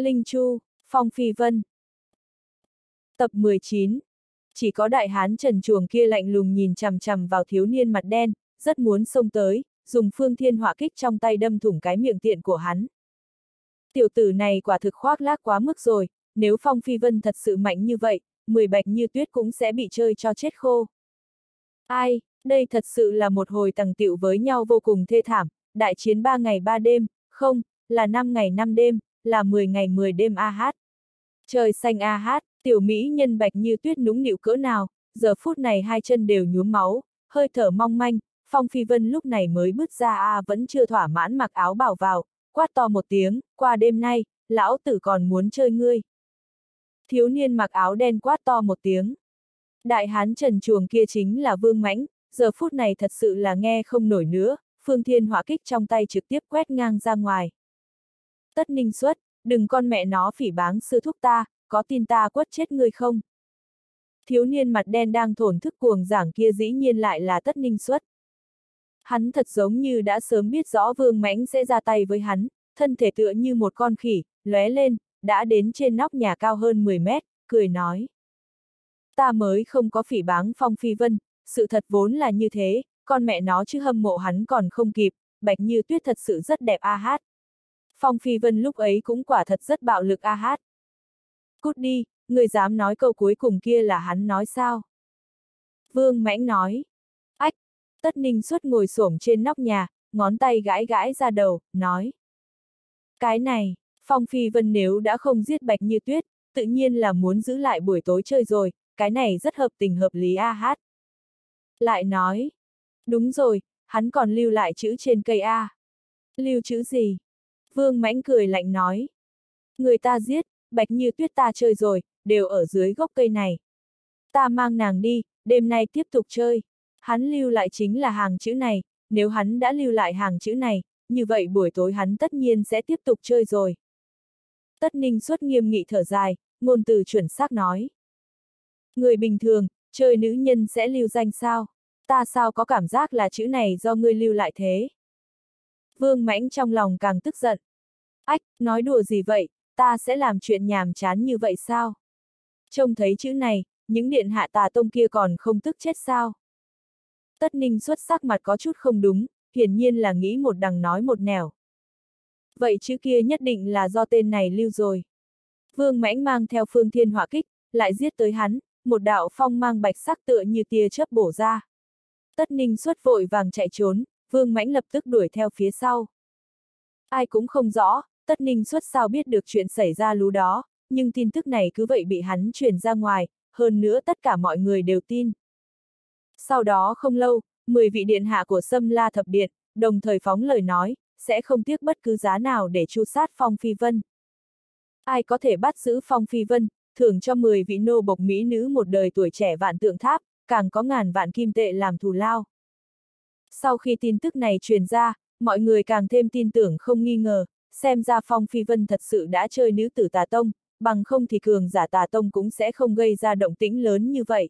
Linh Chu, Phong Phi Vân. Tập 19 Chỉ có đại hán trần chuồng kia lạnh lùng nhìn chằm chằm vào thiếu niên mặt đen, rất muốn xông tới, dùng phương thiên hỏa kích trong tay đâm thủng cái miệng tiện của hắn. Tiểu tử này quả thực khoác lác quá mức rồi, nếu Phong Phi Vân thật sự mạnh như vậy, mười bạch như tuyết cũng sẽ bị chơi cho chết khô. Ai, đây thật sự là một hồi tầng tiệu với nhau vô cùng thê thảm, đại chiến ba ngày ba đêm, không, là năm ngày năm đêm, là 10 ngày 10 đêm a hát. Trời xanh a hát, tiểu mỹ nhân bạch như tuyết núng nịu cỡ nào, giờ phút này hai chân đều nhuốm máu, hơi thở mong manh, Phong Phi Vân lúc này mới bước ra a vẫn chưa thỏa mãn mặc áo bảo vào, quát to một tiếng, qua đêm nay, lão tử còn muốn chơi ngươi. Thiếu niên mặc áo đen quát to một tiếng. Đại hán trần chuồng kia chính là Vương Mãnh, giờ phút này thật sự là nghe không nổi nữa, phương thiên hỏa kích trong tay trực tiếp quét ngang ra ngoài. Tất ninh xuất, đừng con mẹ nó phỉ báng sư thúc ta, có tin ta quất chết ngươi không? Thiếu niên mặt đen đang thổn thức cuồng giảng kia dĩ nhiên lại là tất ninh xuất. Hắn thật giống như đã sớm biết rõ vương mãnh sẽ ra tay với hắn, thân thể tựa như một con khỉ, lóe lên, đã đến trên nóc nhà cao hơn 10 mét, cười nói. Ta mới không có phỉ báng phong phi vân, sự thật vốn là như thế, con mẹ nó chứ hâm mộ hắn còn không kịp, bạch như tuyết thật sự rất đẹp a hát. Phong Phi Vân lúc ấy cũng quả thật rất bạo lực a hát. Cút đi, người dám nói câu cuối cùng kia là hắn nói sao? Vương Mãnh nói. Ách, Tất Ninh suốt ngồi xổm trên nóc nhà, ngón tay gãi gãi ra đầu, nói. Cái này, Phong Phi Vân nếu đã không giết Bạch Như Tuyết, tự nhiên là muốn giữ lại buổi tối chơi rồi, cái này rất hợp tình hợp lý a hát. Lại nói. Đúng rồi, hắn còn lưu lại chữ trên cây A. Lưu chữ gì? Vương Mãnh cười lạnh nói. Người ta giết, bạch như tuyết ta chơi rồi, đều ở dưới gốc cây này. Ta mang nàng đi, đêm nay tiếp tục chơi. Hắn lưu lại chính là hàng chữ này, nếu hắn đã lưu lại hàng chữ này, như vậy buổi tối hắn tất nhiên sẽ tiếp tục chơi rồi. Tất ninh suốt nghiêm nghị thở dài, ngôn từ chuẩn xác nói. Người bình thường, chơi nữ nhân sẽ lưu danh sao? Ta sao có cảm giác là chữ này do ngươi lưu lại thế? Vương Mãnh trong lòng càng tức giận. Ách, nói đùa gì vậy, ta sẽ làm chuyện nhàm chán như vậy sao? Trông thấy chữ này, những điện hạ tà tông kia còn không tức chết sao? Tất ninh xuất sắc mặt có chút không đúng, hiển nhiên là nghĩ một đằng nói một nẻo. Vậy chữ kia nhất định là do tên này lưu rồi. Vương Mãnh mang theo phương thiên hỏa kích, lại giết tới hắn, một đạo phong mang bạch sắc tựa như tia chớp bổ ra. Tất ninh xuất vội vàng chạy trốn, Vương Mãnh lập tức đuổi theo phía sau. Ai cũng không rõ, Tất Ninh xuất sao biết được chuyện xảy ra lú đó, nhưng tin tức này cứ vậy bị hắn truyền ra ngoài, hơn nữa tất cả mọi người đều tin. Sau đó không lâu, 10 vị điện hạ của Sâm La Thập Điện, đồng thời phóng lời nói, sẽ không tiếc bất cứ giá nào để chu sát Phong Phi Vân. Ai có thể bắt giữ Phong Phi Vân, thưởng cho 10 vị nô bộc mỹ nữ một đời tuổi trẻ vạn tượng tháp, càng có ngàn vạn kim tệ làm thù lao. Sau khi tin tức này truyền ra, mọi người càng thêm tin tưởng không nghi ngờ, xem ra Phong Phi Vân thật sự đã chơi nữ tử tà tông, bằng không thì cường giả tà tông cũng sẽ không gây ra động tĩnh lớn như vậy.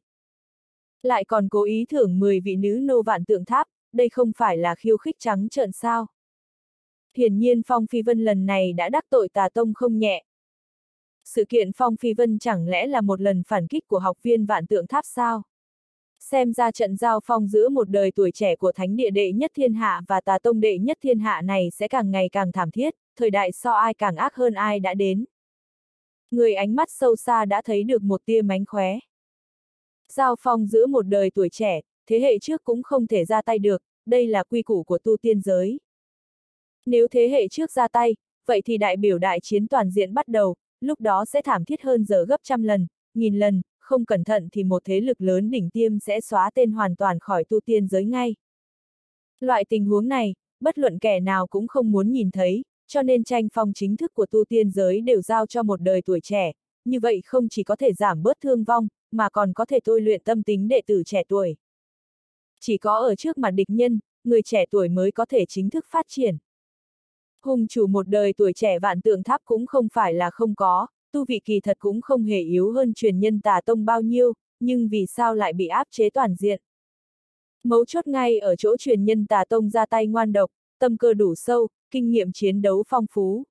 Lại còn cố ý thưởng 10 vị nữ nô vạn tượng tháp, đây không phải là khiêu khích trắng trợn sao. Hiển nhiên Phong Phi Vân lần này đã đắc tội tà tông không nhẹ. Sự kiện Phong Phi Vân chẳng lẽ là một lần phản kích của học viên vạn tượng tháp sao? Xem ra trận giao phong giữa một đời tuổi trẻ của thánh địa đệ nhất thiên hạ và tà tông đệ nhất thiên hạ này sẽ càng ngày càng thảm thiết, thời đại so ai càng ác hơn ai đã đến. Người ánh mắt sâu xa đã thấy được một tia mánh khóe. Giao phong giữa một đời tuổi trẻ, thế hệ trước cũng không thể ra tay được, đây là quy củ của tu tiên giới. Nếu thế hệ trước ra tay, vậy thì đại biểu đại chiến toàn diện bắt đầu, lúc đó sẽ thảm thiết hơn giờ gấp trăm lần, nghìn lần, không cẩn thận thì một thế lực lớn đỉnh tiêm sẽ xóa tên hoàn toàn khỏi tu tiên giới ngay. Loại tình huống này, bất luận kẻ nào cũng không muốn nhìn thấy, cho nên tranh phong chính thức của tu tiên giới đều giao cho một đời tuổi trẻ, như vậy không chỉ có thể giảm bớt thương vong, mà còn có thể tôi luyện tâm tính đệ tử trẻ tuổi. Chỉ có ở trước mặt địch nhân, người trẻ tuổi mới có thể chính thức phát triển. Hùng chủ một đời tuổi trẻ vạn tượng tháp cũng không phải là không có, tu vị kỳ thật cũng không hề yếu hơn truyền nhân tà tông bao nhiêu, nhưng vì sao lại bị áp chế toàn diện. Mấu chốt ngay ở chỗ truyền nhân tà tông ra tay ngoan độc, tâm cơ đủ sâu, kinh nghiệm chiến đấu phong phú.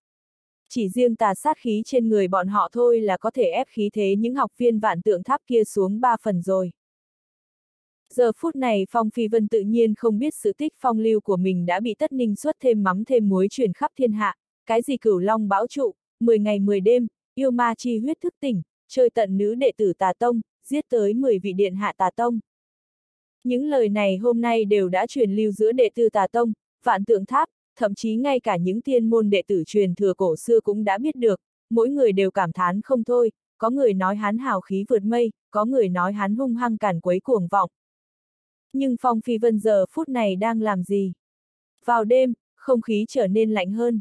Chỉ riêng tà sát khí trên người bọn họ thôi là có thể ép khí thế những học viên vạn tượng tháp kia xuống ba phần rồi. Giờ phút này Phong Phi Vân tự nhiên không biết sự tích phong lưu của mình đã bị tất ninh xuất thêm mắm thêm muối truyền khắp thiên hạ, cái gì cửu long bão trụ, 10 ngày 10 đêm, yêu ma chi huyết thức tỉnh, chơi tận nữ đệ tử tà tông, giết tới 10 vị điện hạ tà tông. Những lời này hôm nay đều đã truyền lưu giữa đệ tử tà tông, vạn tượng tháp, thậm chí ngay cả những tiên môn đệ tử truyền thừa cổ xưa cũng đã biết được, mỗi người đều cảm thán không thôi, có người nói hắn hào khí vượt mây, có người nói hắn hung hăng cản quấy cuồng vọng. Nhưng Phong Phi Vân giờ phút này đang làm gì? Vào đêm, không khí trở nên lạnh hơn.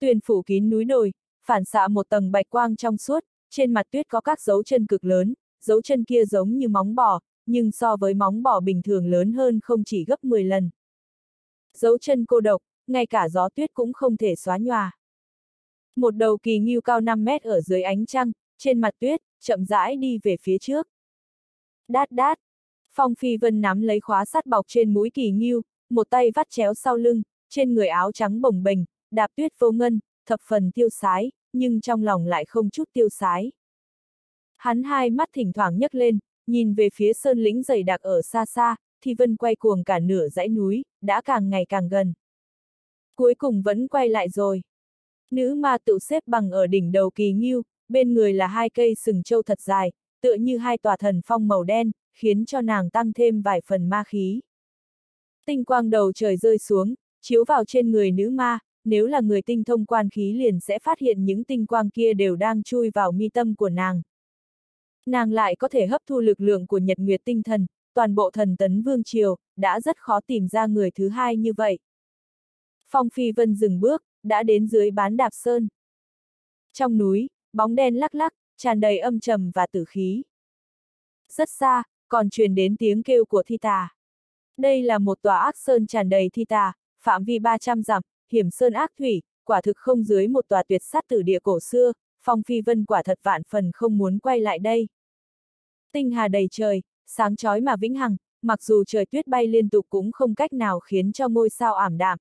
Tuyền phủ kín núi đồi, phản xạ một tầng bạch quang trong suốt, trên mặt tuyết có các dấu chân cực lớn, dấu chân kia giống như móng bò, nhưng so với móng bò bình thường lớn hơn không chỉ gấp 10 lần. Dấu chân cô độc, ngay cả gió tuyết cũng không thể xóa nhòa. Một đầu kỳ nghiêu cao 5 mét ở dưới ánh trăng, trên mặt tuyết, chậm rãi đi về phía trước. Đát đát, Phong Phi Vân nắm lấy khóa sắt bọc trên mũi kỳ nghiêu, một tay vắt chéo sau lưng, trên người áo trắng bồng bềnh, đạp tuyết vô ngân, thập phần tiêu sái, nhưng trong lòng lại không chút tiêu sái. Hắn hai mắt thỉnh thoảng nhấc lên, nhìn về phía sơn lĩnh dày đặc ở xa xa, thì vân quay cuồng cả nửa dãy núi, đã càng ngày càng gần. Cuối cùng vẫn quay lại rồi. Nữ ma tự xếp bằng ở đỉnh đầu kỳ nghiêu, bên người là hai cây sừng trâu thật dài, tựa như hai tòa thần phong màu đen, khiến cho nàng tăng thêm vài phần ma khí. Tinh quang đầu trời rơi xuống, chiếu vào trên người nữ ma, nếu là người tinh thông quan khí liền sẽ phát hiện những tinh quang kia đều đang chui vào mi tâm của nàng. Nàng lại có thể hấp thu lực lượng của nhật nguyệt tinh thần, toàn bộ thần tấn vương triều, đã rất khó tìm ra người thứ hai như vậy. Phong Phi Vân dừng bước, đã đến dưới bán đạp sơn. Trong núi, bóng đen lắc lắc, tràn đầy âm trầm và tử khí. Rất xa, còn truyền đến tiếng kêu của thi tà. Đây là một tòa ác sơn tràn đầy thi tà, phạm vi 300 dặm, hiểm sơn ác thủy, quả thực không dưới một tòa tuyệt sát tử địa cổ xưa, Phong Phi Vân quả thật vạn phần không muốn quay lại đây. Tinh hà đầy trời, sáng chói mà vĩnh hằng, mặc dù trời tuyết bay liên tục cũng không cách nào khiến cho ngôi sao ảm đạm.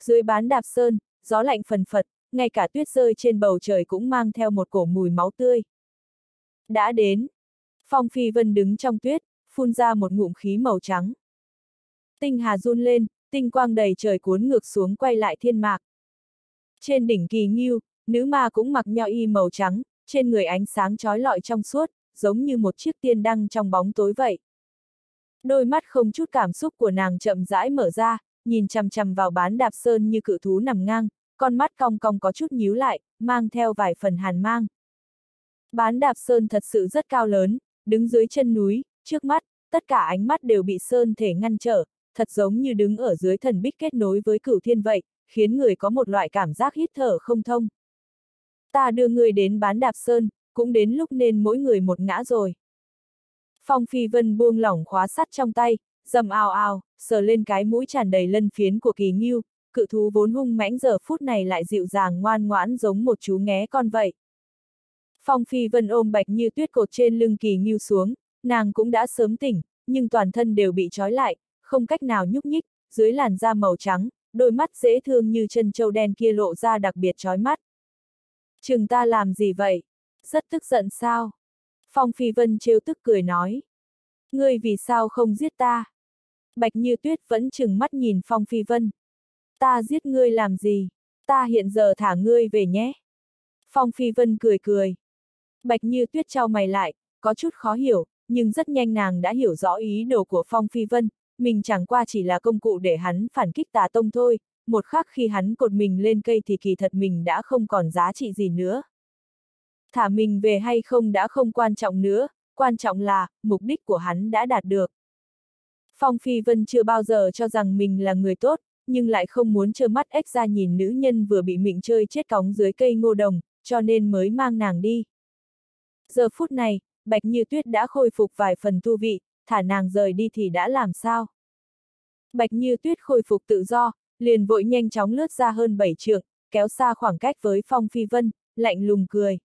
Dưới bán đạp sơn, gió lạnh phần phật, ngay cả tuyết rơi trên bầu trời cũng mang theo một cổ mùi máu tươi. Đã đến. Phong Phi Vân đứng trong tuyết, phun ra một ngụm khí màu trắng. Tinh hà run lên, tinh quang đầy trời cuốn ngược xuống quay lại thiên mạc. Trên đỉnh kỳ nghiêu, nữ ma cũng mặc nho y màu trắng, trên người ánh sáng trói lọi trong suốt, giống như một chiếc tiên đăng trong bóng tối vậy. Đôi mắt không chút cảm xúc của nàng chậm rãi mở ra, nhìn chằm chằm vào bán đạp sơn như cự thú nằm ngang, con mắt cong cong có chút nhíu lại, mang theo vài phần hàn mang. Bán đạp sơn thật sự rất cao lớn, đứng dưới chân núi, trước mắt, tất cả ánh mắt đều bị sơn thể ngăn trở, thật giống như đứng ở dưới thần bích kết nối với cửu thiên vậy, khiến người có một loại cảm giác hít thở không thông. Ta đưa người đến bán đạp sơn, cũng đến lúc nên mỗi người một ngã rồi. Phong Phi Vân buông lỏng khóa sắt trong tay, dầm ào ào, sờ lên cái mũi tràn đầy lân phiến của kỳ nghiêu, cự thú vốn hung mãnh giờ phút này lại dịu dàng ngoan ngoãn giống một chú nghé con vậy. Phong Phi Vân ôm bạch như tuyết cột trên lưng kỳ nghiêu xuống, nàng cũng đã sớm tỉnh, nhưng toàn thân đều bị trói lại, không cách nào nhúc nhích, dưới làn da màu trắng, đôi mắt dễ thương như chân châu đen kia lộ ra đặc biệt chói mắt. Chừng ta làm gì vậy? Rất tức giận sao? Phong Phi Vân trêu tức cười nói. Ngươi vì sao không giết ta? Bạch Như Tuyết vẫn chừng mắt nhìn Phong Phi Vân. Ta giết ngươi làm gì? Ta hiện giờ thả ngươi về nhé. Phong Phi Vân cười cười. Bạch Như Tuyết trao mày lại, có chút khó hiểu, nhưng rất nhanh nàng đã hiểu rõ ý đồ của Phong Phi Vân, mình chẳng qua chỉ là công cụ để hắn phản kích tà tông thôi, một khắc khi hắn cột mình lên cây thì kỳ thật mình đã không còn giá trị gì nữa. Thả mình về hay không đã không quan trọng nữa, quan trọng là, mục đích của hắn đã đạt được. Phong Phi Vân chưa bao giờ cho rằng mình là người tốt, nhưng lại không muốn trơ mắt ếch ra nhìn nữ nhân vừa bị mình chơi chết cóng dưới cây ngô đồng, cho nên mới mang nàng đi. Giờ phút này, Bạch Như Tuyết đã khôi phục vài phần tu vị, thả nàng rời đi thì đã làm sao? Bạch Như Tuyết khôi phục tự do, liền vội nhanh chóng lướt ra hơn bảy trượng, kéo xa khoảng cách với Phong Phi Vân, lạnh lùng cười.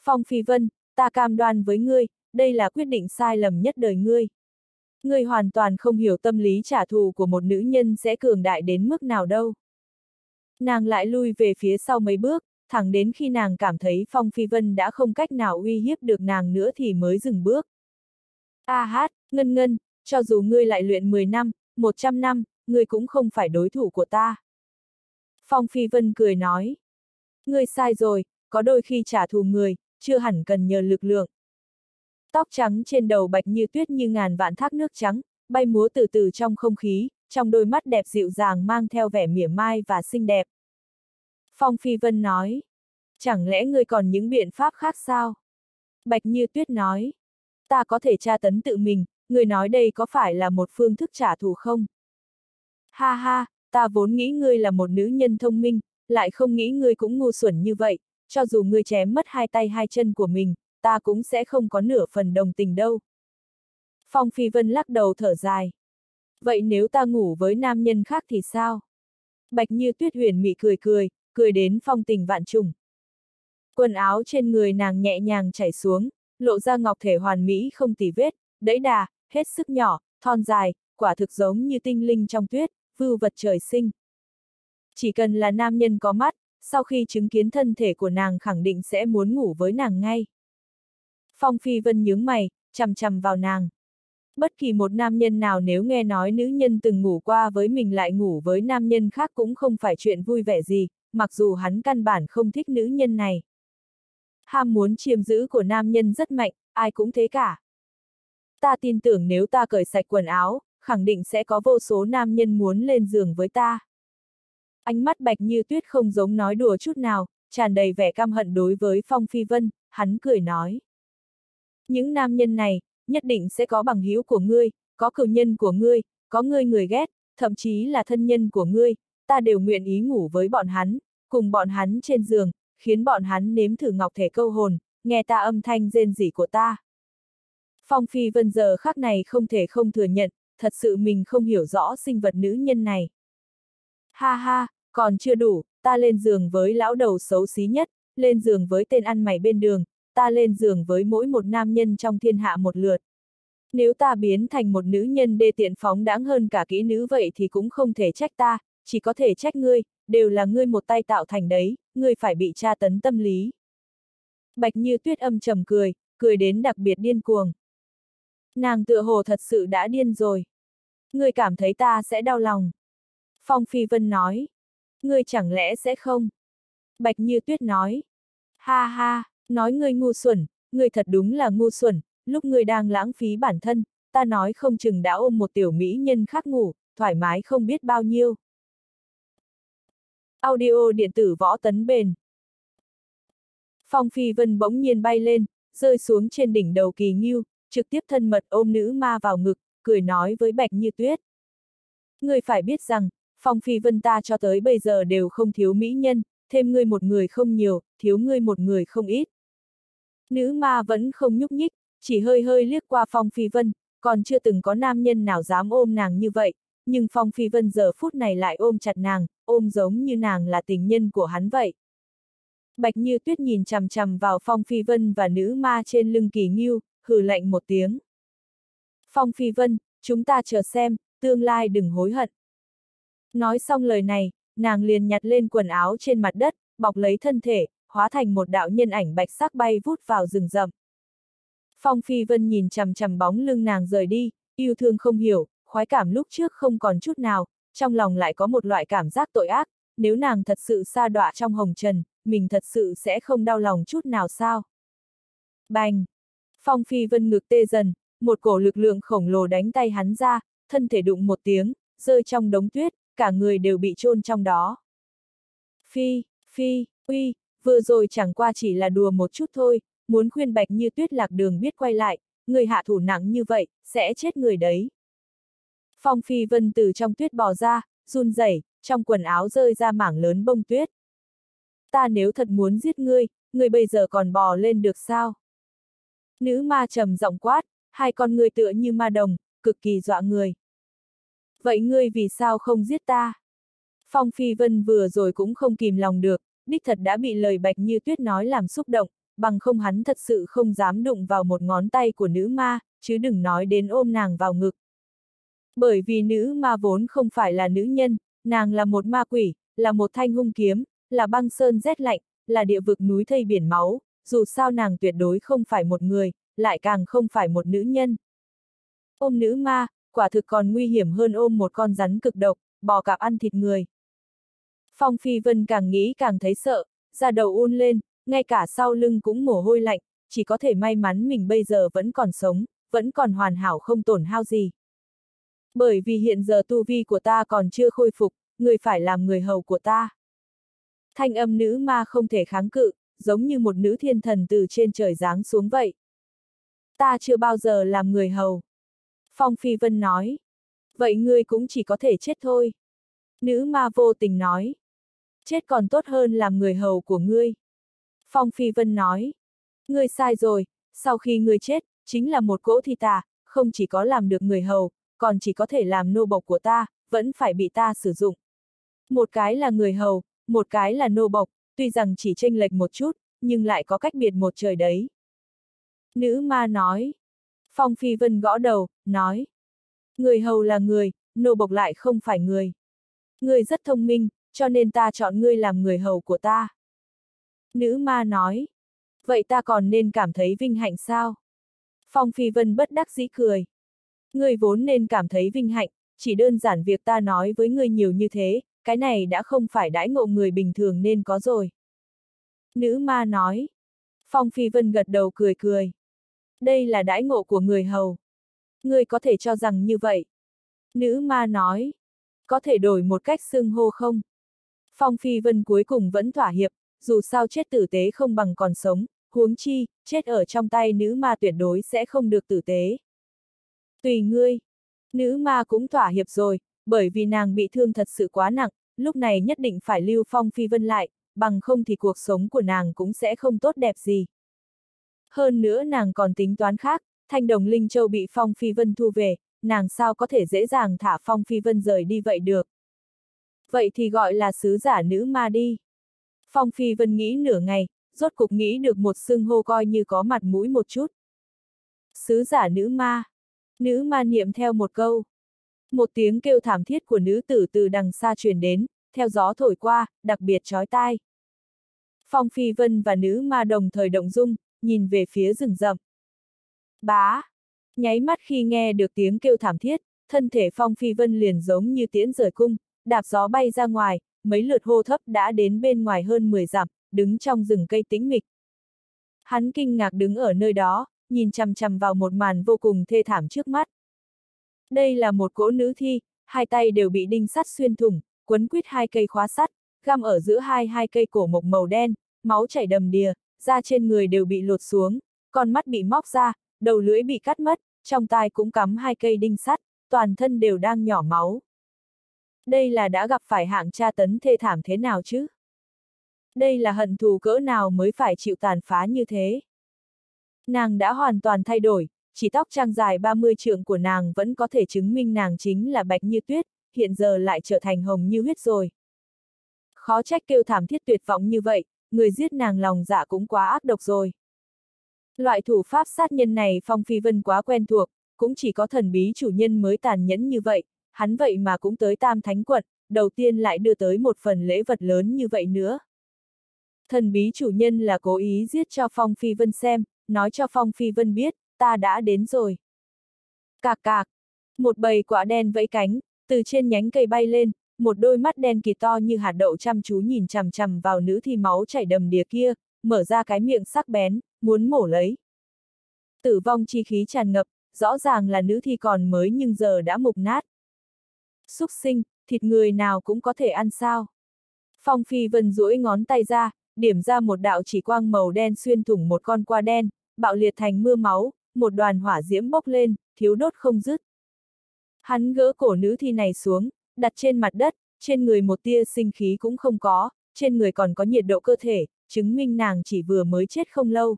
Phong Phi Vân, ta cam đoan với ngươi, đây là quyết định sai lầm nhất đời ngươi. Ngươi hoàn toàn không hiểu tâm lý trả thù của một nữ nhân sẽ cường đại đến mức nào đâu. Nàng lại lui về phía sau mấy bước, thẳng đến khi nàng cảm thấy Phong Phi Vân đã không cách nào uy hiếp được nàng nữa thì mới dừng bước. A hát, ngân ngân, cho dù ngươi lại luyện 10 năm, 100 năm, ngươi cũng không phải đối thủ của ta. Phong Phi Vân cười nói. Ngươi sai rồi, có đôi khi trả thù người, chưa hẳn cần nhờ lực lượng. Tóc trắng trên đầu bạch như tuyết như ngàn vạn thác nước trắng, bay múa từ từ trong không khí, trong đôi mắt đẹp dịu dàng mang theo vẻ mỉa mai và xinh đẹp. Phong Phi Vân nói, chẳng lẽ ngươi còn những biện pháp khác sao? Bạch Như Tuyết nói, ta có thể tra tấn tự mình, người nói đây có phải là một phương thức trả thù không? Ha ha, ta vốn nghĩ ngươi là một nữ nhân thông minh, lại không nghĩ ngươi cũng ngu xuẩn như vậy, cho dù ngươi chém mất hai tay hai chân của mình, ta cũng sẽ không có nửa phần đồng tình đâu. Phong Phi Vân lắc đầu thở dài. Vậy nếu ta ngủ với nam nhân khác thì sao? Bạch như tuyết huyền mị cười cười, cười đến phong tình vạn trùng. Quần áo trên người nàng nhẹ nhàng chảy xuống, lộ ra ngọc thể hoàn mỹ không tì vết, đẫy đà, hết sức nhỏ, thon dài, quả thực giống như tinh linh trong tuyết, vưu vật trời sinh. Chỉ cần là nam nhân có mắt, sau khi chứng kiến thân thể của nàng khẳng định sẽ muốn ngủ với nàng ngay. Phong Phi Vân nhướng mày, chằm chằm vào nàng. Bất kỳ một nam nhân nào nếu nghe nói nữ nhân từng ngủ qua với mình lại ngủ với nam nhân khác cũng không phải chuyện vui vẻ gì, mặc dù hắn căn bản không thích nữ nhân này. Ham muốn chiêm giữ của nam nhân rất mạnh, ai cũng thế cả. Ta tin tưởng nếu ta cởi sạch quần áo, khẳng định sẽ có vô số nam nhân muốn lên giường với ta. Ánh mắt bạch như tuyết không giống nói đùa chút nào, tràn đầy vẻ căm hận đối với Phong Phi Vân, hắn cười nói. Những nam nhân này, nhất định sẽ có bằng hữu của ngươi, có cửu nhân của ngươi, có ngươi người ghét, thậm chí là thân nhân của ngươi, ta đều nguyện ý ngủ với bọn hắn, cùng bọn hắn trên giường, khiến bọn hắn nếm thử ngọc thể câu hồn, nghe ta âm thanh rên rỉ của ta. Phong Phi Vân giờ khắc này không thể không thừa nhận, thật sự mình không hiểu rõ sinh vật nữ nhân này. Ha ha, còn chưa đủ, ta lên giường với lão đầu xấu xí nhất, lên giường với tên ăn mày bên đường, ta lên giường với mỗi một nam nhân trong thiên hạ một lượt. Nếu ta biến thành một nữ nhân đê tiện phóng đáng hơn cả kỹ nữ vậy thì cũng không thể trách ta, chỉ có thể trách ngươi, đều là ngươi một tay tạo thành đấy, ngươi phải bị tra tấn tâm lý. Bạch như tuyết âm trầm cười, cười đến đặc biệt điên cuồng. Nàng tựa hồ thật sự đã điên rồi. Ngươi cảm thấy ta sẽ đau lòng. Phong Phi Vân nói. Ngươi chẳng lẽ sẽ không? Bạch như tuyết nói. Ha ha, nói ngươi ngu xuẩn, ngươi thật đúng là ngu xuẩn, lúc ngươi đang lãng phí bản thân, ta nói không chừng đã ôm một tiểu mỹ nhân khác ngủ, thoải mái không biết bao nhiêu. Audio điện tử võ tấn bền. Phong Phi Vân bỗng nhiên bay lên, rơi xuống trên đỉnh đầu kỳ nghiêu, trực tiếp thân mật ôm nữ ma vào ngực, cười nói với Bạch Như Tuyết. Người phải biết rằng, Phong Phi Vân ta cho tới bây giờ đều không thiếu mỹ nhân, thêm ngươi một người không nhiều, thiếu ngươi một người không ít. Nữ ma vẫn không nhúc nhích, chỉ hơi hơi liếc qua Phong Phi Vân, còn chưa từng có nam nhân nào dám ôm nàng như vậy, nhưng Phong Phi Vân giờ phút này lại ôm chặt nàng, ôm giống như nàng là tình nhân của hắn vậy. Bạch Như Tuyết nhìn chằm chằm vào Phong Phi Vân và nữ ma trên lưng kỳ nghiêu, hừ lạnh một tiếng. Phong Phi Vân, chúng ta chờ xem, tương lai đừng hối hận. Nói xong lời này, nàng liền nhặt lên quần áo trên mặt đất, bọc lấy thân thể, hóa thành một đạo nhân ảnh bạch sắc bay vút vào rừng rậm. Phong Phi Vân nhìn chằm chằm bóng lưng nàng rời đi, yêu thương không hiểu, khoái cảm lúc trước không còn chút nào, trong lòng lại có một loại cảm giác tội ác, nếu nàng thật sự xa đọa trong hồng trần, mình thật sự sẽ không đau lòng chút nào sao. Bành! Phong Phi Vân ngực tê dần, một cổ lực lượng khổng lồ đánh tay hắn ra, thân thể đụng một tiếng, rơi trong đống tuyết, cả người đều bị chôn trong đó. Phi, Phi, uy, vừa rồi chẳng qua chỉ là đùa một chút thôi, muốn khuyên bạch như tuyết lạc đường biết quay lại, người hạ thủ nặng như vậy, sẽ chết người đấy. Phong Phi Vân từ trong tuyết bò ra, run rẩy, trong quần áo rơi ra mảng lớn bông tuyết. Ta nếu thật muốn giết ngươi, ngươi bây giờ còn bò lên được sao? Nữ ma trầm giọng quát, hai con người tựa như ma đồng, cực kỳ dọa người. Vậy ngươi vì sao không giết ta? Phong Phi Vân vừa rồi cũng không kìm lòng được, đích thật đã bị lời bạch như tuyết nói làm xúc động, bằng không hắn thật sự không dám đụng vào một ngón tay của nữ ma, chứ đừng nói đến ôm nàng vào ngực. Bởi vì nữ ma vốn không phải là nữ nhân, nàng là một ma quỷ, là một thanh hung kiếm, là băng sơn rét lạnh, là địa vực núi thây biển máu, dù sao nàng tuyệt đối không phải một người, lại càng không phải một nữ nhân. Ôm nữ ma, quả thực còn nguy hiểm hơn ôm một con rắn cực độc, bò cạp ăn thịt người. Phong Phi Vân càng nghĩ càng thấy sợ, da đầu un lên, ngay cả sau lưng cũng mồ hôi lạnh, chỉ có thể may mắn mình bây giờ vẫn còn sống, vẫn còn hoàn hảo không tổn hao gì. Bởi vì hiện giờ tu vi của ta còn chưa khôi phục, người phải làm người hầu của ta. Thanh âm nữ ma không thể kháng cự, giống như một nữ thiên thần từ trên trời giáng xuống vậy. Ta chưa bao giờ làm người hầu. Phong Phi Vân nói. Vậy ngươi cũng chỉ có thể chết thôi. Nữ ma vô tình nói. Chết còn tốt hơn làm người hầu của ngươi. Phong Phi Vân nói. Ngươi sai rồi, sau khi ngươi chết, chính là một cỗ thi tà, không chỉ có làm được người hầu, còn chỉ có thể làm nô bộc của ta, vẫn phải bị ta sử dụng. Một cái là người hầu, một cái là nô bộc, tuy rằng chỉ tranh lệch một chút, nhưng lại có cách biệt một trời đấy. Nữ ma nói. Phong Phi Vân gõ đầu, nói. Người hầu là người, nô bộc lại không phải người. Người rất thông minh, cho nên ta chọn ngươi làm người hầu của ta. Nữ ma nói. Vậy ta còn nên cảm thấy vinh hạnh sao? Phong Phi Vân bất đắc dĩ cười. Ngươi vốn nên cảm thấy vinh hạnh, chỉ đơn giản việc ta nói với ngươi nhiều như thế, cái này đã không phải đãi ngộ người bình thường nên có rồi. Nữ ma nói. Phong Phi Vân gật đầu cười cười. Đây là đãi ngộ của người hầu. Ngươi có thể cho rằng như vậy. Nữ ma nói. Có thể đổi một cách xưng hô không? Phong Phi Vân cuối cùng vẫn thỏa hiệp, dù sao chết tử tế không bằng còn sống, huống chi, chết ở trong tay nữ ma tuyệt đối sẽ không được tử tế. Tùy ngươi. Nữ ma cũng thỏa hiệp rồi, bởi vì nàng bị thương thật sự quá nặng, lúc này nhất định phải lưu Phong Phi Vân lại, bằng không thì cuộc sống của nàng cũng sẽ không tốt đẹp gì. Hơn nữa nàng còn tính toán khác, thanh đồng Linh Châu bị Phong Phi Vân thu về, nàng sao có thể dễ dàng thả Phong Phi Vân rời đi vậy được. Vậy thì gọi là sứ giả nữ ma đi. Phong Phi Vân nghĩ nửa ngày, rốt cục nghĩ được một xưng hô coi như có mặt mũi một chút. Sứ giả nữ ma. Nữ ma niệm theo một câu. Một tiếng kêu thảm thiết của nữ tử từ đằng xa truyền đến, theo gió thổi qua, đặc biệt chói tai. Phong Phi Vân và nữ ma đồng thời động dung, nhìn về phía rừng rậm. Bá! Nháy mắt khi nghe được tiếng kêu thảm thiết, thân thể Phong Phi Vân liền giống như tiễn rời cung, đạp gió bay ra ngoài, mấy lượt hô thấp đã đến bên ngoài hơn 10 dặm, đứng trong rừng cây tĩnh mịch. Hắn kinh ngạc đứng ở nơi đó, nhìn chằm chằm vào một màn vô cùng thê thảm trước mắt. Đây là một cỗ nữ thi, hai tay đều bị đinh sắt xuyên thủng, quấn quít hai cây khóa sắt, găm ở giữa hai hai cây cổ mộc màu đen, máu chảy đầm đìa, da trên người đều bị lột xuống, con mắt bị móc ra, đầu lưỡi bị cắt mất, trong tai cũng cắm hai cây đinh sắt, toàn thân đều đang nhỏ máu. Đây là đã gặp phải hạng tra tấn thê thảm thế nào chứ? Đây là hận thù cỡ nào mới phải chịu tàn phá như thế? Nàng đã hoàn toàn thay đổi, chỉ tóc trang dài 30 trượng của nàng vẫn có thể chứng minh nàng chính là bạch như tuyết, hiện giờ lại trở thành hồng như huyết rồi. Khó trách kêu thảm thiết tuyệt vọng như vậy, người giết nàng lòng dạ cũng quá ác độc rồi. Loại thủ pháp sát nhân này Phong Phi Vân quá quen thuộc, cũng chỉ có thần bí chủ nhân mới tàn nhẫn như vậy, hắn vậy mà cũng tới Tam Thánh Quận, đầu tiên lại đưa tới một phần lễ vật lớn như vậy nữa. Thần bí chủ nhân là cố ý giết cho Phong Phi Vân xem, nói cho Phong Phi Vân biết, ta đã đến rồi. Cạc cạc, một bầy quả đen vẫy cánh, từ trên nhánh cây bay lên, một đôi mắt đen kỳ to như hạt đậu chăm chú nhìn chằm chằm vào nữ thi máu chảy đầm đìa kia, mở ra cái miệng sắc bén, muốn mổ lấy. Tử vong chi khí tràn ngập, rõ ràng là nữ thi còn mới nhưng giờ đã mục nát. Xúc sinh, thịt người nào cũng có thể ăn sao. Phong Phi Vân duỗi ngón tay ra, điểm ra một đạo chỉ quang màu đen xuyên thủng một con qua đen, bạo liệt thành mưa máu, một đoàn hỏa diễm bốc lên, thiếu đốt không dứt. Hắn gỡ cổ nữ thi này xuống, đặt trên mặt đất, trên người một tia sinh khí cũng không có, trên người còn có nhiệt độ cơ thể, chứng minh nàng chỉ vừa mới chết không lâu.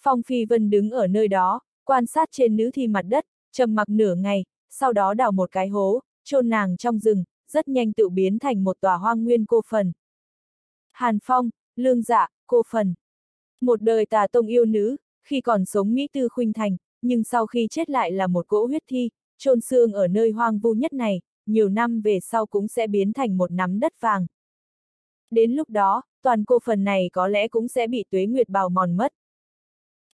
Phong Phi Vân đứng ở nơi đó, quan sát trên nữ thi mặt đất, trầm mặc nửa ngày, sau đó đào một cái hố, chôn nàng trong rừng, rất nhanh tự biến thành một tòa hoang nguyên cô phần. Hàn Phong, Lương Dạ, cô phần. Một đời tà tông yêu nữ, khi còn sống Mỹ Tư Khuynh Thành, nhưng sau khi chết lại là một cỗ huyết thi, trôn xương ở nơi hoang vu nhất này, nhiều năm về sau cũng sẽ biến thành một nắm đất vàng. Đến lúc đó, toàn cô phần này có lẽ cũng sẽ bị tuế nguyệt bào mòn mất.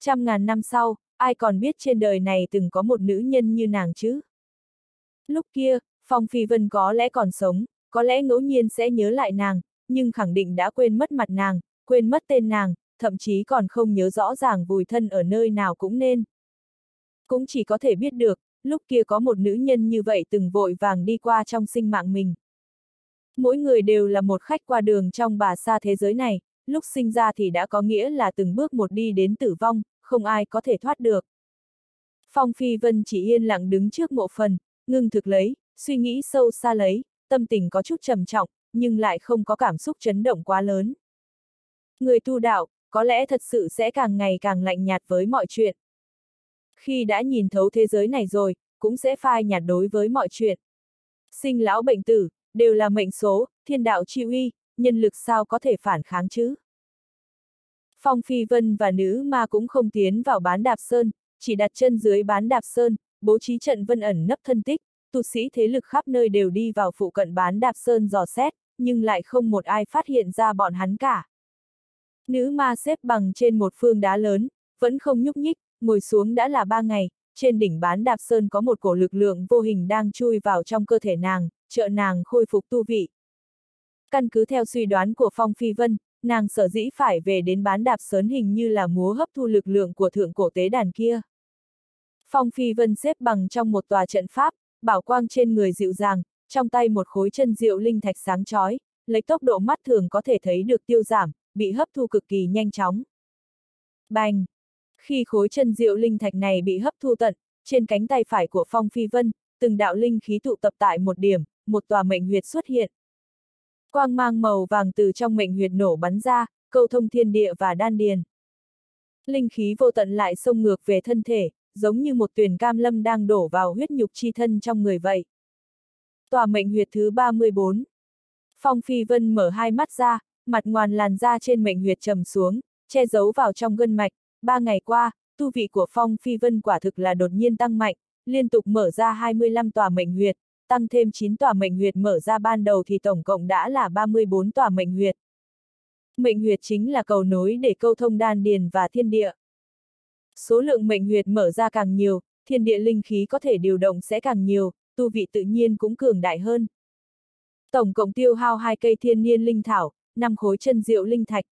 Trăm ngàn năm sau, ai còn biết trên đời này từng có một nữ nhân như nàng chứ? Lúc kia, Phong Phi Vân có lẽ còn sống, có lẽ ngẫu nhiên sẽ nhớ lại nàng, nhưng khẳng định đã quên mất mặt nàng, quên mất tên nàng, thậm chí còn không nhớ rõ ràng vùi thân ở nơi nào cũng nên. Cũng chỉ có thể biết được, lúc kia có một nữ nhân như vậy từng vội vàng đi qua trong sinh mạng mình. Mỗi người đều là một khách qua đường trong bà xa thế giới này, lúc sinh ra thì đã có nghĩa là từng bước một đi đến tử vong, không ai có thể thoát được. Phong Phi Vân chỉ yên lặng đứng trước mộ phần, ngưng thực lấy, suy nghĩ sâu xa lấy, tâm tình có chút trầm trọng, nhưng lại không có cảm xúc chấn động quá lớn. Người tu đạo, có lẽ thật sự sẽ càng ngày càng lạnh nhạt với mọi chuyện. Khi đã nhìn thấu thế giới này rồi, cũng sẽ phai nhạt đối với mọi chuyện. Sinh lão bệnh tử, đều là mệnh số, thiên đạo chi uy, nhân lực sao có thể phản kháng chứ? Phong Phi Vân và nữ ma cũng không tiến vào bán đạp sơn, chỉ đặt chân dưới bán đạp sơn, bố trí trận vân ẩn nấp thân tích, tu sĩ thế lực khắp nơi đều đi vào phụ cận bán đạp sơn dò xét, nhưng lại không một ai phát hiện ra bọn hắn cả. Nữ ma xếp bằng trên một phương đá lớn, vẫn không nhúc nhích, ngồi xuống đã là ba ngày, trên đỉnh bán đạp sơn có một cổ lực lượng vô hình đang chui vào trong cơ thể nàng, trợ nàng khôi phục tu vị. Căn cứ theo suy đoán của Phong Phi Vân, nàng sở dĩ phải về đến bán đạp sơn hình như là múa hấp thu lực lượng của thượng cổ tế đàn kia. Phong Phi Vân xếp bằng trong một tòa trận pháp, bảo quang trên người dịu dàng, trong tay một khối chân diệu linh thạch sáng chói, lấy tốc độ mắt thường có thể thấy được tiêu giảm, bị hấp thu cực kỳ nhanh chóng. Bành! Khi khối chân diệu linh thạch này bị hấp thu tận, trên cánh tay phải của Phong Phi Vân, từng đạo linh khí tụ tập tại một điểm, một tòa mệnh huyệt xuất hiện. Quang mang màu vàng từ trong mệnh huyệt nổ bắn ra, câu thông thiên địa và đan điền. Linh khí vô tận lại xông ngược về thân thể, giống như một tuyển cam lâm đang đổ vào huyết nhục chi thân trong người vậy. Tòa mệnh huyệt thứ 34 Phong Phi Vân mở hai mắt ra, mặt ngoàn làn da trên mệnh huyệt trầm xuống, che giấu vào trong gân mạch. Ba ngày qua, tu vị của Phong Phi Vân quả thực là đột nhiên tăng mạnh, liên tục mở ra 25 tòa mệnh huyệt, tăng thêm 9 tòa mệnh huyệt mở ra ban đầu thì tổng cộng đã là 34 tòa mệnh huyệt. Mệnh huyệt chính là cầu nối để câu thông đan điền và thiên địa. Số lượng mệnh huyệt mở ra càng nhiều, thiên địa linh khí có thể điều động sẽ càng nhiều, tu vị tự nhiên cũng cường đại hơn. Tổng cộng tiêu hao hai cây thiên niên linh thảo, năm khối chân diệu linh thạch.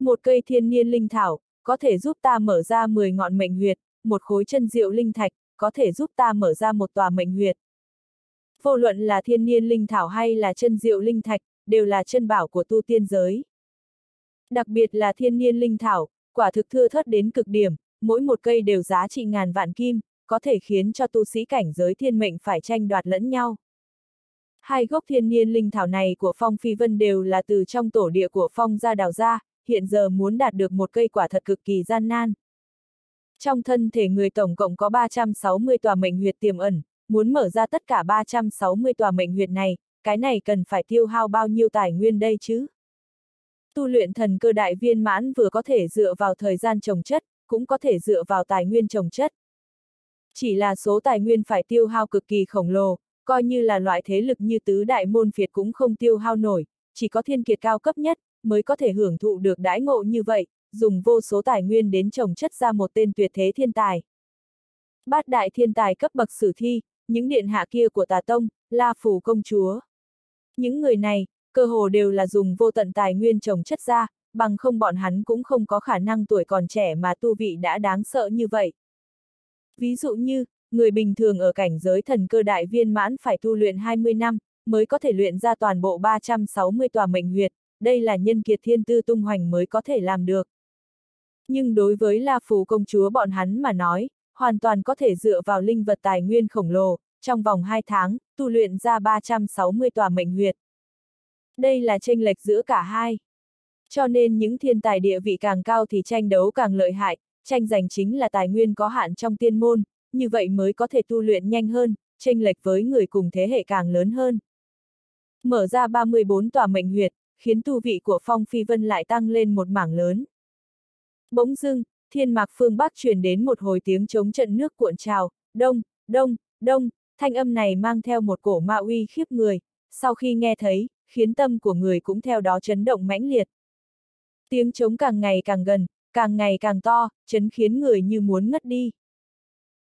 Một cây thiên niên linh thảo, có thể giúp ta mở ra 10 ngọn mệnh huyệt, một khối chân diệu linh thạch, có thể giúp ta mở ra một tòa mệnh huyệt. Vô luận là thiên niên linh thảo hay là chân diệu linh thạch, đều là chân bảo của tu tiên giới. Đặc biệt là thiên niên linh thảo, quả thực thưa thớt đến cực điểm, mỗi một cây đều giá trị ngàn vạn kim, có thể khiến cho tu sĩ cảnh giới thiên mệnh phải tranh đoạt lẫn nhau. Hai gốc thiên niên linh thảo này của Phong Phi Vân đều là từ trong tổ địa của Phong gia đào ra, hiện giờ muốn đạt được một cây quả thật cực kỳ gian nan. Trong thân thể người tổng cộng có 360 tòa mệnh huyệt tiềm ẩn, muốn mở ra tất cả 360 tòa mệnh huyệt này, cái này cần phải tiêu hao bao nhiêu tài nguyên đây chứ? Tu luyện thần cơ đại viên mãn vừa có thể dựa vào thời gian trồng chất, cũng có thể dựa vào tài nguyên trồng chất. Chỉ là số tài nguyên phải tiêu hao cực kỳ khổng lồ, coi như là loại thế lực như tứ đại môn phiệt cũng không tiêu hao nổi, chỉ có thiên kiệt cao cấp nhất, mới có thể hưởng thụ được đãi ngộ như vậy, dùng vô số tài nguyên đến trồng chất ra một tên tuyệt thế thiên tài. Bát đại thiên tài cấp bậc sử thi, những điện hạ kia của tà tông, la phủ công chúa. Những người này, cơ hồ đều là dùng vô tận tài nguyên trồng chất ra, bằng không bọn hắn cũng không có khả năng tuổi còn trẻ mà tu vị đã đáng sợ như vậy. Ví dụ như, người bình thường ở cảnh giới thần cơ đại viên mãn phải tu luyện 20 năm, mới có thể luyện ra toàn bộ 360 tòa mệnh huyệt, đây là nhân kiệt thiên tư tung hoành mới có thể làm được. Nhưng đối với La Phù công chúa bọn hắn mà nói, hoàn toàn có thể dựa vào linh vật tài nguyên khổng lồ, trong vòng 2 tháng, tu luyện ra 360 tòa mệnh huyệt. Đây là tranh lệch giữa cả hai. Cho nên những thiên tài địa vị càng cao thì tranh đấu càng lợi hại, tranh giành chính là tài nguyên có hạn trong tiên môn, như vậy mới có thể tu luyện nhanh hơn, tranh lệch với người cùng thế hệ càng lớn hơn. Mở ra 34 tòa mệnh huyệt, khiến tu vị của Phong Phi Vân lại tăng lên một mảng lớn. Bỗng dưng, thiên mạc phương Bắc truyền đến một hồi tiếng chống trận nước cuộn trào, đông, đông, đông, thanh âm này mang theo một cổ ma uy khiếp người, sau khi nghe thấy, khiến tâm của người cũng theo đó chấn động mãnh liệt. Tiếng chống càng ngày càng gần, càng ngày càng to, chấn khiến người như muốn ngất đi.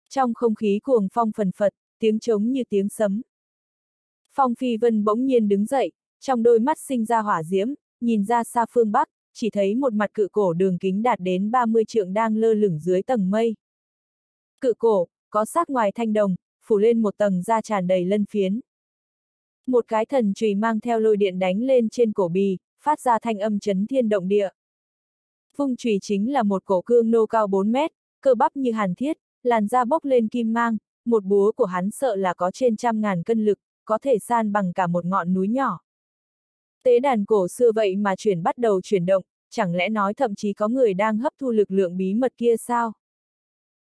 Trong không khí cuồng phong phần phật, tiếng trống như tiếng sấm. Phong Phi Vân bỗng nhiên đứng dậy, trong đôi mắt sinh ra hỏa diễm, nhìn ra xa phương Bắc, chỉ thấy một mặt cự cổ đường kính đạt đến 30 trượng đang lơ lửng dưới tầng mây. Cự cổ, có sắc ngoài thanh đồng, phủ lên một tầng da tràn đầy lân phiến. Một cái thần chùy mang theo lôi điện đánh lên trên cổ bì, phát ra thanh âm chấn thiên động địa. Phung chùy chính là một cổ cương nô cao 4 mét, cơ bắp như hàn thiết, làn da bốc lên kim mang, một búa của hắn sợ là có trên trăm ngàn cân lực, có thể san bằng cả một ngọn núi nhỏ. Tế đàn cổ xưa vậy mà chuyển bắt đầu chuyển động, chẳng lẽ nói thậm chí có người đang hấp thu lực lượng bí mật kia sao?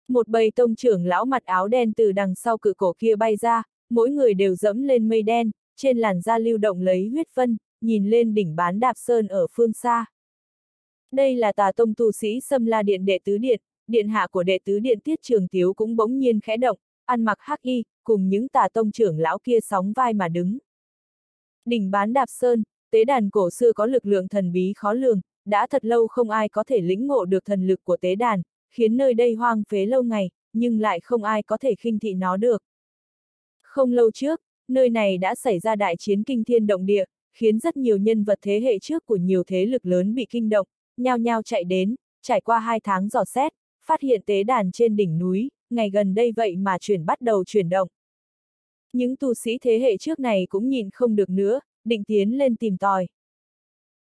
Một bầy tông trưởng lão mặt áo đen từ đằng sau cự cổ kia bay ra, mỗi người đều dẫm lên mây đen, trên làn da lưu động lấy huyết vân, nhìn lên đỉnh bán đạp sơn ở phương xa. Đây là tà tông tu sĩ xâm la điện đệ tứ điện, điện hạ của đệ tứ điện tiết trường thiếu cũng bỗng nhiên khẽ động, ăn mặc hắc y, cùng những tà tông trưởng lão kia sóng vai mà đứng. Đỉnh bán đạp sơn, tế đàn cổ xưa có lực lượng thần bí khó lường, đã thật lâu không ai có thể lĩnh ngộ được thần lực của tế đàn, khiến nơi đây hoang phế lâu ngày, nhưng lại không ai có thể khinh thị nó được. Không lâu trước, nơi này đã xảy ra đại chiến kinh thiên động địa, khiến rất nhiều nhân vật thế hệ trước của nhiều thế lực lớn bị kinh động, nhao nhao chạy đến, trải qua hai tháng dò xét, phát hiện tế đàn trên đỉnh núi, ngày gần đây vậy mà chuyển bắt đầu chuyển động. Những tu sĩ thế hệ trước này cũng nhìn không được nữa, định tiến lên tìm tòi.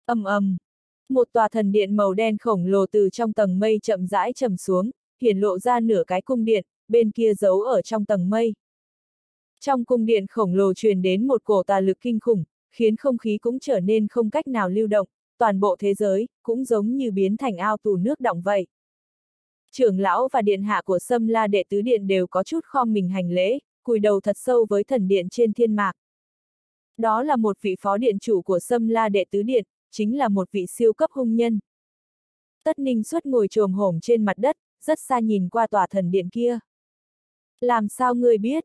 ầm ầm, một tòa thần điện màu đen khổng lồ từ trong tầng mây chậm rãi trầm xuống, hiển lộ ra nửa cái cung điện, bên kia giấu ở trong tầng mây. Trong cung điện khổng lồ truyền đến một cổ tà lực kinh khủng, khiến không khí cũng trở nên không cách nào lưu động, toàn bộ thế giới, cũng giống như biến thành ao tù nước động vậy. Trưởng lão và điện hạ của Sâm La đệ tứ điện đều có chút khom mình hành lễ, cùi đầu thật sâu với thần điện trên thiên mạc. Đó là một vị phó điện chủ của Sâm La đệ tứ điện, chính là một vị siêu cấp hung nhân. Tất ninh suốt ngồi trồm hổm trên mặt đất, rất xa nhìn qua tòa thần điện kia. Làm sao ngươi biết?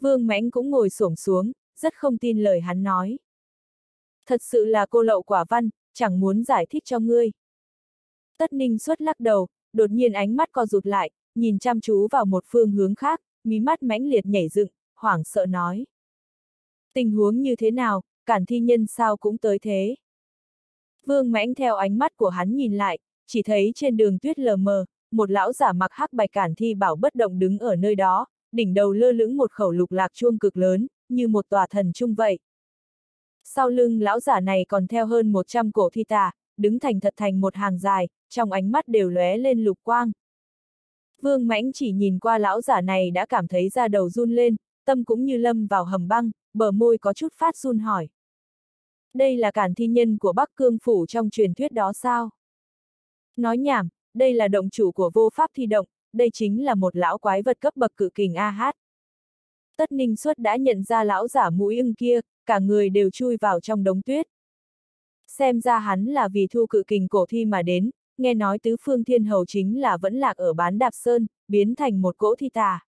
Vương Mãnh cũng ngồi xổm xuống, rất không tin lời hắn nói. Thật sự là cô lậu quả văn, chẳng muốn giải thích cho ngươi. Tất ninh suốt lắc đầu, đột nhiên ánh mắt co rụt lại, nhìn chăm chú vào một phương hướng khác, mí mắt mãnh liệt nhảy dựng, hoảng sợ nói. Tình huống như thế nào, cản thi nhân sao cũng tới thế. Vương mãnh theo ánh mắt của hắn nhìn lại, chỉ thấy trên đường tuyết lờ mờ, một lão giả mặc hắc bạch cản thi bảo bất động đứng ở nơi đó, đỉnh đầu lơ lửng một khẩu lục lạc chuông cực lớn, như một tòa thần trung vậy. Sau lưng lão giả này còn theo hơn 100 cổ thi tà, đứng thành thật thành một hàng dài, trong ánh mắt đều lóe lên lục quang. Vương Mãnh chỉ nhìn qua lão giả này đã cảm thấy da đầu run lên, tâm cũng như lâm vào hầm băng, bờ môi có chút phát run hỏi. Đây là cản thi nhân của Bắc Cương Phủ trong truyền thuyết đó sao? Nói nhảm, đây là động chủ của vô pháp thi động, đây chính là một lão quái vật cấp bậc cự kình A hát. Tất ninh xuất đã nhận ra lão giả mũi ưng kia, cả người đều chui vào trong đống tuyết. Xem ra hắn là vì thu cự kình cổ thi mà đến, nghe nói tứ phương thiên hầu chính là vẫn lạc ở bán đạp sơn, biến thành một cỗ thi tà.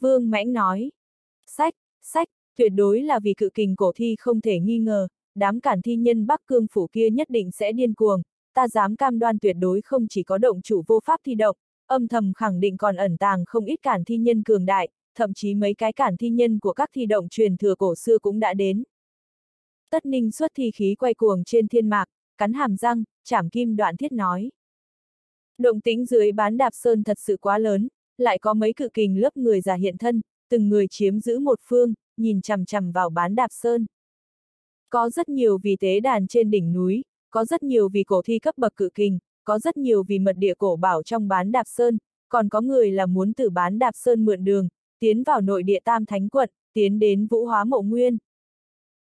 Vương Mãnh nói, sách, sách, tuyệt đối là vì cự kình cổ thi không thể nghi ngờ, đám cản thi nhân Bắc Cương Phủ kia nhất định sẽ điên cuồng, ta dám cam đoan tuyệt đối không chỉ có động chủ vô pháp thi động, âm thầm khẳng định còn ẩn tàng không ít cản thi nhân cường đại, thậm chí mấy cái cản thi nhân của các thi động truyền thừa cổ xưa cũng đã đến. Tất ninh xuất thi khí quay cuồng trên thiên mạc, cắn hàm răng, chảm kim đoạn thiết nói. Động tính dưới bán đạp sơn thật sự quá lớn, lại có mấy cự kình lớp người già hiện thân, từng người chiếm giữ một phương, nhìn chằm chằm vào bán đạp sơn. Có rất nhiều vì tế đàn trên đỉnh núi, có rất nhiều vì cổ thi cấp bậc cự kình, có rất nhiều vì mật địa cổ bảo trong bán đạp sơn, còn có người là muốn từ bán đạp sơn mượn đường, tiến vào nội địa tam thánh quận, tiến đến vũ hóa mộ nguyên.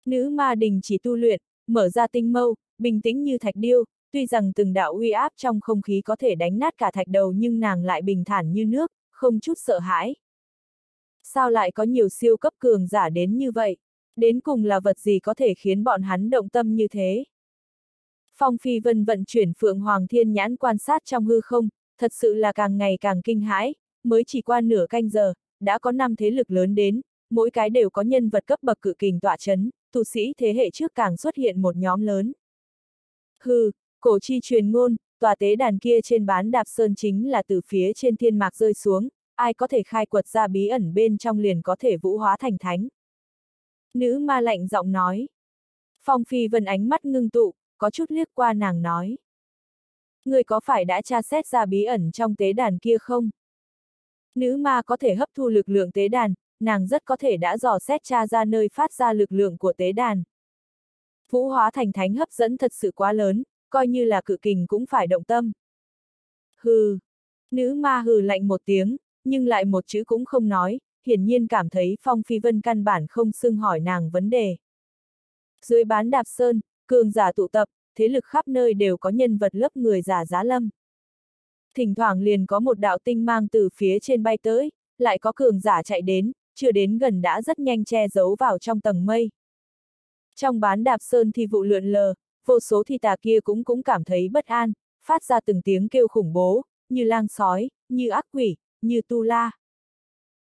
Nữ ma đình chỉ tu luyện, mở ra tinh mâu, bình tĩnh như thạch điêu, tuy rằng từng đạo uy áp trong không khí có thể đánh nát cả thạch đầu nhưng nàng lại bình thản như nước, không chút sợ hãi. Sao lại có nhiều siêu cấp cường giả đến như vậy? Đến cùng là vật gì có thể khiến bọn hắn động tâm như thế? Phong Phi Vân vận chuyển Phượng Hoàng Thiên Nhãn quan sát trong hư không, thật sự là càng ngày càng kinh hãi, mới chỉ qua nửa canh giờ, đã có năm thế lực lớn đến, mỗi cái đều có nhân vật cấp bậc cự kình tọa chấn, tu sĩ thế hệ trước càng xuất hiện một nhóm lớn. Hừ, cổ chi truyền ngôn, tòa tế đàn kia trên bán đạp sơn chính là từ phía trên thiên mạc rơi xuống, ai có thể khai quật ra bí ẩn bên trong liền có thể vũ hóa thành thánh. Nữ ma lạnh giọng nói. Phong Phi Vân ánh mắt ngưng tụ, có chút liếc qua nàng nói. Người có phải đã tra xét ra bí ẩn trong tế đàn kia không? Nữ ma có thể hấp thu lực lượng tế đàn, nàng rất có thể đã dò xét tra ra nơi phát ra lực lượng của tế đàn. Vũ hóa thành thánh hấp dẫn thật sự quá lớn, coi như là cự kình cũng phải động tâm. Hừ. Nữ ma hừ lạnh một tiếng, nhưng lại một chữ cũng không nói, hiển nhiên cảm thấy Phong Phi Vân căn bản không xưng hỏi nàng vấn đề. Dưới bán đạp sơn, cường giả tụ tập, thế lực khắp nơi đều có nhân vật lớp người giả giá lâm. Thỉnh thoảng liền có một đạo tinh mang từ phía trên bay tới, lại có cường giả chạy đến, chưa đến gần đã rất nhanh che giấu vào trong tầng mây. Trong bán đạp sơn thì vụ lượn lờ, vô số thi tà kia cũng cũng cảm thấy bất an, phát ra từng tiếng kêu khủng bố, như lang sói, như ác quỷ, như tu la.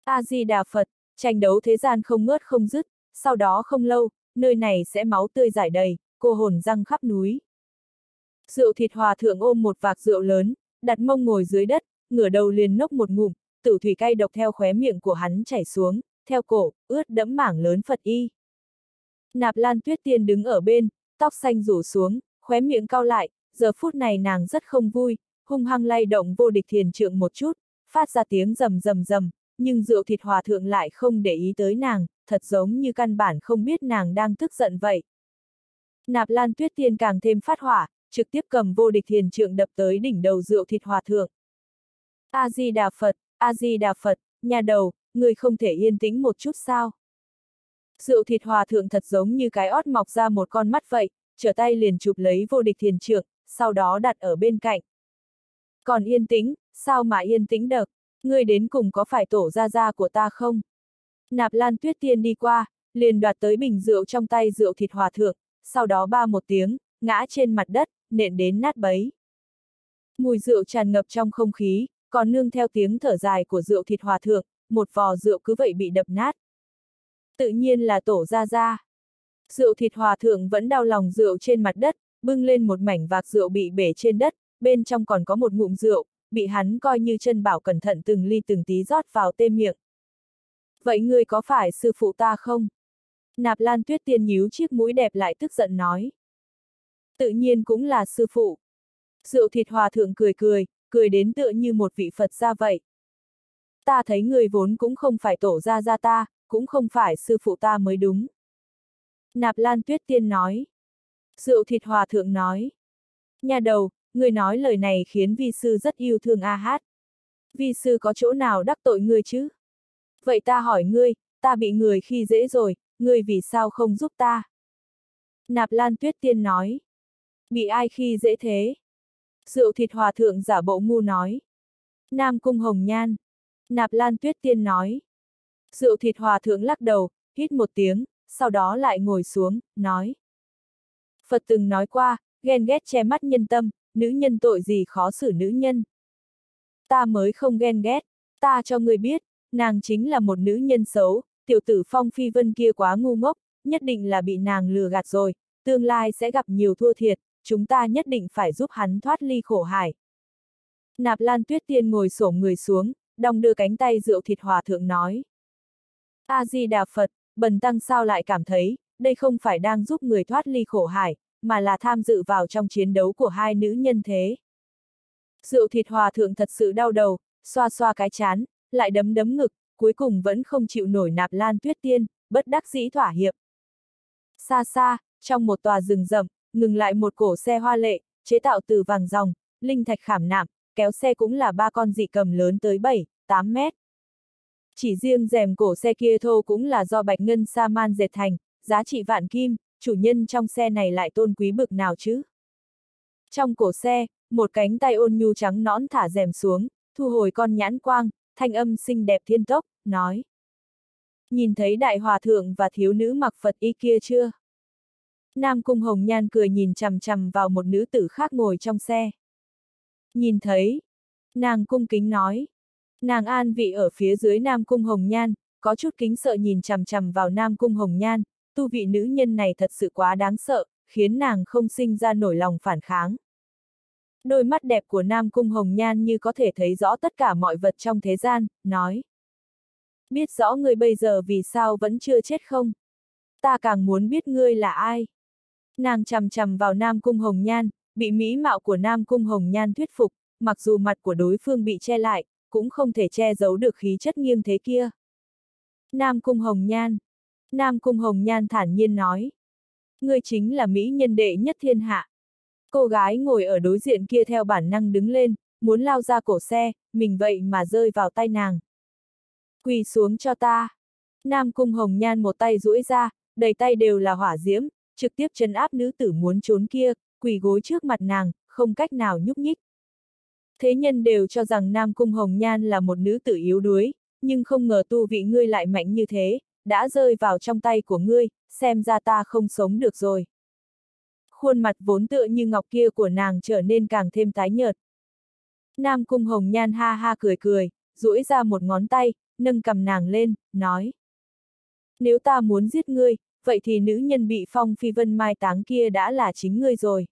A-di-đà Phật, tranh đấu thế gian không ngớt không dứt, sau đó không lâu, nơi này sẽ máu tươi giải đầy, cô hồn răng khắp núi. Rượu thịt hòa thượng ôm một vạc rượu lớn, đặt mông ngồi dưới đất, ngửa đầu liền nốc một ngụm, tử thủy cay độc theo khóe miệng của hắn chảy xuống, theo cổ, ướt đẫm mảng lớn Phật y. Nạp Lan Tuyết Tiên đứng ở bên, tóc xanh rủ xuống, khóe miệng cao lại, giờ phút này nàng rất không vui, hung hăng lay động vô địch thiền trượng một chút, phát ra tiếng rầm rầm rầm, nhưng rượu thịt hòa thượng lại không để ý tới nàng, thật giống như căn bản không biết nàng đang tức giận vậy. Nạp Lan Tuyết Tiên càng thêm phát hỏa, trực tiếp cầm vô địch thiền trượng đập tới đỉnh đầu rượu thịt hòa thượng. A-di-đà Phật, A-di-đà Phật, nhà đầu, người không thể yên tĩnh một chút sao? Rượu thịt hòa thượng thật giống như cái ót mọc ra một con mắt vậy, trở tay liền chụp lấy vô địch thiền trượng, sau đó đặt ở bên cạnh. Còn yên tĩnh, sao mà yên tĩnh được? Ngươi đến cùng có phải tổ gia gia của ta không? Nạp Lan Tuyết Tiên đi qua, liền đoạt tới bình rượu trong tay rượu thịt hòa thượng, sau đó ba một tiếng, ngã trên mặt đất, nện đến nát bấy. Mùi rượu tràn ngập trong không khí, còn nương theo tiếng thở dài của rượu thịt hòa thượng, một vò rượu cứ vậy bị đập nát. Tự nhiên là tổ ra ra. Rượu thịt hòa thượng vẫn đau lòng rượu trên mặt đất, bưng lên một mảnh vạc rượu bị bể trên đất, bên trong còn có một ngụm rượu, bị hắn coi như chân bảo cẩn thận từng ly từng tí rót vào tê miệng. Vậy ngươi có phải sư phụ ta không? Nạp Lan Tuyết Tiên nhíu chiếc mũi đẹp lại tức giận nói. Tự nhiên cũng là sư phụ. Rượu thịt hòa thượng cười cười, cười đến tựa như một vị Phật ra vậy. Ta thấy người vốn cũng không phải tổ ra ra ta, cũng không phải sư phụ ta mới đúng. Nạp Lan Tuyết Tiên nói. Rượu thịt hòa thượng nói. Nhà đầu, người nói lời này khiến vi sư rất yêu thương A Hát. Vi sư có chỗ nào đắc tội ngươi chứ? Vậy ta hỏi ngươi, ta bị người khi dễ rồi, ngươi vì sao không giúp ta? Nạp Lan Tuyết Tiên nói. Bị ai khi dễ thế? Rượu thịt hòa thượng giả bộ ngu nói. Nam Cung Hồng Nhan. Nạp Lan Tuyết Tiên nói. Rượu thịt hòa thượng lắc đầu, hít một tiếng, sau đó lại ngồi xuống, nói. Phật từng nói qua, ghen ghét che mắt nhân tâm, nữ nhân tội gì khó xử nữ nhân. Ta mới không ghen ghét, ta cho người biết, nàng chính là một nữ nhân xấu, tiểu tử Phong Phi Vân kia quá ngu ngốc, nhất định là bị nàng lừa gạt rồi, tương lai sẽ gặp nhiều thua thiệt, chúng ta nhất định phải giúp hắn thoát ly khổ hải. Nạp Lan Tuyết Tiên ngồi xổm người xuống, đong đưa cánh tay rượu thịt hòa thượng nói. A-di-đà Phật, bần tăng sao lại cảm thấy, đây không phải đang giúp người thoát ly khổ hải, mà là tham dự vào trong chiến đấu của hai nữ nhân thế. Rượu thịt hòa thượng thật sự đau đầu, xoa xoa cái chán, lại đấm đấm ngực, cuối cùng vẫn không chịu nổi nạp lan tuyết tiên, bất đắc dĩ thỏa hiệp. Xa xa, trong một tòa rừng rậm, ngừng lại một cổ xe hoa lệ, chế tạo từ vàng ròng, linh thạch khảm nạm, kéo xe cũng là ba con dị cầm lớn tới 7, 8 mét. Chỉ riêng rèm cổ xe kia thô cũng là do bạch ngân sa man dệt thành, giá trị vạn kim, chủ nhân trong xe này lại tôn quý bực nào chứ? Trong cổ xe, một cánh tay ôn nhu trắng nõn thả rèm xuống, thu hồi con nhãn quang, thanh âm xinh đẹp thiên tốc, nói. Nhìn thấy đại hòa thượng và thiếu nữ mặc Phật y kia chưa? Nam Cung Hồng Nhan cười nhìn chằm chằm vào một nữ tử khác ngồi trong xe. Nhìn thấy. Nàng cung kính nói. Nàng an vị ở phía dưới Nam Cung Hồng Nhan, có chút kính sợ nhìn chằm chằm vào Nam Cung Hồng Nhan, tu vị nữ nhân này thật sự quá đáng sợ, khiến nàng không sinh ra nổi lòng phản kháng. Đôi mắt đẹp của Nam Cung Hồng Nhan như có thể thấy rõ tất cả mọi vật trong thế gian, nói. Biết rõ người bây giờ vì sao vẫn chưa chết không? Ta càng muốn biết ngươi là ai. Nàng chằm chằm vào Nam Cung Hồng Nhan, bị mỹ mạo của Nam Cung Hồng Nhan thuyết phục, mặc dù mặt của đối phương bị che lại, cũng không thể che giấu được khí chất nghiêng thế kia. Nam Cung Hồng Nhan. Nam Cung Hồng Nhan thản nhiên nói. Ngươi chính là Mỹ nhân đệ nhất thiên hạ. Cô gái ngồi ở đối diện kia theo bản năng đứng lên, muốn lao ra cổ xe, mình vậy mà rơi vào tay nàng. Quỳ xuống cho ta. Nam Cung Hồng Nhan một tay duỗi ra, đầy tay đều là hỏa diễm, trực tiếp chân áp nữ tử muốn trốn kia, quỳ gối trước mặt nàng, không cách nào nhúc nhích. Thế nhân đều cho rằng Nam Cung Hồng Nhan là một nữ tử yếu đuối, nhưng không ngờ tu vị ngươi lại mạnh như thế, đã rơi vào trong tay của ngươi, xem ra ta không sống được rồi. Khuôn mặt vốn tựa như ngọc kia của nàng trở nên càng thêm tái nhợt. Nam Cung Hồng Nhan ha ha cười cười, duỗi ra một ngón tay, nâng cầm nàng lên, nói. Nếu ta muốn giết ngươi, vậy thì nữ nhân bị Phong Phi Vân mai táng kia đã là chính ngươi rồi.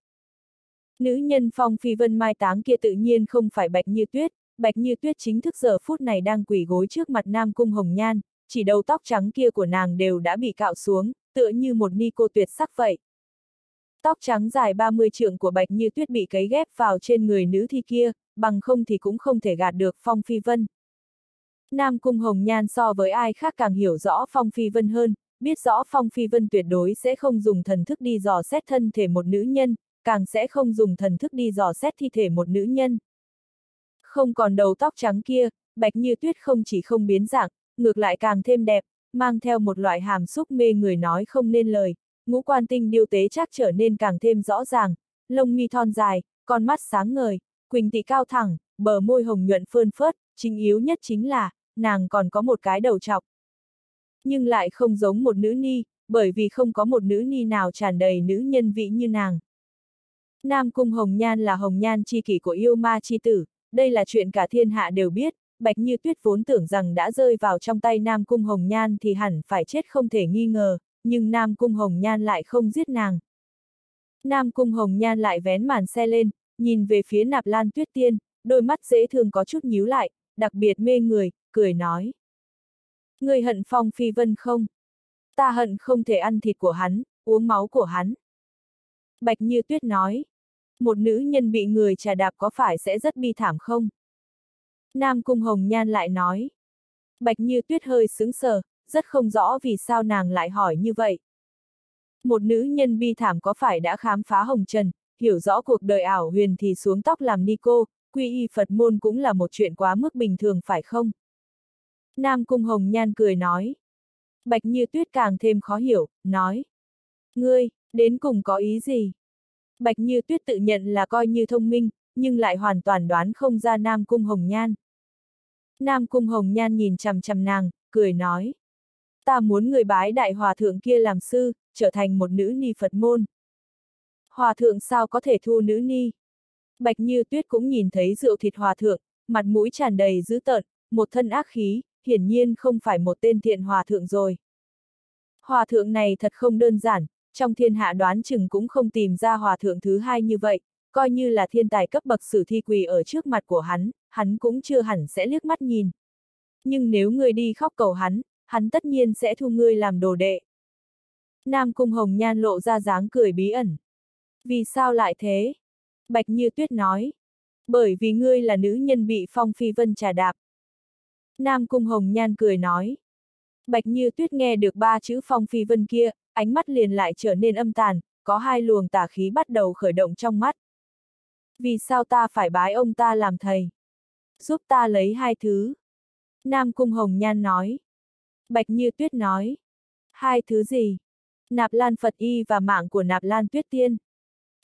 Nữ nhân Phong Phi Vân mai táng kia tự nhiên không phải Bạch Như Tuyết, Bạch Như Tuyết chính thức giờ phút này đang quỳ gối trước mặt Nam Cung Hồng Nhan, chỉ đầu tóc trắng kia của nàng đều đã bị cạo xuống, tựa như một ni cô tuyệt sắc vậy. Tóc trắng dài 30 trượng của Bạch Như Tuyết bị cấy ghép vào trên người nữ thi kia, bằng không thì cũng không thể gạt được Phong Phi Vân. Nam Cung Hồng Nhan so với ai khác càng hiểu rõ Phong Phi Vân hơn, biết rõ Phong Phi Vân tuyệt đối sẽ không dùng thần thức đi dò xét thân thể một nữ nhân, càng sẽ không dùng thần thức đi dò xét thi thể một nữ nhân. Không còn đầu tóc trắng kia, Bạch Như Tuyết không chỉ không biến dạng, ngược lại càng thêm đẹp, mang theo một loại hàm xúc mê người nói không nên lời, ngũ quan tinh điêu tế chắc trở nên càng thêm rõ ràng, lông mi thon dài, con mắt sáng ngời, quỳnh tị cao thẳng, bờ môi hồng nhuận phơn phớt, chính yếu nhất chính là, nàng còn có một cái đầu trọc. Nhưng lại không giống một nữ ni, bởi vì không có một nữ ni nào tràn đầy nữ nhân vị như nàng. Nam Cung Hồng Nhan là Hồng Nhan chi kỷ của yêu ma chi tử, đây là chuyện cả thiên hạ đều biết, Bạch Như Tuyết vốn tưởng rằng đã rơi vào trong tay Nam Cung Hồng Nhan thì hẳn phải chết không thể nghi ngờ, nhưng Nam Cung Hồng Nhan lại không giết nàng. Nam Cung Hồng Nhan lại vén màn xe lên, nhìn về phía nạp lan tuyết tiên, đôi mắt dễ thương có chút nhíu lại, đặc biệt mê người, cười nói. Người hận Phong Phi Vân không? Ta hận không thể ăn thịt của hắn, uống máu của hắn. Bạch Như Tuyết nói. Một nữ nhân bị người trà đạp có phải sẽ rất bi thảm không? Nam Cung Hồng Nhan lại nói. Bạch Như Tuyết hơi sững sờ, rất không rõ vì sao nàng lại hỏi như vậy. Một nữ nhân bi thảm có phải đã khám phá hồng trần, hiểu rõ cuộc đời ảo huyền thì xuống tóc làm ni cô, quy y Phật môn cũng là một chuyện quá mức bình thường phải không? Nam Cung Hồng Nhan cười nói. Bạch Như Tuyết càng thêm khó hiểu, nói. Ngươi, đến cùng có ý gì? Bạch Như Tuyết tự nhận là coi như thông minh, nhưng lại hoàn toàn đoán không ra Nam Cung Hồng Nhan. Nam Cung Hồng Nhan nhìn chằm chằm nàng, cười nói. Ta muốn người bái đại hòa thượng kia làm sư, trở thành một nữ ni Phật môn. Hòa thượng sao có thể thu nữ ni? Bạch Như Tuyết cũng nhìn thấy rượu thịt hòa thượng, mặt mũi tràn đầy dữ tợn, một thân ác khí, hiển nhiên không phải một tên thiện hòa thượng rồi. Hòa thượng này thật không đơn giản, trong thiên hạ đoán chừng cũng không tìm ra hòa thượng thứ hai như vậy, coi như là thiên tài cấp bậc sử thi quỳ ở trước mặt của hắn, hắn cũng chưa hẳn sẽ liếc mắt nhìn. Nhưng nếu người đi khóc cầu hắn, hắn tất nhiên sẽ thu ngươi làm đồ đệ. Nam Cung Hồng Nhan lộ ra dáng cười bí ẩn. Vì sao lại thế? Bạch Như Tuyết nói. Bởi vì ngươi là nữ nhân bị Phong Phi Vân trà đạp. Nam Cung Hồng Nhan cười nói. Bạch Như Tuyết nghe được ba chữ Phong Phi Vân kia, ánh mắt liền lại trở nên âm tàn, có hai luồng tà khí bắt đầu khởi động trong mắt. Vì sao ta phải bái ông ta làm thầy? Giúp ta lấy hai thứ. Nam Cung Hồng Nhan nói. Bạch Như Tuyết nói. Hai thứ gì? Nạp Lan Phật Y và mạng của Nạp Lan Tuyết Tiên.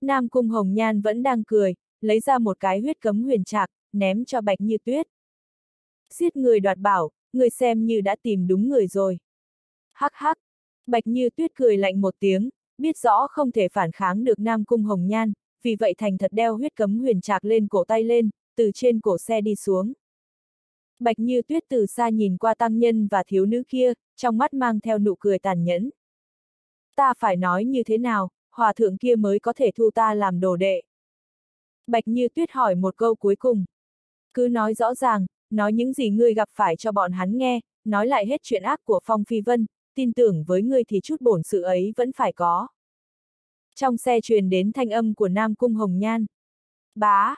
Nam Cung Hồng Nhan vẫn đang cười, lấy ra một cái huyết cấm huyền trạc, ném cho Bạch Như Tuyết. Giết người đoạt bảo, người xem như đã tìm đúng người rồi. Hắc hắc. Bạch Như Tuyết cười lạnh một tiếng, biết rõ không thể phản kháng được Nam Cung Hồng Nhan, vì vậy thành thật đeo huyết cấm huyền trạc lên cổ tay lên, từ trên cổ xe đi xuống. Bạch như tuyết từ xa nhìn qua tăng nhân và thiếu nữ kia, trong mắt mang theo nụ cười tàn nhẫn. Ta phải nói như thế nào, hòa thượng kia mới có thể thu ta làm đồ đệ. Bạch như tuyết hỏi một câu cuối cùng. Cứ nói rõ ràng, nói những gì ngươi gặp phải cho bọn hắn nghe, nói lại hết chuyện ác của Phong Phi Vân, tin tưởng với ngươi thì chút bổn sự ấy vẫn phải có. Trong xe truyền đến thanh âm của Nam Cung Hồng Nhan. Bá!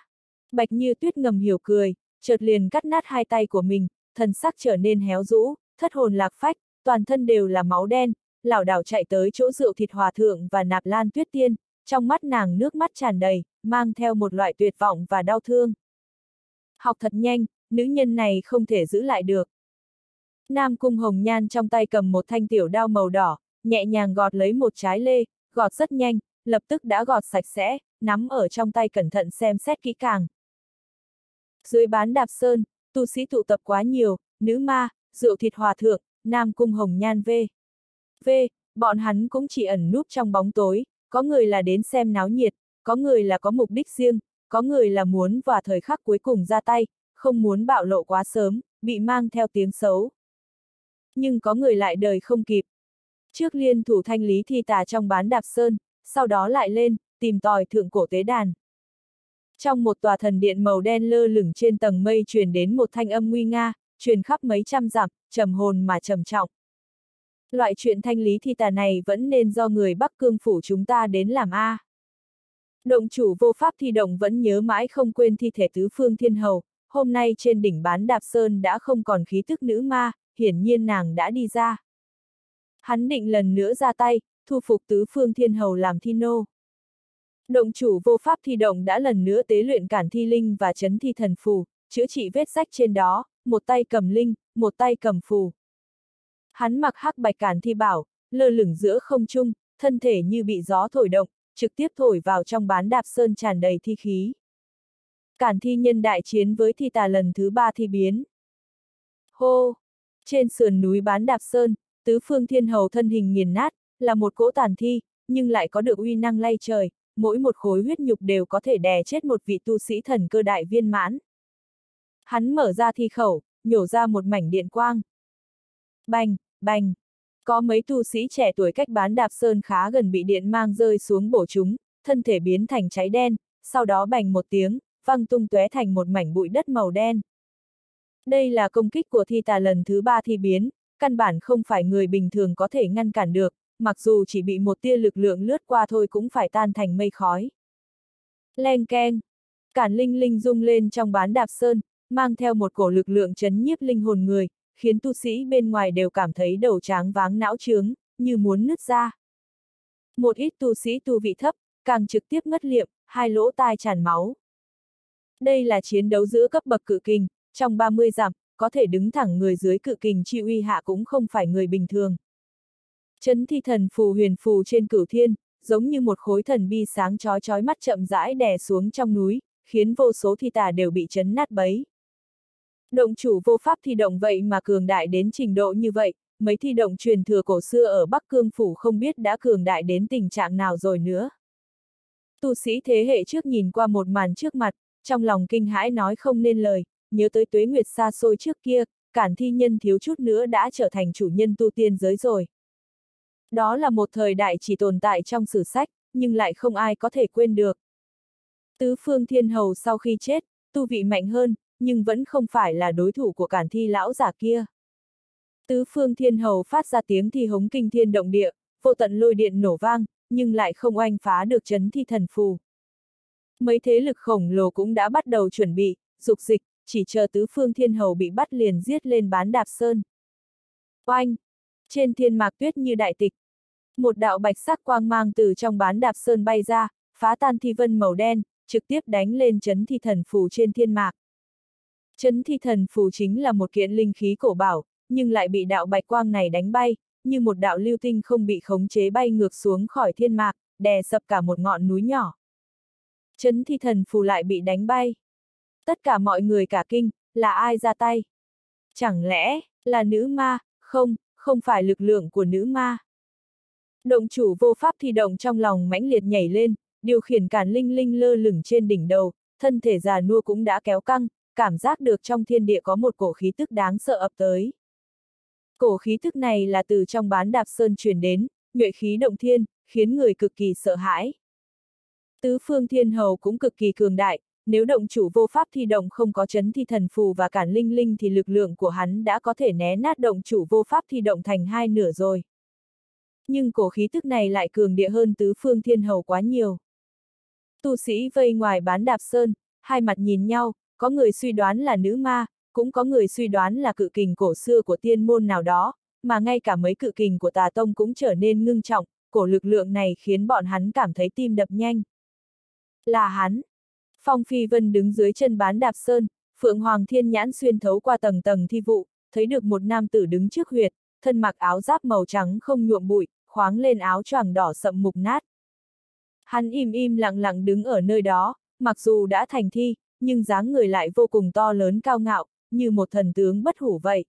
Bạch như tuyết ngầm hiểu cười, chợt liền cắt nát hai tay của mình, thần sắc trở nên héo rũ, thất hồn lạc phách, toàn thân đều là máu đen, lảo đảo chạy tới chỗ rượu thịt hòa thượng và nạp lan tuyết tiên, trong mắt nàng nước mắt tràn đầy, mang theo một loại tuyệt vọng và đau thương. Học thật nhanh, nữ nhân này không thể giữ lại được. Nam Cung Hồng Nhan trong tay cầm một thanh tiểu đao màu đỏ, nhẹ nhàng gọt lấy một trái lê, gọt rất nhanh, lập tức đã gọt sạch sẽ, nắm ở trong tay cẩn thận xem xét kỹ càng. Dưới bán đạp sơn, tu sĩ tụ tập quá nhiều, nữ ma, rượu thịt hòa thượng, Nam Cung Hồng Nhan V. V, bọn hắn cũng chỉ ẩn núp trong bóng tối, có người là đến xem náo nhiệt, có người là có mục đích riêng, có người là muốn vào thời khắc cuối cùng ra tay, không muốn bạo lộ quá sớm, bị mang theo tiếng xấu. Nhưng có người lại đời không kịp. Trước liên thủ thanh lý thi tà trong bán đạp sơn, sau đó lại lên, tìm tòi thượng cổ tế đàn. Trong một tòa thần điện màu đen lơ lửng trên tầng mây truyền đến một thanh âm nguy nga, truyền khắp mấy trăm dặm, trầm hồn mà trầm trọng. Loại chuyện thanh lý thi tà này vẫn nên do người Bắc Cương phủ chúng ta đến làm A. Động chủ vô pháp thi động vẫn nhớ mãi không quên thi thể tứ phương thiên hầu, hôm nay trên đỉnh bán đạp sơn đã không còn khí thức nữ ma, hiển nhiên nàng đã đi ra. Hắn định lần nữa ra tay, thu phục tứ phương thiên hầu làm thi nô. Động chủ vô pháp thi động đã lần nữa tế luyện cản thi linh và chấn thi thần phù, chữa trị vết rách trên đó, một tay cầm linh, một tay cầm phù. Hắn mặc hắc bạch cản thi bảo, lơ lửng giữa không trung, thân thể như bị gió thổi động, trực tiếp thổi vào trong bán đạp sơn tràn đầy thi khí. Cản thi nhân đại chiến với thi tà lần thứ ba thi biến. Hô! Trên sườn núi bán đạp sơn, tứ phương thiên hầu thân hình nghiền nát, là một cỗ tàn thi, nhưng lại có được uy năng lay trời, mỗi một khối huyết nhục đều có thể đè chết một vị tu sĩ thần cơ đại viên mãn. Hắn mở ra thi khẩu, nhổ ra một mảnh điện quang. Bành, bành. Có mấy tu sĩ trẻ tuổi cách bán đạp sơn khá gần bị điện mang rơi xuống bổ chúng, thân thể biến thành cháy đen, sau đó bành một tiếng, văng tung tóe thành một mảnh bụi đất màu đen. Đây là công kích của thi tà lần thứ ba thi biến, căn bản không phải người bình thường có thể ngăn cản được, mặc dù chỉ bị một tia lực lượng lướt qua thôi cũng phải tan thành mây khói. Leng keng, cản linh linh rung lên trong bán đạp sơn, mang theo một cổ lực lượng chấn nhiếp linh hồn người, khiến tu sĩ bên ngoài đều cảm thấy đầu tráng váng não trướng, như muốn nứt ra. Một ít tu sĩ tu vị thấp, càng trực tiếp ngất liệm, hai lỗ tai tràn máu. Đây là chiến đấu giữa cấp bậc cự kình, trong 30 dặm, có thể đứng thẳng người dưới cự kình chi uy hạ cũng không phải người bình thường. Chấn thi thần phù huyền phù trên cửu thiên, giống như một khối thần bi sáng chói chói mắt chậm rãi đè xuống trong núi, khiến vô số thi tà đều bị chấn nát bấy. Động chủ vô pháp thi động vậy mà cường đại đến trình độ như vậy, mấy thi động truyền thừa cổ xưa ở Bắc Cương Phủ không biết đã cường đại đến tình trạng nào rồi nữa. Tu sĩ thế hệ trước nhìn qua một màn trước mặt, trong lòng kinh hãi nói không nên lời, nhớ tới tuế nguyệt xa xôi trước kia, cản thi nhân thiếu chút nữa đã trở thành chủ nhân tu tiên giới rồi. Đó là một thời đại chỉ tồn tại trong sử sách, nhưng lại không ai có thể quên được. Tứ phương thiên hầu sau khi chết, tu vị mạnh hơn, nhưng vẫn không phải là đối thủ của cản thi lão giả kia. Tứ phương thiên hầu phát ra tiếng thi hống kinh thiên động địa, vô tận lôi điện nổ vang, nhưng lại không oanh phá được chấn thi thần phù. Mấy thế lực khổng lồ cũng đã bắt đầu chuẩn bị, dục dịch, chỉ chờ tứ phương thiên hầu bị bắt liền giết lên bán đạp sơn. Oanh! Trên thiên mạc tuyết như đại tịch. Một đạo bạch sắc quang mang từ trong bán đạp sơn bay ra, phá tan thi vân màu đen, trực tiếp đánh lên chấn thi thần phù trên thiên mạc. Chấn thi thần phù chính là một kiện linh khí cổ bảo, nhưng lại bị đạo bạch quang này đánh bay, như một đạo lưu tinh không bị khống chế bay ngược xuống khỏi thiên mạc, đè sập cả một ngọn núi nhỏ. Chấn thi thần phù lại bị đánh bay. Tất cả mọi người cả kinh, là ai ra tay? Chẳng lẽ, là nữ ma, không, không phải lực lượng của nữ ma. Động chủ vô pháp thi động trong lòng mãnh liệt nhảy lên, điều khiển cản linh linh lơ lửng trên đỉnh đầu, thân thể già nua cũng đã kéo căng, cảm giác được trong thiên địa có một cổ khí tức đáng sợ ập tới. Cổ khí tức này là từ trong bán đạp sơn truyền đến, nhuệ khí động thiên, khiến người cực kỳ sợ hãi. Tứ phương thiên hầu cũng cực kỳ cường đại, nếu động chủ vô pháp thi động không có chấn thi thần phù và cản linh linh thì lực lượng của hắn đã có thể né nát động chủ vô pháp thi động thành hai nửa rồi. Nhưng cổ khí tức này lại cường địa hơn tứ phương thiên hầu quá nhiều. Tu sĩ vây ngoài bán đạp sơn, hai mặt nhìn nhau, có người suy đoán là nữ ma, cũng có người suy đoán là cự kình cổ xưa của tiên môn nào đó, mà ngay cả mấy cự kình của tà tông cũng trở nên ngưng trọng, cổ lực lượng này khiến bọn hắn cảm thấy tim đập nhanh. Là hắn. Phong Phi Vân đứng dưới chân bán đạp sơn, Phượng Hoàng Thiên Nhãn xuyên thấu qua tầng tầng thi vụ, thấy được một nam tử đứng trước huyệt, thân mặc áo giáp màu trắng không nhuộm bụi, khoáng lên áo choàng đỏ sậm mục nát. Hắn im im lặng lặng đứng ở nơi đó, mặc dù đã thành thi, nhưng dáng người lại vô cùng to lớn cao ngạo, như một thần tướng bất hủ vậy.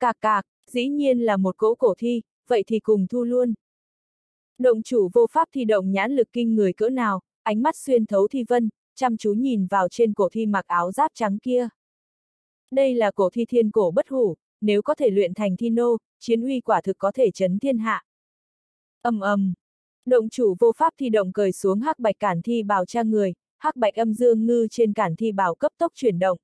Cạc cạc, dĩ nhiên là một cỗ cổ thi, vậy thì cùng thu luôn. Động chủ vô pháp thi động nhãn lực kinh người cỡ nào, ánh mắt xuyên thấu thi vân, chăm chú nhìn vào trên cổ thi mặc áo giáp trắng kia. Đây là cổ thi thiên cổ bất hủ, nếu có thể luyện thành thi nô, chiến uy quả thực có thể chấn thiên hạ. ầm ầm, động chủ vô pháp thi động cười xuống hắc bạch cản thi bào cha người, hắc bạch âm dương ngư trên cản thi bào cấp tốc chuyển động.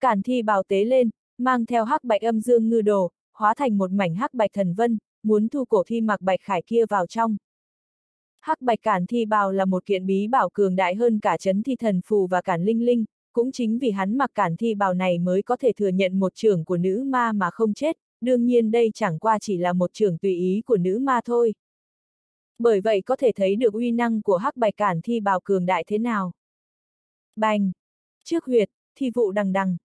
Cản thi bào tế lên, mang theo hắc bạch âm dương ngư đồ, hóa thành một mảnh hắc bạch thần vân, muốn thu cổ thi mặc bạch khải kia vào trong. Hắc bạch cản thi bào là một kiện bí bảo cường đại hơn cả chấn thi thần phù và cản linh linh, cũng chính vì hắn mặc cản thi bào này mới có thể thừa nhận một trưởng của nữ ma mà không chết, đương nhiên đây chẳng qua chỉ là một trưởng tùy ý của nữ ma thôi. Bởi vậy có thể thấy được uy năng của hắc bạch cản thi bào cường đại thế nào. Bành! Trước huyệt, thi vụ đằng đằng.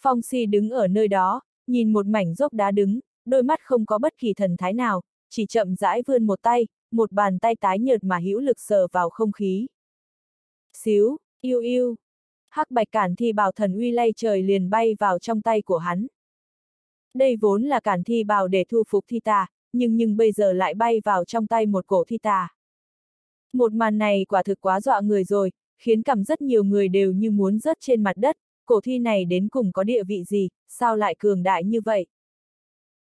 Phong si đứng ở nơi đó, nhìn một mảnh dốc đá đứng, đôi mắt không có bất kỳ thần thái nào, chỉ chậm rãi vươn một tay, một bàn tay tái nhợt mà hữu lực sờ vào không khí. Xíu, yêu yêu. Hắc bạch cản thi bào thần uy lay trời liền bay vào trong tay của hắn. Đây vốn là cản thi bào để thu phục thi tà, nhưng nhưng bây giờ lại bay vào trong tay một cổ thi tà. Một màn này quả thực quá dọa người rồi, khiến cảm rất nhiều người đều như muốn rớt trên mặt đất, cổ thi này đến cùng có địa vị gì, sao lại cường đại như vậy?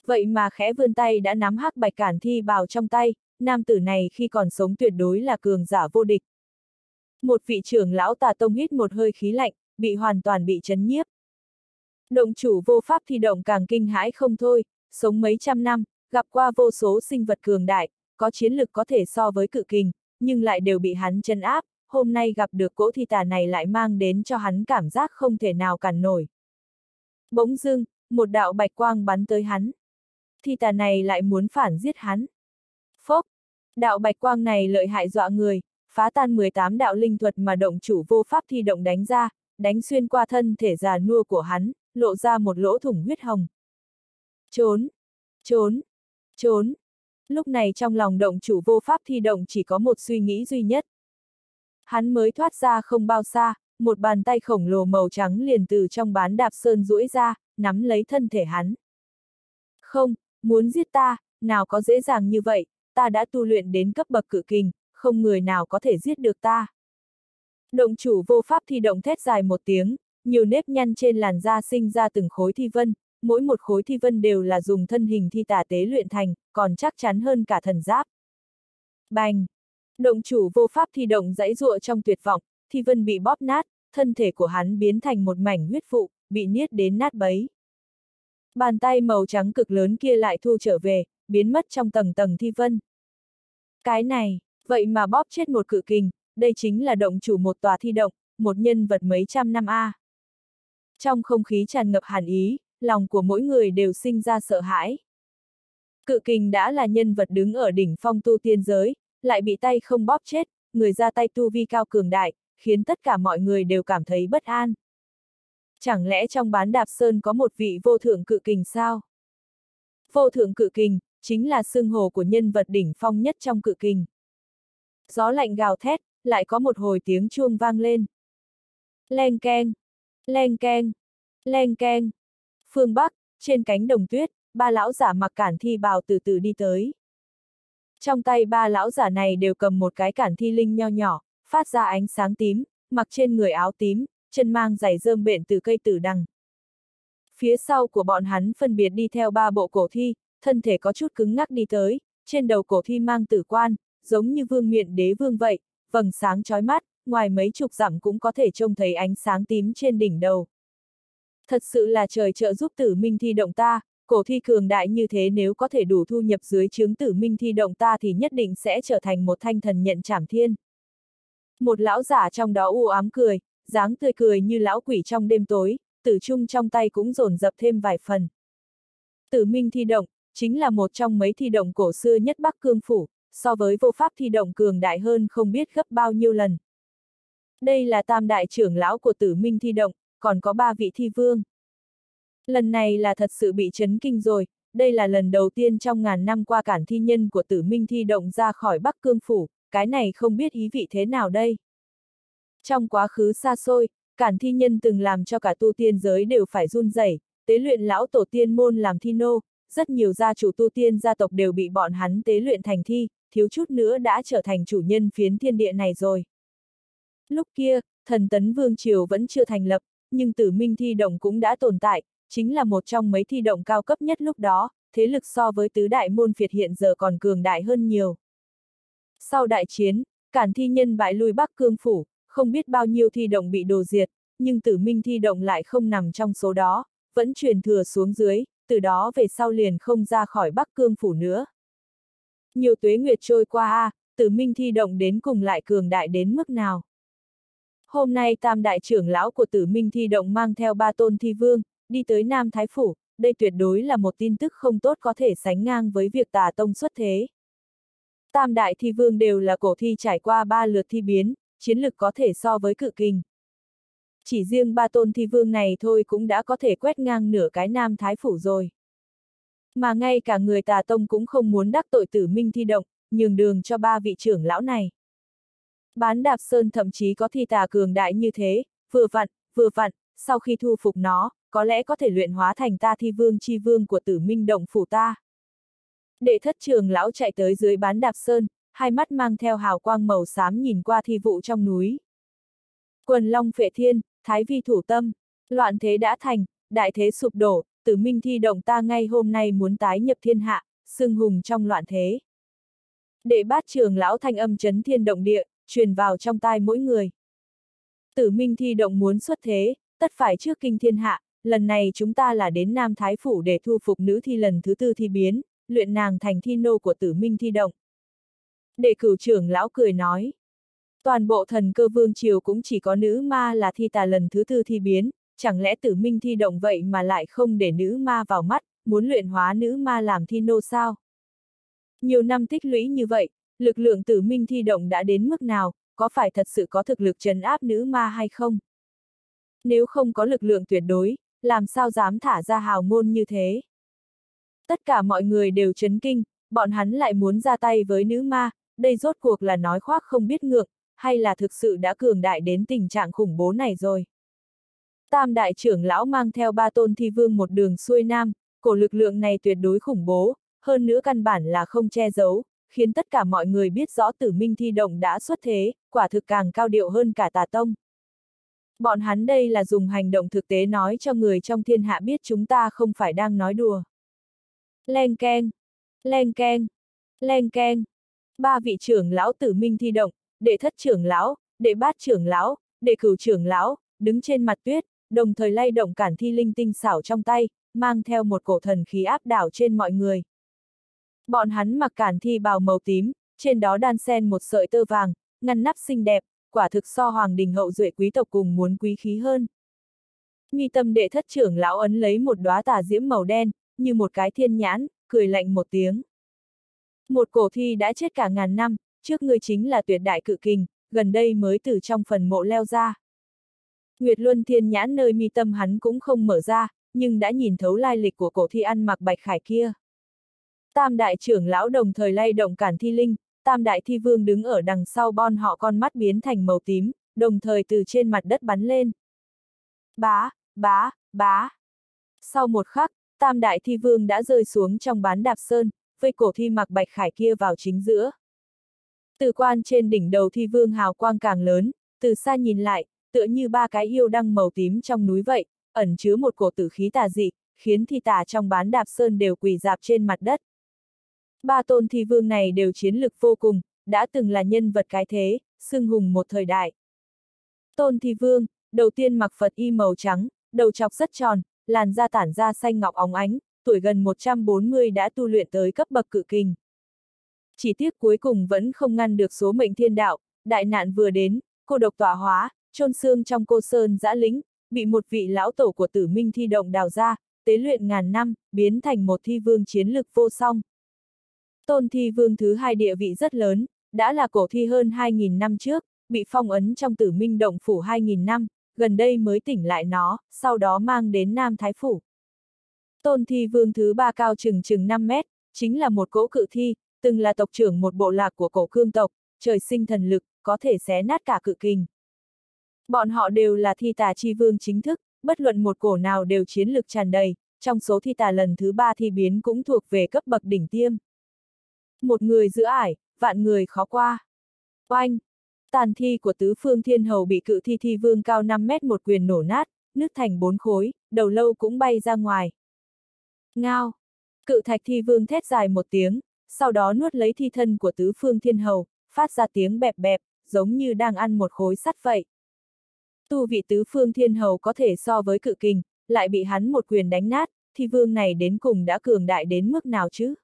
Vậy mà khẽ vươn tay đã nắm hắc bạch cản thi bào trong tay, nam tử này khi còn sống tuyệt đối là cường giả vô địch. Một vị trưởng lão tà tông hít một hơi khí lạnh, bị hoàn toàn bị chấn nhiếp. Động chủ vô pháp thi động càng kinh hãi không thôi, sống mấy trăm năm, gặp qua vô số sinh vật cường đại, có chiến lực có thể so với cự kình, nhưng lại đều bị hắn chân áp, hôm nay gặp được cỗ thi tà này lại mang đến cho hắn cảm giác không thể nào cản nổi. Bỗng dưng, một đạo bạch quang bắn tới hắn. Thi tà này lại muốn phản giết hắn. Đạo bạch quang này lợi hại dọa người, phá tan 18 đạo linh thuật mà động chủ vô pháp thi động đánh ra, đánh xuyên qua thân thể già nua của hắn, lộ ra một lỗ thủng huyết hồng. Trốn! Trốn! Trốn! Lúc này trong lòng động chủ vô pháp thi động chỉ có một suy nghĩ duy nhất. Hắn mới thoát ra không bao xa, một bàn tay khổng lồ màu trắng liền từ trong bán đạp sơn duỗi ra, nắm lấy thân thể hắn. Không, muốn giết ta, nào có dễ dàng như vậy, ta đã tu luyện đến cấp bậc cự kình, không người nào có thể giết được ta. Động chủ vô pháp thi động thét dài một tiếng, nhiều nếp nhăn trên làn da sinh ra từng khối thi vân, mỗi một khối thi vân đều là dùng thân hình thi tà tế luyện thành, còn chắc chắn hơn cả thần giáp. Bành! Động chủ vô pháp thi động dãy rụa trong tuyệt vọng, thi vân bị bóp nát, thân thể của hắn biến thành một mảnh huyết phụ, bị niết đến nát bấy. Bàn tay màu trắng cực lớn kia lại thu trở về, biến mất trong tầng tầng thi vân. Cái này, vậy mà bóp chết một cự kình, đây chính là động chủ một tòa thi động, một nhân vật mấy trăm năm A. Trong không khí tràn ngập hàn ý, lòng của mỗi người đều sinh ra sợ hãi. Cự kình đã là nhân vật đứng ở đỉnh phong tu tiên giới, lại bị tay không bóp chết, người ra tay tu vi cao cường đại, khiến tất cả mọi người đều cảm thấy bất an. Chẳng lẽ trong bán đạp sơn có một vị vô thượng cự kình sao? Vô thượng cự kình, chính là xương hồ của nhân vật đỉnh phong nhất trong cự kình. Gió lạnh gào thét, lại có một hồi tiếng chuông vang lên. Leng keng, leng keng, leng keng. Phương Bắc, trên cánh đồng tuyết, ba lão giả mặc cản thi bào từ từ đi tới. Trong tay ba lão giả này đều cầm một cái cản thi linh nho nhỏ, phát ra ánh sáng tím, mặc trên người áo tím, chân mang giày rơm bện từ cây tử đằng. Phía sau của bọn hắn phân biệt đi theo ba bộ cổ thi, thân thể có chút cứng ngắc đi tới, trên đầu cổ thi mang tử quan, giống như vương miện đế vương vậy, vầng sáng chói mắt, ngoài mấy chục dặm cũng có thể trông thấy ánh sáng tím trên đỉnh đầu. Thật sự là trời trợ giúp tử minh thi động ta, cổ thi cường đại như thế nếu có thể đủ thu nhập dưới chứng tử minh thi động ta thì nhất định sẽ trở thành một thanh thần nhận trảm thiên. Một lão giả trong đó u ám cười, dáng tươi cười như lão quỷ trong đêm tối, tử trung trong tay cũng dồn dập thêm vài phần. Tử minh thi động, chính là một trong mấy thi động cổ xưa nhất Bắc Cương Phủ, so với vô pháp thi động cường đại hơn không biết gấp bao nhiêu lần. Đây là tam đại trưởng lão của tử minh thi động, còn có ba vị thi vương. Lần này là thật sự bị chấn kinh rồi, đây là lần đầu tiên trong ngàn năm qua cản thi nhân của tử minh thi động ra khỏi Bắc Cương Phủ, cái này không biết ý vị thế nào đây. Trong quá khứ xa xôi, cản thi nhân từng làm cho cả tu tiên giới đều phải run rẩy, tế luyện lão tổ tiên môn làm thi nô, rất nhiều gia chủ tu tiên gia tộc đều bị bọn hắn tế luyện thành thi, thiếu chút nữa đã trở thành chủ nhân phiến thiên địa này rồi. Lúc kia, thần tấn vương triều vẫn chưa thành lập, nhưng tử minh thi động cũng đã tồn tại, chính là một trong mấy thi động cao cấp nhất lúc đó, thế lực so với tứ đại môn phiệt hiện giờ còn cường đại hơn nhiều. Sau đại chiến, cản thi nhân bại lui Bắc Cương Phủ, không biết bao nhiêu thi động bị đồ diệt, nhưng tử minh thi động lại không nằm trong số đó, vẫn truyền thừa xuống dưới, từ đó về sau liền không ra khỏi Bắc Cương Phủ nữa. Nhiều tuế nguyệt trôi qua a, tử minh thi động đến cùng lại cường đại đến mức nào. Hôm nay tam đại trưởng lão của tử minh thi động mang theo ba tôn thi vương, đi tới Nam Thái Phủ, đây tuyệt đối là một tin tức không tốt có thể sánh ngang với việc tà tông xuất thế. Tam đại thi vương đều là cổ thi trải qua ba lượt thi biến, chiến lực có thể so với cự kình. Chỉ riêng ba tôn thi vương này thôi cũng đã có thể quét ngang nửa cái Nam Thái Phủ rồi. Mà ngay cả người tà tông cũng không muốn đắc tội tử minh thi động, nhường đường cho ba vị trưởng lão này. Bán đạp sơn thậm chí có thi tà cường đại như thế, vừa vặn, vừa vặn, sau khi thu phục nó, có lẽ có thể luyện hóa thành ta thi vương chi vương của tử minh động phủ ta. Đệ thất trường lão chạy tới dưới bán đạp sơn, hai mắt mang theo hào quang màu xám nhìn qua thi vụ trong núi. Quần long phệ thiên, thái vi thủ tâm, loạn thế đã thành, đại thế sụp đổ, tử minh thi động ta ngay hôm nay muốn tái nhập thiên hạ, xưng hùng trong loạn thế. Đệ bát trường lão thanh âm chấn thiên động địa, truyền vào trong tai mỗi người. Tử minh thi động muốn xuất thế, tất phải trước kinh thiên hạ, lần này chúng ta là đến Nam Thái Phủ để thu phục nữ thi lần thứ tư thi biến, luyện nàng thành thi nô của tử minh thi động. Đệ cửu trưởng lão cười nói. Toàn bộ thần cơ vương triều cũng chỉ có nữ ma là thi tà lần thứ tư thi biến, chẳng lẽ tử minh thi động vậy mà lại không để nữ ma vào mắt, muốn luyện hóa nữ ma làm thi nô sao? Nhiều năm tích lũy như vậy, lực lượng tử minh thi động đã đến mức nào, có phải thật sự có thực lực trấn áp nữ ma hay không? Nếu không có lực lượng tuyệt đối, làm sao dám thả ra hào ngôn như thế? Tất cả mọi người đều chấn kinh, bọn hắn lại muốn ra tay với nữ ma, đây rốt cuộc là nói khoác không biết ngược, hay là thực sự đã cường đại đến tình trạng khủng bố này rồi. Tam đại trưởng lão mang theo ba tôn thi vương một đường xuôi nam, cổ lực lượng này tuyệt đối khủng bố, hơn nữa căn bản là không che giấu, khiến tất cả mọi người biết rõ tử minh thi động đã xuất thế, quả thực càng cao điệu hơn cả tà tông. Bọn hắn đây là dùng hành động thực tế nói cho người trong thiên hạ biết chúng ta không phải đang nói đùa. Leng keng, leng keng, leng keng. Ba vị trưởng lão tử minh thi động, đệ thất trưởng lão, đệ bát trưởng lão, đệ cửu trưởng lão, đứng trên mặt tuyết, đồng thời lay động cản thi linh tinh xảo trong tay, mang theo một cổ thần khí áp đảo trên mọi người. Bọn hắn mặc cản thi bào màu tím, trên đó đan sen một sợi tơ vàng, ngăn nắp xinh đẹp, quả thực so hoàng đình hậu duệ quý tộc cùng muốn quý khí hơn. Nghi tâm đệ thất trưởng lão ấn lấy một đóa tà diễm màu đen, như một cái thiên nhãn, cười lạnh một tiếng. Một cổ thi đã chết cả ngàn năm, trước ngươi chính là tuyệt đại cự kình, gần đây mới từ trong phần mộ leo ra. Nguyệt Luân thiên nhãn nơi mi tâm hắn cũng không mở ra, nhưng đã nhìn thấu lai lịch của cổ thi ăn mặc bạch khải kia. Tam đại trưởng lão đồng thời lay động cản thi linh, tam đại thi vương đứng ở đằng sau bon họ con mắt biến thành màu tím, đồng thời từ trên mặt đất bắn lên. Bá, bá, bá. Sau một khắc, tam đại thi vương đã rơi xuống trong bán đạp sơn, vây cổ thi mặc bạch khải kia vào chính giữa. Từ quan trên đỉnh đầu thi vương hào quang càng lớn, từ xa nhìn lại, tựa như ba cái yêu đăng màu tím trong núi vậy, ẩn chứa một cổ tử khí tà dị, khiến thi tà trong bán đạp sơn đều quỳ dạp trên mặt đất. Ba tôn thi vương này đều chiến lực vô cùng, đã từng là nhân vật cái thế, xưng hùng một thời đại. Tôn thi vương, đầu tiên mặc Phật y màu trắng, đầu chọc rất tròn, làn da tản ra xanh ngọc óng ánh, tuổi gần 140 đã tu luyện tới cấp bậc cự kình. Chỉ tiếc cuối cùng vẫn không ngăn được số mệnh thiên đạo, đại nạn vừa đến, cô độc tỏa hóa, trôn xương trong cô sơn giã lĩnh, bị một vị lão tổ của tử minh thi động đào ra, tế luyện ngàn năm, biến thành một thi vương chiến lực vô song. Tôn thi vương thứ hai địa vị rất lớn, đã là cổ thi hơn 2.000 năm trước, bị phong ấn trong tử minh động phủ 2.000 năm, gần đây mới tỉnh lại nó, sau đó mang đến Nam Thái Phủ. Tôn thi vương thứ ba cao chừng chừng 5 mét, chính là một cỗ cự thi, từng là tộc trưởng một bộ lạc của cổ cương tộc, trời sinh thần lực, có thể xé nát cả cự kinh. Bọn họ đều là thi tà chi vương chính thức, bất luận một cổ nào đều chiến lực tràn đầy, trong số thi tà lần thứ ba thi biến cũng thuộc về cấp bậc đỉnh tiêm. Một người giữa ải, vạn người khó qua. Oanh! Tàn thi của tứ phương thiên hầu bị cự thi thi vương cao 5 mét một quyền nổ nát, nứt thành bốn khối, đầu lâu cũng bay ra ngoài. Ngao! Cự thạch thi vương thét dài một tiếng, sau đó nuốt lấy thi thân của tứ phương thiên hầu, phát ra tiếng bẹp bẹp, giống như đang ăn một khối sắt vậy. Tu vị tứ phương thiên hầu có thể so với cự kình, lại bị hắn một quyền đánh nát, thì vương này đến cùng đã cường đại đến mức nào chứ?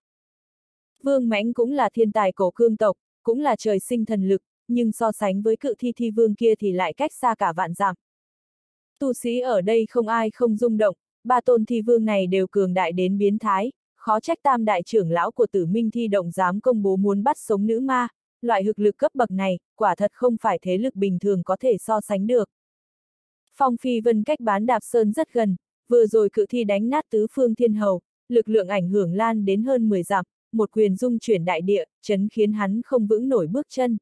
Vương mãnh cũng là thiên tài cổ cương tộc, cũng là trời sinh thần lực, nhưng so sánh với cự thi thi vương kia thì lại cách xa cả vạn dặm. Tu sĩ ở đây không ai không rung động, ba tôn thi vương này đều cường đại đến biến thái, khó trách tam đại trưởng lão của tử minh thi động dám công bố muốn bắt sống nữ ma, loại hực lực cấp bậc này, quả thật không phải thế lực bình thường có thể so sánh được. Phong Phi Vân cách bán đạp sơn rất gần, vừa rồi cự thi đánh nát tứ phương thiên hầu, lực lượng ảnh hưởng lan đến hơn 10 dặm, một quyền dung chuyển đại địa, chấn khiến hắn không vững nổi bước chân.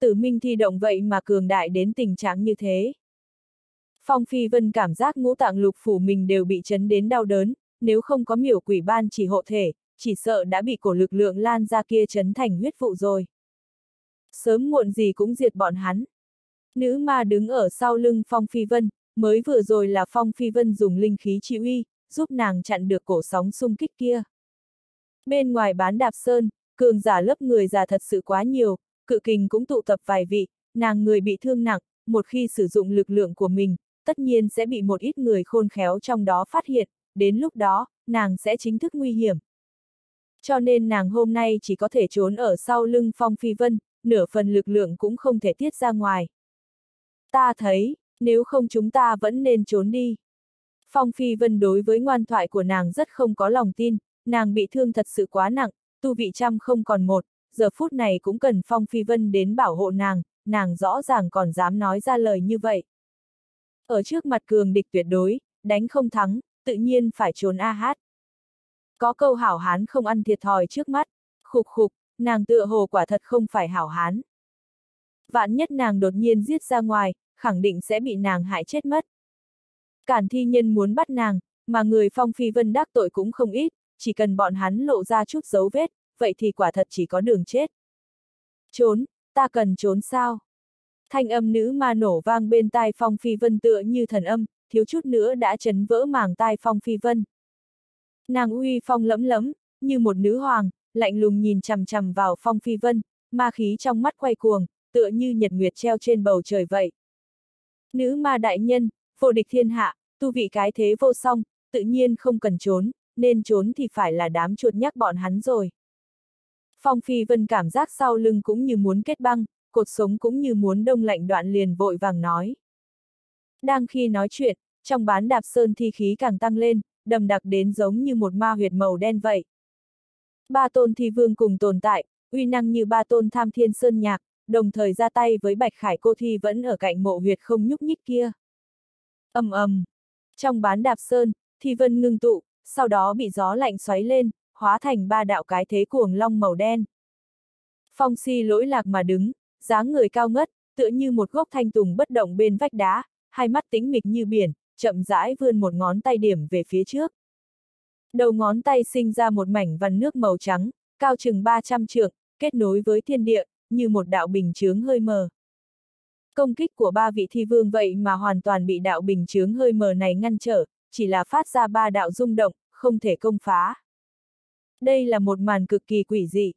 Tử minh thi động vậy mà cường đại đến tình trạng như thế. Phong Phi Vân cảm giác ngũ tạng lục phủ mình đều bị chấn đến đau đớn, nếu không có miểu quỷ ban chỉ hộ thể, chỉ sợ đã bị cổ lực lượng lan ra kia chấn thành huyết vụ rồi. Sớm muộn gì cũng diệt bọn hắn. Nữ ma đứng ở sau lưng Phong Phi Vân, mới vừa rồi là Phong Phi Vân dùng linh khí chi uy, giúp nàng chặn được cổ sóng xung kích kia. Bên ngoài bán đạp sơn, cường giả lớp người già thật sự quá nhiều, cự kình cũng tụ tập vài vị, nàng người bị thương nặng, một khi sử dụng lực lượng của mình, tất nhiên sẽ bị một ít người khôn khéo trong đó phát hiện, đến lúc đó, nàng sẽ chính thức nguy hiểm. Cho nên nàng hôm nay chỉ có thể trốn ở sau lưng Phong Phi Vân, nửa phần lực lượng cũng không thể tiết ra ngoài. Ta thấy, nếu không chúng ta vẫn nên trốn đi. Phong Phi Vân đối với ngoan thoại của nàng rất không có lòng tin, nàng bị thương thật sự quá nặng, tu vị trăm không còn một, giờ phút này cũng cần Phong Phi Vân đến bảo hộ nàng, nàng rõ ràng còn dám nói ra lời như vậy. Ở trước mặt cường địch tuyệt đối, đánh không thắng, tự nhiên phải trốn a hát. Có câu hảo hán không ăn thiệt thòi trước mắt, khục khục, nàng tựa hồ quả thật không phải hảo hán. Vạn nhất nàng đột nhiên giết ra ngoài, khẳng định sẽ bị nàng hại chết mất. Cản thi nhân muốn bắt nàng, mà người phong phi vân đắc tội cũng không ít, chỉ cần bọn hắn lộ ra chút dấu vết, vậy thì quả thật chỉ có đường chết. Trốn, ta cần trốn sao? Thanh âm nữ ma nổ vang bên tai phong phi vân tựa như thần âm, thiếu chút nữa đã chấn vỡ màng tai phong phi vân. Nàng uy phong lẫm lẫm, như một nữ hoàng, lạnh lùng nhìn chằm chằm vào phong phi vân, ma khí trong mắt quay cuồng, tựa như nhật nguyệt treo trên bầu trời vậy. Nữ ma đại nhân, vô địch thiên hạ, tu vị cái thế vô song, tự nhiên không cần trốn, nên trốn thì phải là đám chuột nhắc bọn hắn rồi. Phong Phi Vân cảm giác sau lưng cũng như muốn kết băng, cột sống cũng như muốn đông lạnh đoạn liền vội vàng nói. Đang khi nói chuyện, trong bán đạp sơn thi khí càng tăng lên, đầm đặc đến giống như một ma huyệt màu đen vậy. Ba tôn thi vương cùng tồn tại, uy năng như ba tôn tham thiên sơn nhạc, đồng thời ra tay với bạch khải cô thi vẫn ở cạnh mộ huyệt không nhúc nhích kia. ầm ầm, trong bán đạp sơn, thi vân ngưng tụ, sau đó bị gió lạnh xoáy lên, hóa thành ba đạo cái thế cuồng long màu đen. Phong si lỗi lạc mà đứng, dáng người cao ngất, tựa như một gốc thanh tùng bất động bên vách đá, hai mắt tính mịch như biển, chậm rãi vươn một ngón tay điểm về phía trước. Đầu ngón tay sinh ra một mảnh vằn nước màu trắng, cao chừng 300 trượng, kết nối với thiên địa, như một đạo bình chướng hơi mờ. Công kích của ba vị thi vương vậy mà hoàn toàn bị đạo bình chướng hơi mờ này ngăn trở, chỉ là phát ra ba đạo rung động, không thể công phá. Đây là một màn cực kỳ quỷ dị.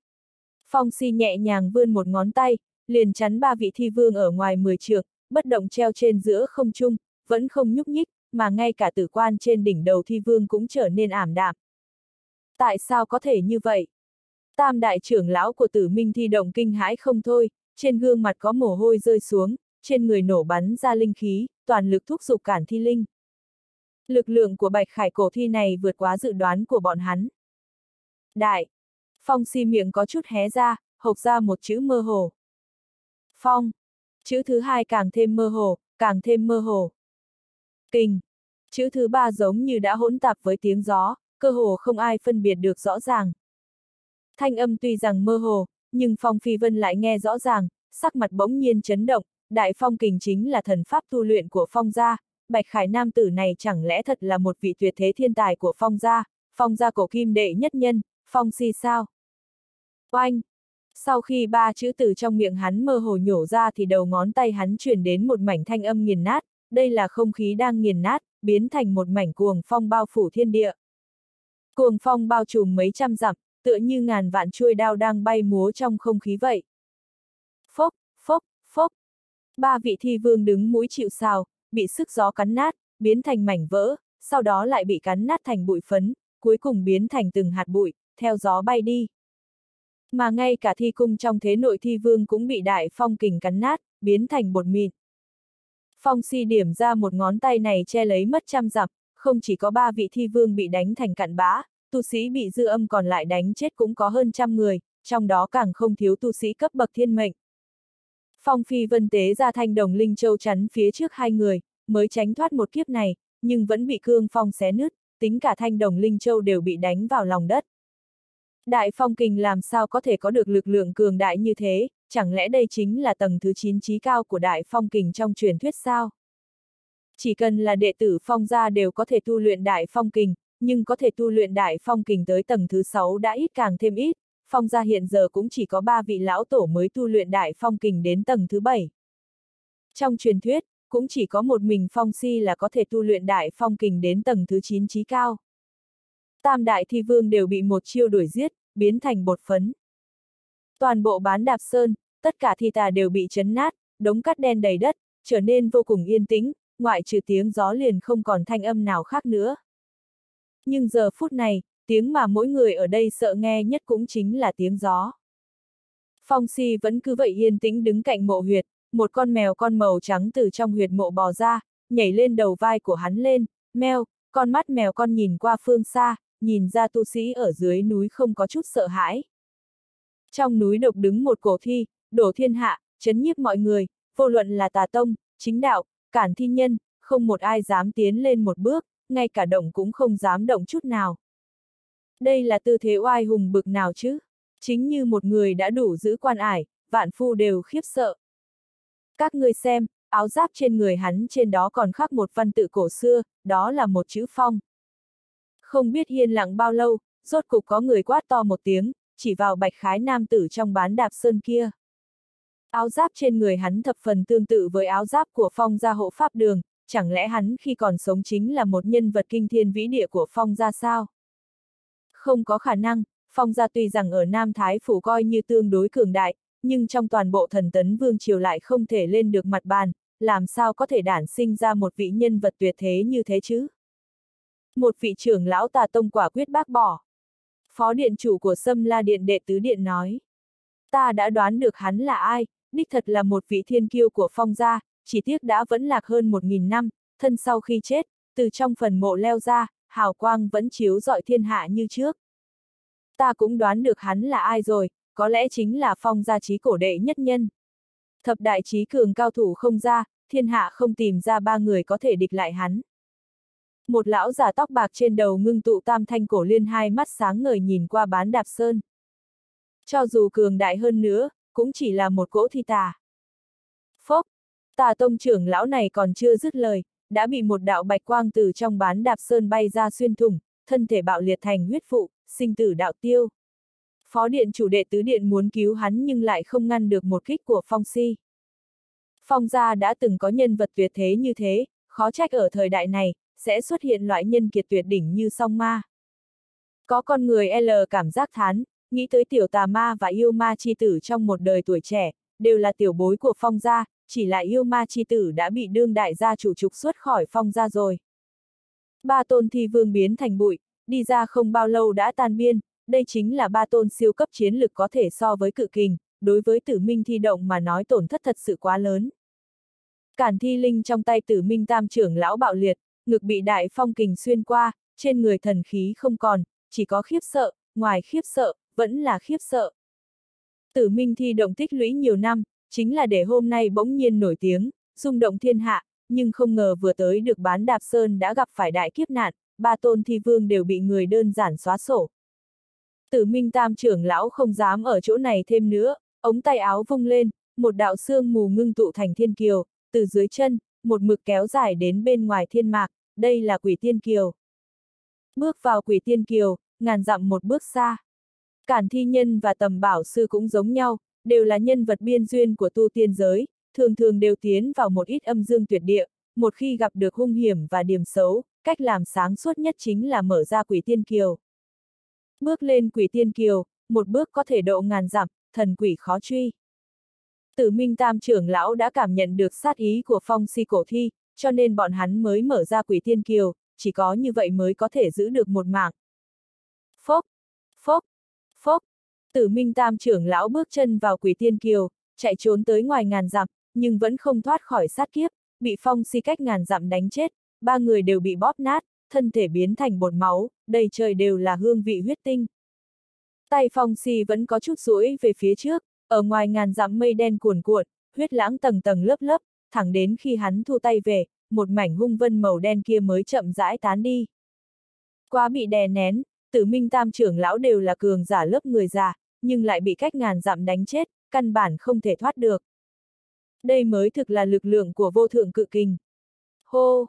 Phong si nhẹ nhàng vươn một ngón tay, liền chắn ba vị thi vương ở ngoài mười trượng, bất động treo trên giữa không trung, vẫn không nhúc nhích, mà ngay cả tử quan trên đỉnh đầu thi vương cũng trở nên ảm đạm. Tại sao có thể như vậy? Tam đại trưởng lão của tử minh thi động kinh hãi không thôi, trên gương mặt có mồ hôi rơi xuống, trên người nổ bắn ra linh khí, toàn lực thúc giục cản thi linh. Lực lượng của bạch khải cổ thi này vượt quá dự đoán của bọn hắn. Đại. Phong si miệng có chút hé ra, hộc ra một chữ mơ hồ. Phong. Chữ thứ hai càng thêm mơ hồ, càng thêm mơ hồ. Kinh. Chữ thứ ba giống như đã hỗn tạp với tiếng gió, cơ hồ không ai phân biệt được rõ ràng. Thanh âm tuy rằng mơ hồ, nhưng Phong Phi Vân lại nghe rõ ràng, sắc mặt bỗng nhiên chấn động, Đại Phong Kình chính là thần pháp tu luyện của Phong gia, Bạch Khải Nam tử này chẳng lẽ thật là một vị tuyệt thế thiên tài của Phong gia, Phong gia cổ kim đệ nhất nhân, Phong si sao? Oanh! Sau khi ba chữ từ trong miệng hắn mơ hồ nhổ ra thì đầu ngón tay hắn chuyển đến một mảnh thanh âm nghiền nát, đây là không khí đang nghiền nát, biến thành một mảnh cuồng phong bao phủ thiên địa. Cuồng phong bao trùm mấy trăm dặm, tựa như ngàn vạn chuôi đao đang bay múa trong không khí vậy. Phốc, phốc, phốc. Ba vị thi vương đứng mũi chịu sào, bị sức gió cắn nát, biến thành mảnh vỡ, sau đó lại bị cắn nát thành bụi phấn, cuối cùng biến thành từng hạt bụi, theo gió bay đi. Mà ngay cả thi cung trong thế nội thi vương cũng bị đại phong kình cắn nát, biến thành bột mịn. Phong si điểm ra một ngón tay này che lấy mất trăm dặm, không chỉ có ba vị thi vương bị đánh thành cặn bã, tu sĩ bị dư âm còn lại đánh chết cũng có hơn trăm người, trong đó càng không thiếu tu sĩ cấp bậc thiên mệnh. Phong phi vân tế ra thanh đồng linh châu chắn phía trước hai người, mới tránh thoát một kiếp này, nhưng vẫn bị cương phong xé nứt, tính cả thanh đồng linh châu đều bị đánh vào lòng đất. Đại phong kình làm sao có thể có được lực lượng cường đại như thế, chẳng lẽ đây chính là tầng thứ 9 trí cao của đại phong kình trong truyền thuyết sao? Chỉ cần là đệ tử phong gia đều có thể tu luyện đại phong kình, nhưng có thể tu luyện đại phong kình tới tầng thứ 6 đã ít càng thêm ít, phong gia hiện giờ cũng chỉ có 3 vị lão tổ mới tu luyện đại phong kình đến tầng thứ 7. Trong truyền thuyết, cũng chỉ có một mình phong si là có thể tu luyện đại phong kình đến tầng thứ 9 trí cao. Tam đại thi vương đều bị một chiêu đuổi giết, biến thành bột phấn. Toàn bộ bán đạp sơn, tất cả thi tà đều bị chấn nát, đống cát đen đầy đất, trở nên vô cùng yên tĩnh, ngoại trừ tiếng gió liền không còn thanh âm nào khác nữa. Nhưng giờ phút này, tiếng mà mỗi người ở đây sợ nghe nhất cũng chính là tiếng gió. Phong si vẫn cứ vậy yên tĩnh đứng cạnh mộ huyệt, một con mèo con màu trắng từ trong huyệt mộ bò ra, nhảy lên đầu vai của hắn lên, mèo, con mắt mèo con nhìn qua phương xa, nhìn ra tu sĩ ở dưới núi không có chút sợ hãi. Trong núi độc đứng một cổ thi, đổ thiên hạ, chấn nhiếp mọi người, vô luận là tà tông, chính đạo, cản thi nhân, không một ai dám tiến lên một bước, ngay cả động cũng không dám động chút nào. Đây là tư thế oai hùng bực nào chứ? Chính như một người đã đủ giữ quan ải, vạn phu đều khiếp sợ. Các ngươi xem, áo giáp trên người hắn trên đó còn khắc một văn tự cổ xưa, đó là một chữ phong. Không biết hiên lặng bao lâu, rốt cục có người quát to một tiếng, chỉ vào bạch khái nam tử trong bán đạp sơn kia. Áo giáp trên người hắn thập phần tương tự với áo giáp của phong gia hộ pháp đường, chẳng lẽ hắn khi còn sống chính là một nhân vật kinh thiên vĩ địa của phong gia sao? Không có khả năng, phong gia tuy rằng ở Nam Thái Phủ coi như tương đối cường đại, nhưng trong toàn bộ thần tấn vương triều lại không thể lên được mặt bàn, làm sao có thể đản sinh ra một vị nhân vật tuyệt thế như thế chứ? Một vị trưởng lão tà tông quả quyết bác bỏ. Phó điện chủ của Sâm La Điện đệ tứ điện nói. Ta đã đoán được hắn là ai, đích thật là một vị thiên kiêu của phong gia, chỉ tiếc đã vẫn lạc hơn một nghìn năm, thân sau khi chết, từ trong phần mộ leo ra, hào quang vẫn chiếu dọi thiên hạ như trước. Ta cũng đoán được hắn là ai rồi, có lẽ chính là phong gia trí cổ đệ nhất nhân. Thập đại trí cường cao thủ không ra, thiên hạ không tìm ra ba người có thể địch lại hắn. Một lão già tóc bạc trên đầu ngưng tụ tam thanh cổ liên hai mắt sáng ngời nhìn qua bán đạp sơn. Cho dù cường đại hơn nữa, cũng chỉ là một cỗ thi tà. Phốc, tà tông trưởng lão này còn chưa dứt lời, đã bị một đạo bạch quang từ trong bán đạp sơn bay ra xuyên thủng, thân thể bạo liệt thành huyết phụ, sinh tử đạo tiêu. Phó điện chủ đệ tứ điện muốn cứu hắn nhưng lại không ngăn được một kích của phong si. Phong gia đã từng có nhân vật tuyệt thế như thế, khó trách ở thời đại này, sẽ xuất hiện loại nhân kiệt tuyệt đỉnh như song ma. Có con người L cảm giác thán, nghĩ tới tiểu tà ma và yêu ma chi tử trong một đời tuổi trẻ, đều là tiểu bối của phong gia, chỉ là yêu ma chi tử đã bị đương đại gia chủ trục xuất khỏi phong gia rồi. Ba tôn thi vương biến thành bụi, đi ra không bao lâu đã tan biên, đây chính là ba tôn siêu cấp chiến lực có thể so với cự kình, đối với tử minh thi động mà nói tổn thất thật sự quá lớn. Cản thi linh trong tay tử minh tam trưởng lão bạo liệt, ngực bị đại phong kình xuyên qua, trên người thần khí không còn, chỉ có khiếp sợ, ngoài khiếp sợ, vẫn là khiếp sợ. Tử minh thi động tích lũy nhiều năm, chính là để hôm nay bỗng nhiên nổi tiếng, rung động thiên hạ, nhưng không ngờ vừa tới được bán đạp sơn đã gặp phải đại kiếp nạn, ba tôn thi vương đều bị người đơn giản xóa sổ. Tử minh tam trưởng lão không dám ở chỗ này thêm nữa, ống tay áo vung lên, một đạo xương mù ngưng tụ thành thiên kiều, từ dưới chân, một mực kéo dài đến bên ngoài thiên mạc, đây là quỷ tiên kiều. Bước vào quỷ tiên kiều, ngàn dặm một bước xa. Cản thi nhân và tầm bảo sư cũng giống nhau, đều là nhân vật biên duyên của tu tiên giới, thường thường đều tiến vào một ít âm dương tuyệt địa, một khi gặp được hung hiểm và điểm xấu, cách làm sáng suốt nhất chính là mở ra quỷ tiên kiều. Bước lên quỷ tiên kiều, một bước có thể độ ngàn dặm, thần quỷ khó truy. Tử Minh Tam trưởng lão đã cảm nhận được sát ý của phong si cổ thi, cho nên bọn hắn mới mở ra quỷ tiên kiều, chỉ có như vậy mới có thể giữ được một mạng. Phốc, phốc, phốc, tử Minh Tam trưởng lão bước chân vào quỷ tiên kiều, chạy trốn tới ngoài ngàn dặm, nhưng vẫn không thoát khỏi sát kiếp, bị phong si cách ngàn dặm đánh chết, ba người đều bị bóp nát, thân thể biến thành bột máu, đầy trời đều là hương vị huyết tinh. Tay phong si vẫn có chút rũi về phía trước, ở ngoài ngàn dặm mây đen cuồn cuộn, huyết lãng tầng tầng lớp lớp, thẳng đến khi hắn thu tay về, một mảnh hung vân màu đen kia mới chậm rãi tán đi. Quá bị đè nén, tử minh tam trưởng lão đều là cường giả lớp người già, nhưng lại bị cách ngàn dặm đánh chết, căn bản không thể thoát được. Đây mới thực là lực lượng của vô thượng cự kinh. Hô!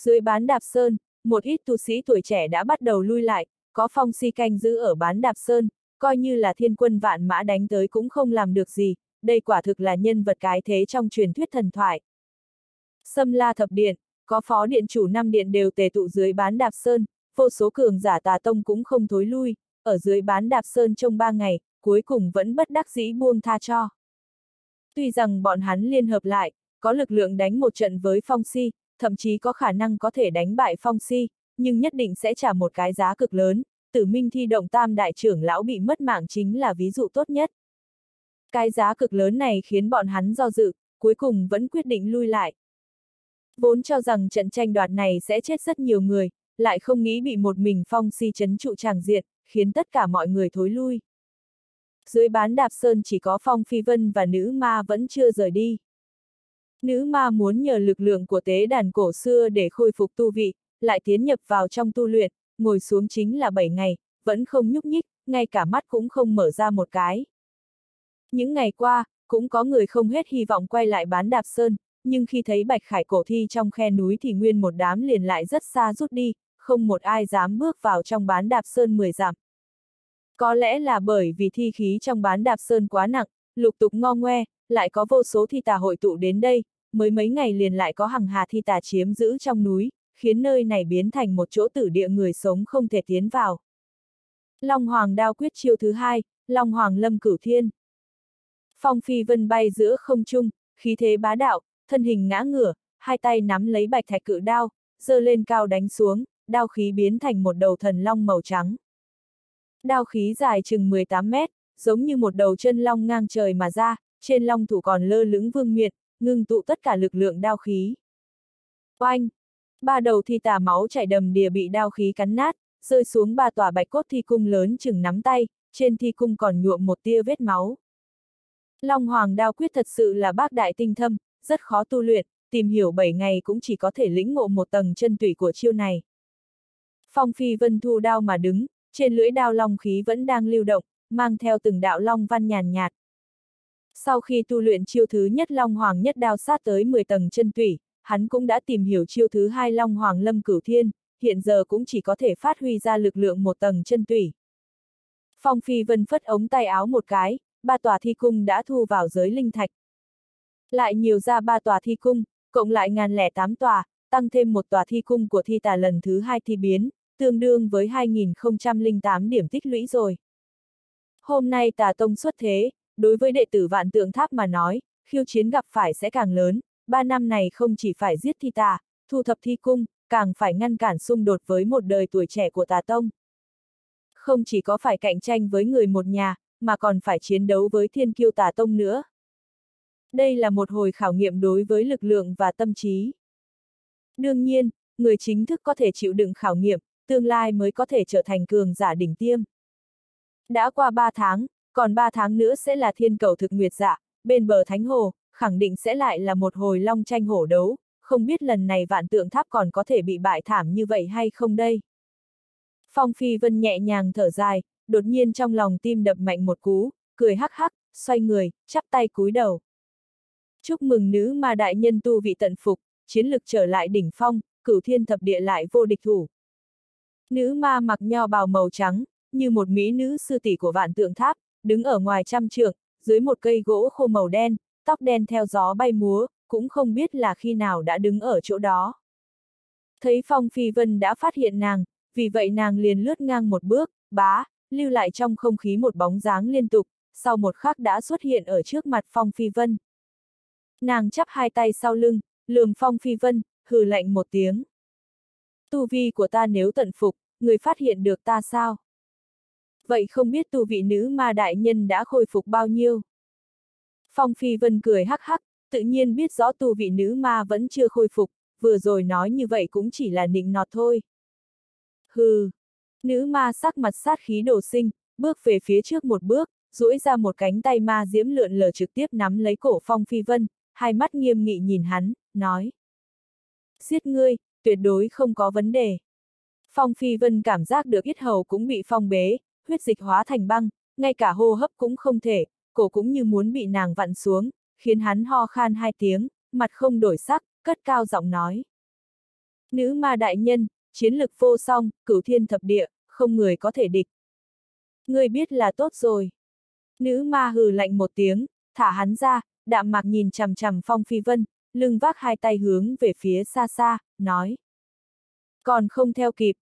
Dưới bán đạp sơn, một ít tu sĩ tuổi trẻ đã bắt đầu lui lại, có phong si canh giữ ở bán đạp sơn, coi như là thiên quân vạn mã đánh tới cũng không làm được gì, đây quả thực là nhân vật cái thế trong truyền thuyết thần thoại. Sâm la thập điện, có phó điện chủ năm điện đều tề tụ dưới bán đạp sơn, vô số cường giả tà tông cũng không thối lui, ở dưới bán đạp sơn trong ba ngày, cuối cùng vẫn bất đắc dĩ buông tha cho. Tuy rằng bọn hắn liên hợp lại, có lực lượng đánh một trận với phong si, thậm chí có khả năng có thể đánh bại phong si, nhưng nhất định sẽ trả một cái giá cực lớn, tử minh thi động tam đại trưởng lão bị mất mạng chính là ví dụ tốt nhất. Cái giá cực lớn này khiến bọn hắn do dự, cuối cùng vẫn quyết định lui lại. Vốn cho rằng trận tranh đoạt này sẽ chết rất nhiều người, lại không nghĩ bị một mình phong si chấn trụ tràng diện, khiến tất cả mọi người thối lui. Dưới bán đạp sơn chỉ có phong phi vân và nữ ma vẫn chưa rời đi. Nữ ma muốn nhờ lực lượng của tế đàn cổ xưa để khôi phục tu vị, lại tiến nhập vào trong tu luyện, ngồi xuống chính là 7 ngày, vẫn không nhúc nhích, ngay cả mắt cũng không mở ra một cái. Những ngày qua, cũng có người không hết hy vọng quay lại bán đạp sơn, nhưng khi thấy bạch khải cổ thi trong khe núi thì nguyên một đám liền lại rất xa rút đi, không một ai dám bước vào trong bán đạp sơn 10 dặm. Có lẽ là bởi vì thi khí trong bán đạp sơn quá nặng, lục tục ngo ngoe, lại có vô số thi tà hội tụ đến đây, mới mấy ngày liền lại có hàng hà thi tà chiếm giữ trong núi, khiến nơi này biến thành một chỗ tử địa người sống không thể tiến vào. Long Hoàng đao quyết chiêu thứ hai, Long Hoàng lâm cửu thiên. Phong phi vân bay giữa không trung, khí thế bá đạo, thân hình ngã ngửa, hai tay nắm lấy bạch thạch cự đao, giơ lên cao đánh xuống, đao khí biến thành một đầu thần long màu trắng. Đao khí dài chừng 18 mét, giống như một đầu chân long ngang trời mà ra, trên long thủ còn lơ lửng vương miệt, ngưng tụ tất cả lực lượng đao khí. Oanh! Ba đầu thi tà máu chảy đầm đìa bị đao khí cắn nát, rơi xuống ba tòa bạch cốt thi cung lớn chừng nắm tay, trên thi cung còn nhuộm một tia vết máu. Long Hoàng đao quyết thật sự là bác đại tinh thâm, rất khó tu luyện, tìm hiểu 7 ngày cũng chỉ có thể lĩnh ngộ một tầng chân tủy của chiêu này. Phong Phi Vân thu đao mà đứng, trên lưỡi đao long khí vẫn đang lưu động, mang theo từng đạo long văn nhàn nhạt. Sau khi tu luyện chiêu thứ nhất Long Hoàng nhất đao sát tới 10 tầng chân tủy, hắn cũng đã tìm hiểu chiêu thứ hai Long Hoàng Lâm Cửu Thiên, hiện giờ cũng chỉ có thể phát huy ra lực lượng một tầng chân tủy. Phong Phi Vân phất ống tay áo một cái, ba tòa thi cung đã thu vào giới linh thạch. Lại nhiều ra ba tòa thi cung, cộng lại ngàn lẻ tám tòa, tăng thêm một tòa thi cung của thi tà lần thứ hai thi biến, tương đương với 2008 điểm tích lũy rồi. Hôm nay tà tông xuất thế, đối với đệ tử vạn tượng tháp mà nói, khiêu chiến gặp phải sẽ càng lớn, ba năm này không chỉ phải giết thi tà, thu thập thi cung, càng phải ngăn cản xung đột với một đời tuổi trẻ của tà tông. Không chỉ có phải cạnh tranh với người một nhà, mà còn phải chiến đấu với thiên kiêu tà tông nữa. Đây là một hồi khảo nghiệm đối với lực lượng và tâm trí. Đương nhiên, người chính thức có thể chịu đựng khảo nghiệm, tương lai mới có thể trở thành cường giả đỉnh tiêm. Đã qua 3 tháng, còn 3 tháng nữa sẽ là thiên cầu thực nguyệt dạ, bên bờ Thánh Hồ, khẳng định sẽ lại là một hồi long tranh hổ đấu, không biết lần này vạn tượng tháp còn có thể bị bại thảm như vậy hay không đây. Phong Phi Vân nhẹ nhàng thở dài, đột nhiên trong lòng tim đập mạnh một cú, cười hắc hắc, xoay người, chắp tay cúi đầu. Chúc mừng nữ ma đại nhân tu vị tận phục, chiến lực trở lại đỉnh phong, cửu thiên thập địa lại vô địch thủ. Nữ ma mặc nho bào màu trắng, như một mỹ nữ sư tỷ của vạn tượng tháp, đứng ở ngoài trăm trượng, dưới một cây gỗ khô màu đen, tóc đen theo gió bay múa, cũng không biết là khi nào đã đứng ở chỗ đó. Thấy Phong Phi Vân đã phát hiện nàng, vì vậy nàng liền lướt ngang một bước, bá, lưu lại trong không khí một bóng dáng liên tục, sau một khắc đã xuất hiện ở trước mặt Phong Phi Vân. Nàng chắp hai tay sau lưng, lườm Phong Phi Vân, hừ lạnh một tiếng. Tu vi của ta nếu tận phục, người phát hiện được ta sao? Vậy không biết tu vị nữ ma đại nhân đã khôi phục bao nhiêu? Phong Phi Vân cười hắc hắc, tự nhiên biết rõ tu vị nữ ma vẫn chưa khôi phục, vừa rồi nói như vậy cũng chỉ là nịnh nọt thôi. Hừ, nữ ma sắc mặt sát khí đồ sinh, bước về phía trước một bước, duỗi ra một cánh tay ma diễm lượn lờ trực tiếp nắm lấy cổ Phong Phi Vân, hai mắt nghiêm nghị nhìn hắn, nói. Giết ngươi, tuyệt đối không có vấn đề. Phong Phi Vân cảm giác được yết hầu cũng bị phong bế, huyết dịch hóa thành băng, ngay cả hô hấp cũng không thể, cổ cũng như muốn bị nàng vặn xuống, khiến hắn ho khan hai tiếng, mặt không đổi sắc, cất cao giọng nói. Nữ ma đại nhân, chiến lực vô song, cửu thiên thập địa, không người có thể địch. Ngươi biết là tốt rồi. Nữ ma hừ lạnh một tiếng, thả hắn ra, đạm mạc nhìn chằm chằm Phong Phi Vân, lưng vác hai tay hướng về phía xa xa, nói. Còn không theo kịp.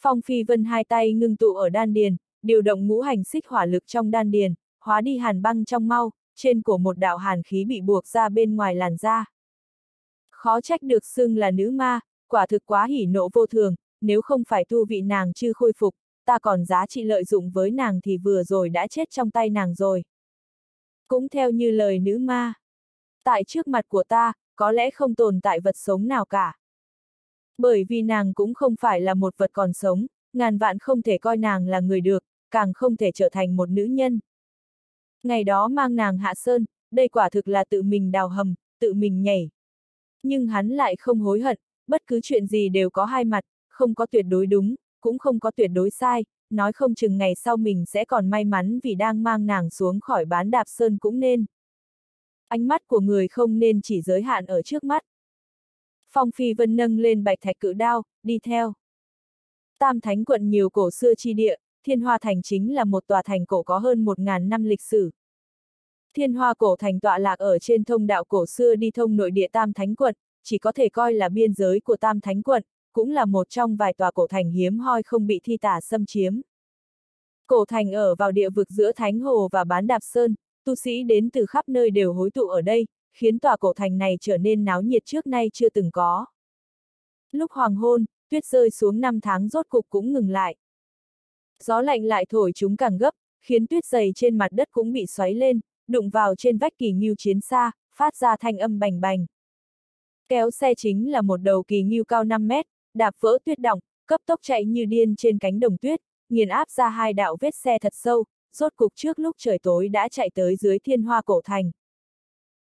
Phong Phi Vân hai tay ngưng tụ ở đan điền, điều động ngũ hành xích hỏa lực trong đan điền, hóa đi hàn băng trong mau, trên cổ một đạo hàn khí bị buộc ra bên ngoài làn da. Khó trách được xưng là nữ ma, quả thực quá hỉ nộ vô thường, nếu không phải tu vị nàng chưa khôi phục, ta còn giá trị lợi dụng với nàng thì vừa rồi đã chết trong tay nàng rồi. Cũng theo như lời nữ ma. Tại trước mặt của ta, có lẽ không tồn tại vật sống nào cả. Bởi vì nàng cũng không phải là một vật còn sống, ngàn vạn không thể coi nàng là người được, càng không thể trở thành một nữ nhân. Ngày đó mang nàng hạ sơn, đây quả thực là tự mình đào hầm, tự mình nhảy. Nhưng hắn lại không hối hận, bất cứ chuyện gì đều có hai mặt, không có tuyệt đối đúng, cũng không có tuyệt đối sai, nói không chừng ngày sau mình sẽ còn may mắn vì đang mang nàng xuống khỏi bán đạp sơn cũng nên. Ánh mắt của người không nên chỉ giới hạn ở trước mắt. Phong Phi Vân nâng lên bạch thạch cự đao, đi theo. Tam Thánh quận nhiều cổ xưa chi địa, Thiên Hoa Thành chính là một tòa thành cổ có hơn 1.000 năm lịch sử. Thiên Hoa cổ thành tọa lạc ở trên thông đạo cổ xưa đi thông nội địa Tam Thánh quận, chỉ có thể coi là biên giới của Tam Thánh quận, cũng là một trong vài tòa cổ thành hiếm hoi không bị thi tả xâm chiếm. Cổ thành ở vào địa vực giữa Thánh Hồ và Bán Đạp Sơn, tu sĩ đến từ khắp nơi đều hối tụ ở đây, khiến tòa cổ thành này trở nên náo nhiệt trước nay chưa từng có. Lúc hoàng hôn, tuyết rơi xuống năm tháng rốt cục cũng ngừng lại. Gió lạnh lại thổi chúng càng gấp, khiến tuyết dày trên mặt đất cũng bị xoáy lên, đụng vào trên vách kỳ nghiêu chiến xa, phát ra thanh âm bành bành. Kéo xe chính là một đầu kỳ nghiêu cao 5 mét, đạp vỡ tuyết động, cấp tốc chạy như điên trên cánh đồng tuyết, nghiền áp ra hai đạo vết xe thật sâu, rốt cục trước lúc trời tối đã chạy tới dưới thiên hoa cổ thành.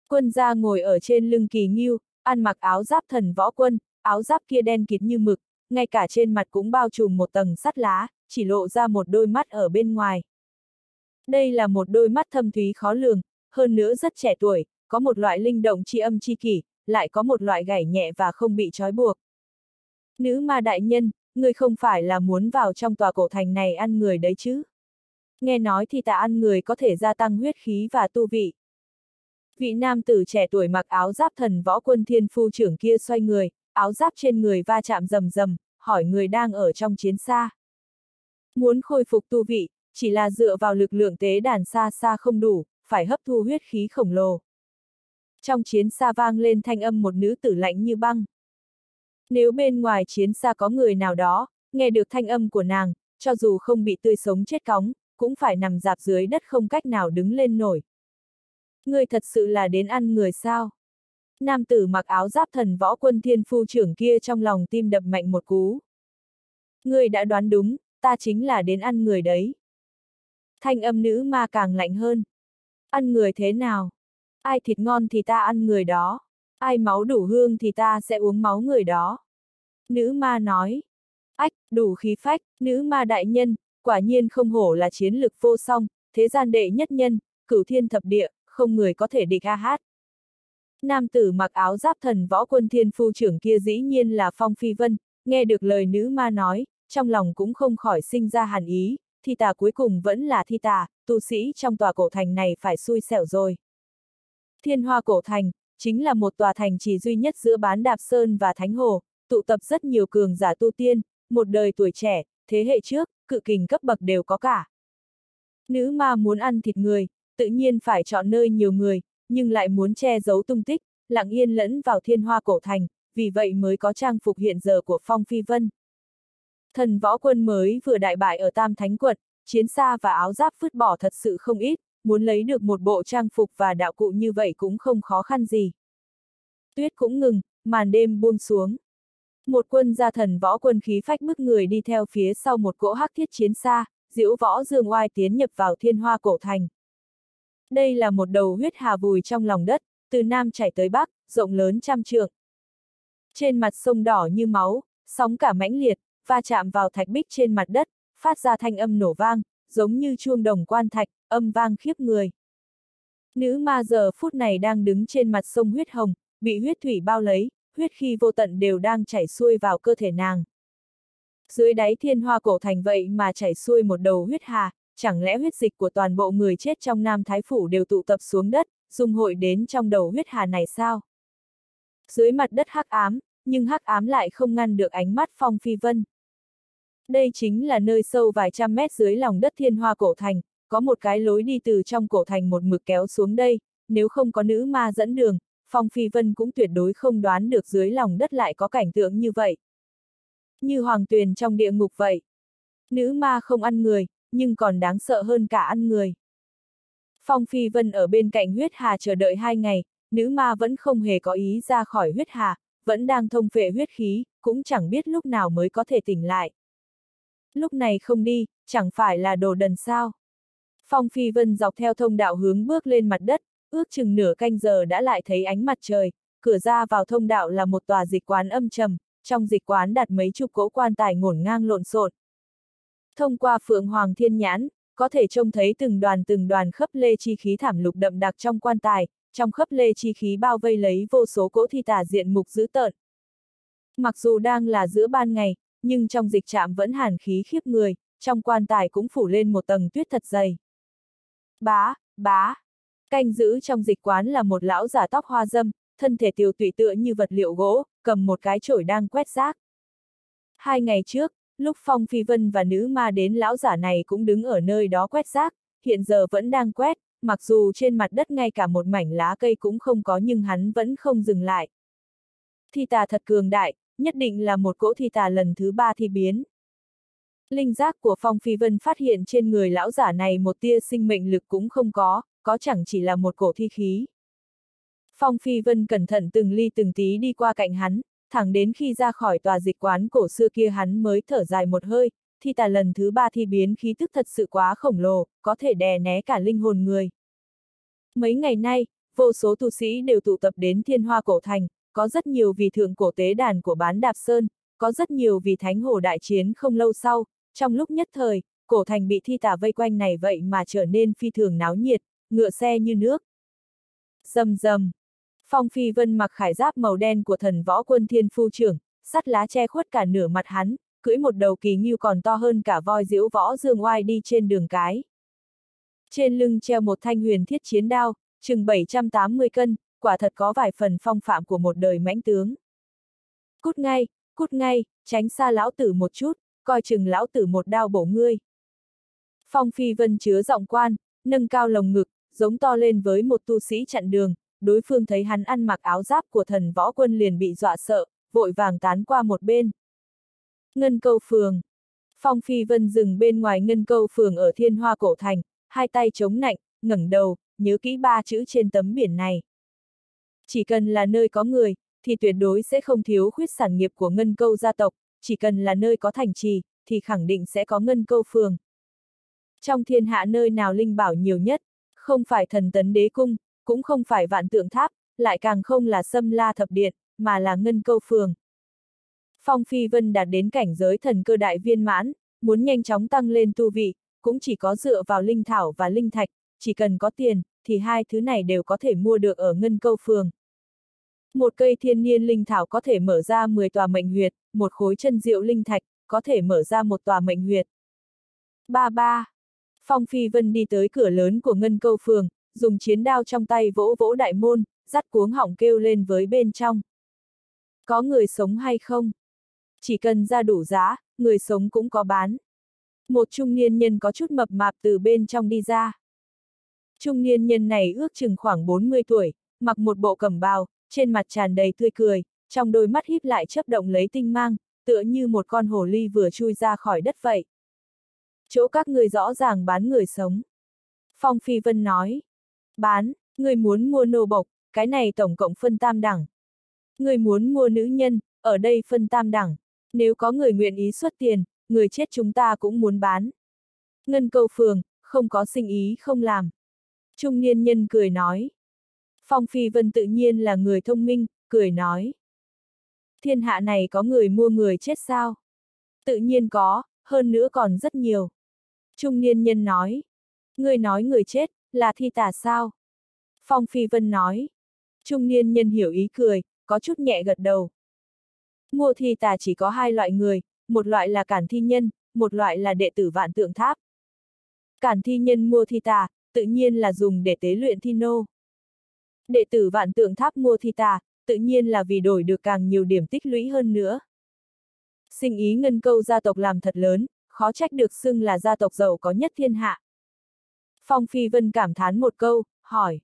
Quân gia ngồi ở trên lưng kỳ nghiêu, ăn mặc áo giáp thần võ quân, áo giáp kia đen kịt như mực, ngay cả trên mặt cũng bao trùm một tầng sắt lá, chỉ lộ ra một đôi mắt ở bên ngoài. Đây là một đôi mắt thâm thúy khó lường, hơn nữa rất trẻ tuổi, có một loại linh động chi âm chi kỷ, lại có một loại gảy nhẹ và không bị trói buộc. Nữ ma đại nhân, người không phải là muốn vào trong tòa cổ thành này ăn người đấy chứ? Nghe nói thì ta ăn người có thể gia tăng huyết khí và tu vị. Vị nam tử trẻ tuổi mặc áo giáp thần võ quân thiên phu trưởng kia xoay người, áo giáp trên người va chạm rầm rầm, hỏi người đang ở trong chiến xa. Muốn khôi phục tu vị, chỉ là dựa vào lực lượng tế đàn xa xa không đủ, phải hấp thu huyết khí khổng lồ. Trong chiến xa vang lên thanh âm một nữ tử lạnh như băng. Nếu bên ngoài chiến xa có người nào đó, nghe được thanh âm của nàng, cho dù không bị tươi sống chết cóng, cũng phải nằm dạp dưới đất không cách nào đứng lên nổi. Người thật sự là đến ăn người sao? Nam tử mặc áo giáp thần võ quân thiên phu trưởng kia trong lòng tim đập mạnh một cú. Người đã đoán đúng, ta chính là đến ăn người đấy. Thanh âm nữ ma càng lạnh hơn. Ăn người thế nào? Ai thịt ngon thì ta ăn người đó. Ai máu đủ hương thì ta sẽ uống máu người đó. Nữ ma nói. Ách, đủ khí phách, nữ ma đại nhân, quả nhiên không hổ là chiến lực vô song, thế gian đệ nhất nhân, cửu thiên thập địa, không người có thể địch a hát. Nam tử mặc áo giáp thần võ quân thiên phu trưởng kia dĩ nhiên là Phong Phi Vân, nghe được lời nữ ma nói, trong lòng cũng không khỏi sinh ra hàn ý, thi tà cuối cùng vẫn là thi tà, tu sĩ trong tòa cổ thành này phải xui xẻo rồi. Thiên hoa cổ thành, chính là một tòa thành chỉ duy nhất giữa bán đạp sơn và thánh hồ, tụ tập rất nhiều cường giả tu tiên, một đời tuổi trẻ, thế hệ trước, cự kình cấp bậc đều có cả. Nữ ma muốn ăn thịt người, tự nhiên phải chọn nơi nhiều người, nhưng lại muốn che giấu tung tích, lặng yên lẫn vào thiên hoa cổ thành, vì vậy mới có trang phục hiện giờ của Phong Phi Vân. Thần võ quân mới vừa đại bại ở Tam Thánh Quật, chiến xa và áo giáp vứt bỏ thật sự không ít, muốn lấy được một bộ trang phục và đạo cụ như vậy cũng không khó khăn gì. Tuyết cũng ngừng, màn đêm buông xuống. Một quân gia thần võ quân khí phách bức người đi theo phía sau một cỗ hắc thiết chiến xa, diễu võ dương oai tiến nhập vào thiên hoa cổ thành. Đây là một đầu huyết hà vùi trong lòng đất, từ nam chảy tới bắc, rộng lớn trăm trượng. Trên mặt sông đỏ như máu, sóng cả mãnh liệt, va chạm vào thạch bích trên mặt đất, phát ra thanh âm nổ vang, giống như chuông đồng quan thạch, âm vang khiếp người. Nữ ma giờ phút này đang đứng trên mặt sông huyết hồng, bị huyết thủy bao lấy, huyết khi vô tận đều đang chảy xuôi vào cơ thể nàng. Dưới đáy thiên hoa cổ thành vậy mà chảy xuôi một đầu huyết hà, chẳng lẽ huyết dịch của toàn bộ người chết trong Nam Thái Phủ đều tụ tập xuống đất, dung hội đến trong đầu huyết hà này sao? Dưới mặt đất hắc ám, nhưng hắc ám lại không ngăn được ánh mắt Phong Phi Vân. Đây chính là nơi sâu vài trăm mét dưới lòng đất thiên hoa cổ thành, có một cái lối đi từ trong cổ thành một mực kéo xuống đây, nếu không có nữ ma dẫn đường, Phong Phi Vân cũng tuyệt đối không đoán được dưới lòng đất lại có cảnh tượng như vậy. Như hoàng tuyền trong địa ngục vậy. Nữ ma không ăn người, nhưng còn đáng sợ hơn cả ăn người. Phong Phi Vân ở bên cạnh huyết hà chờ đợi hai ngày, nữ ma vẫn không hề có ý ra khỏi huyết hà, vẫn đang thông phệ huyết khí, cũng chẳng biết lúc nào mới có thể tỉnh lại. Lúc này không đi, chẳng phải là đồ đần sao. Phong Phi Vân dọc theo thông đạo hướng bước lên mặt đất, ước chừng nửa canh giờ đã lại thấy ánh mặt trời, cửa ra vào thông đạo là một tòa dịch quán âm trầm, trong dịch quán đặt mấy chục cỗ quan tài ngổn ngang lộn xộn. Thông qua Phượng Hoàng Thiên Nhãn, có thể trông thấy từng đoàn từng đoàn khắp lê chi khí thảm lục đậm đặc trong quan tài, trong khắp lê chi khí bao vây lấy vô số cỗ thi tà diện mục dữ tợn. Mặc dù đang là giữa ban ngày, nhưng trong dịch trạm vẫn hàn khí khiếp người, trong quan tài cũng phủ lên một tầng tuyết thật dày. Bá, bá. Canh giữ trong dịch quán là một lão giả tóc hoa dâm, thân thể tiều tụy tựa như vật liệu gỗ, cầm một cái chổi đang quét rác. Hai ngày trước, lúc Phong Phi Vân và nữ ma đến lão giả này cũng đứng ở nơi đó quét rác, hiện giờ vẫn đang quét, mặc dù trên mặt đất ngay cả một mảnh lá cây cũng không có nhưng hắn vẫn không dừng lại. Thi tà thật cường đại, nhất định là một cỗ thi tà lần thứ ba thi biến. Linh giác của Phong Phi Vân phát hiện trên người lão giả này một tia sinh mệnh lực cũng không có, có chẳng chỉ là một cổ thi khí. Phong Phi Vân cẩn thận từng ly từng tí đi qua cạnh hắn, thẳng đến khi ra khỏi tòa dịch quán cổ xưa kia hắn mới thở dài một hơi, thi tà lần thứ ba thi biến khí tức thật sự quá khổng lồ, có thể đè né cả linh hồn người. Mấy ngày nay, vô số tu sĩ đều tụ tập đến thiên hoa cổ thành, có rất nhiều vì thượng cổ tế đàn của bán đạp sơn, có rất nhiều vì thánh hồ đại chiến không lâu sau, trong lúc nhất thời, cổ thành bị thi tà vây quanh này vậy mà trở nên phi thường náo nhiệt, ngựa xe như nước. Dầm dầm. Phong Phi Vân mặc khải giáp màu đen của thần võ quân thiên phu trưởng, sắt lá che khuất cả nửa mặt hắn, cưỡi một đầu kỳ nghiêu còn to hơn cả voi diễu võ dương oai đi trên đường cái. Trên lưng treo một thanh huyền thiết chiến đao, chừng 780 cân, quả thật có vài phần phong phạm của một đời mãnh tướng. Cút ngay, cút ngay, tránh xa lão tử một chút, coi chừng lão tử một đao bổ ngươi. Phong Phi Vân chứa giọng quan, nâng cao lồng ngực, giống to lên với một tu sĩ chặn đường, đối phương thấy hắn ăn mặc áo giáp của thần võ quân liền bị dọa sợ, vội vàng tán qua một bên. Ngân câu phường. Phong Phi Vân dừng bên ngoài ngân câu phường ở thiên hoa cổ thành, hai tay chống nạnh, ngẩng đầu, nhớ kỹ ba chữ trên tấm biển này. Chỉ cần là nơi có người, thì tuyệt đối sẽ không thiếu khuyết sản nghiệp của ngân câu gia tộc, chỉ cần là nơi có thành trì, thì khẳng định sẽ có ngân câu phường. Trong thiên hạ nơi nào linh bảo nhiều nhất, không phải thần tấn đế cung, cũng không phải vạn tượng tháp, lại càng không là sâm la thập điện, mà là ngân câu phường. Phong Phi Vân đạt đến cảnh giới thần cơ đại viên mãn, muốn nhanh chóng tăng lên tu vị, cũng chỉ có dựa vào linh thảo và linh thạch, chỉ cần có tiền, thì hai thứ này đều có thể mua được ở ngân câu phường. Một cây thiên nhiên linh thảo có thể mở ra 10 tòa mệnh huyệt, một khối chân diệu linh thạch, có thể mở ra một tòa mệnh huyệt. Ba ba. Phong Phi Vân đi tới cửa lớn của ngân câu phường, dùng chiến đao trong tay vỗ vỗ đại môn, dắt cuống họng kêu lên với bên trong. Có người sống hay không? Chỉ cần ra đủ giá, người sống cũng có bán. Một trung niên nhân có chút mập mạp từ bên trong đi ra. Trung niên nhân này ước chừng khoảng 40 tuổi, mặc một bộ cẩm bào, trên mặt tràn đầy tươi cười, trong đôi mắt híp lại chấp động lấy tinh mang, tựa như một con hồ ly vừa chui ra khỏi đất vậy. Chỗ các người rõ ràng bán người sống. Phong Phi Vân nói. Bán, người muốn mua nô bộc, cái này tổng cộng phân tam đẳng. Người muốn mua nữ nhân, ở đây phân tam đẳng. Nếu có người nguyện ý xuất tiền, người chết chúng ta cũng muốn bán. Ngân câu phường, không có sinh ý không làm. Trung niên nhân cười nói. Phong Phi Vân tự nhiên là người thông minh, cười nói. Thiên hạ này có người mua người chết sao? Tự nhiên có, hơn nữa còn rất nhiều. Trung niên nhân nói. Người nói người chết, là thi tà sao? Phong Phi Vân nói. Trung niên nhân hiểu ý cười, có chút nhẹ gật đầu. Mua thi tà chỉ có hai loại người, một loại là cản thi nhân, một loại là đệ tử vạn tượng tháp. Cản thi nhân mua thi tà, tự nhiên là dùng để tế luyện thi nô. Đệ tử vạn tượng tháp mua thi tà, tự nhiên là vì đổi được càng nhiều điểm tích lũy hơn nữa. Sinh ý ngân câu gia tộc làm thật lớn, khó trách được xưng là gia tộc giàu có nhất thiên hạ. Phong Phi Vân cảm thán một câu, hỏi.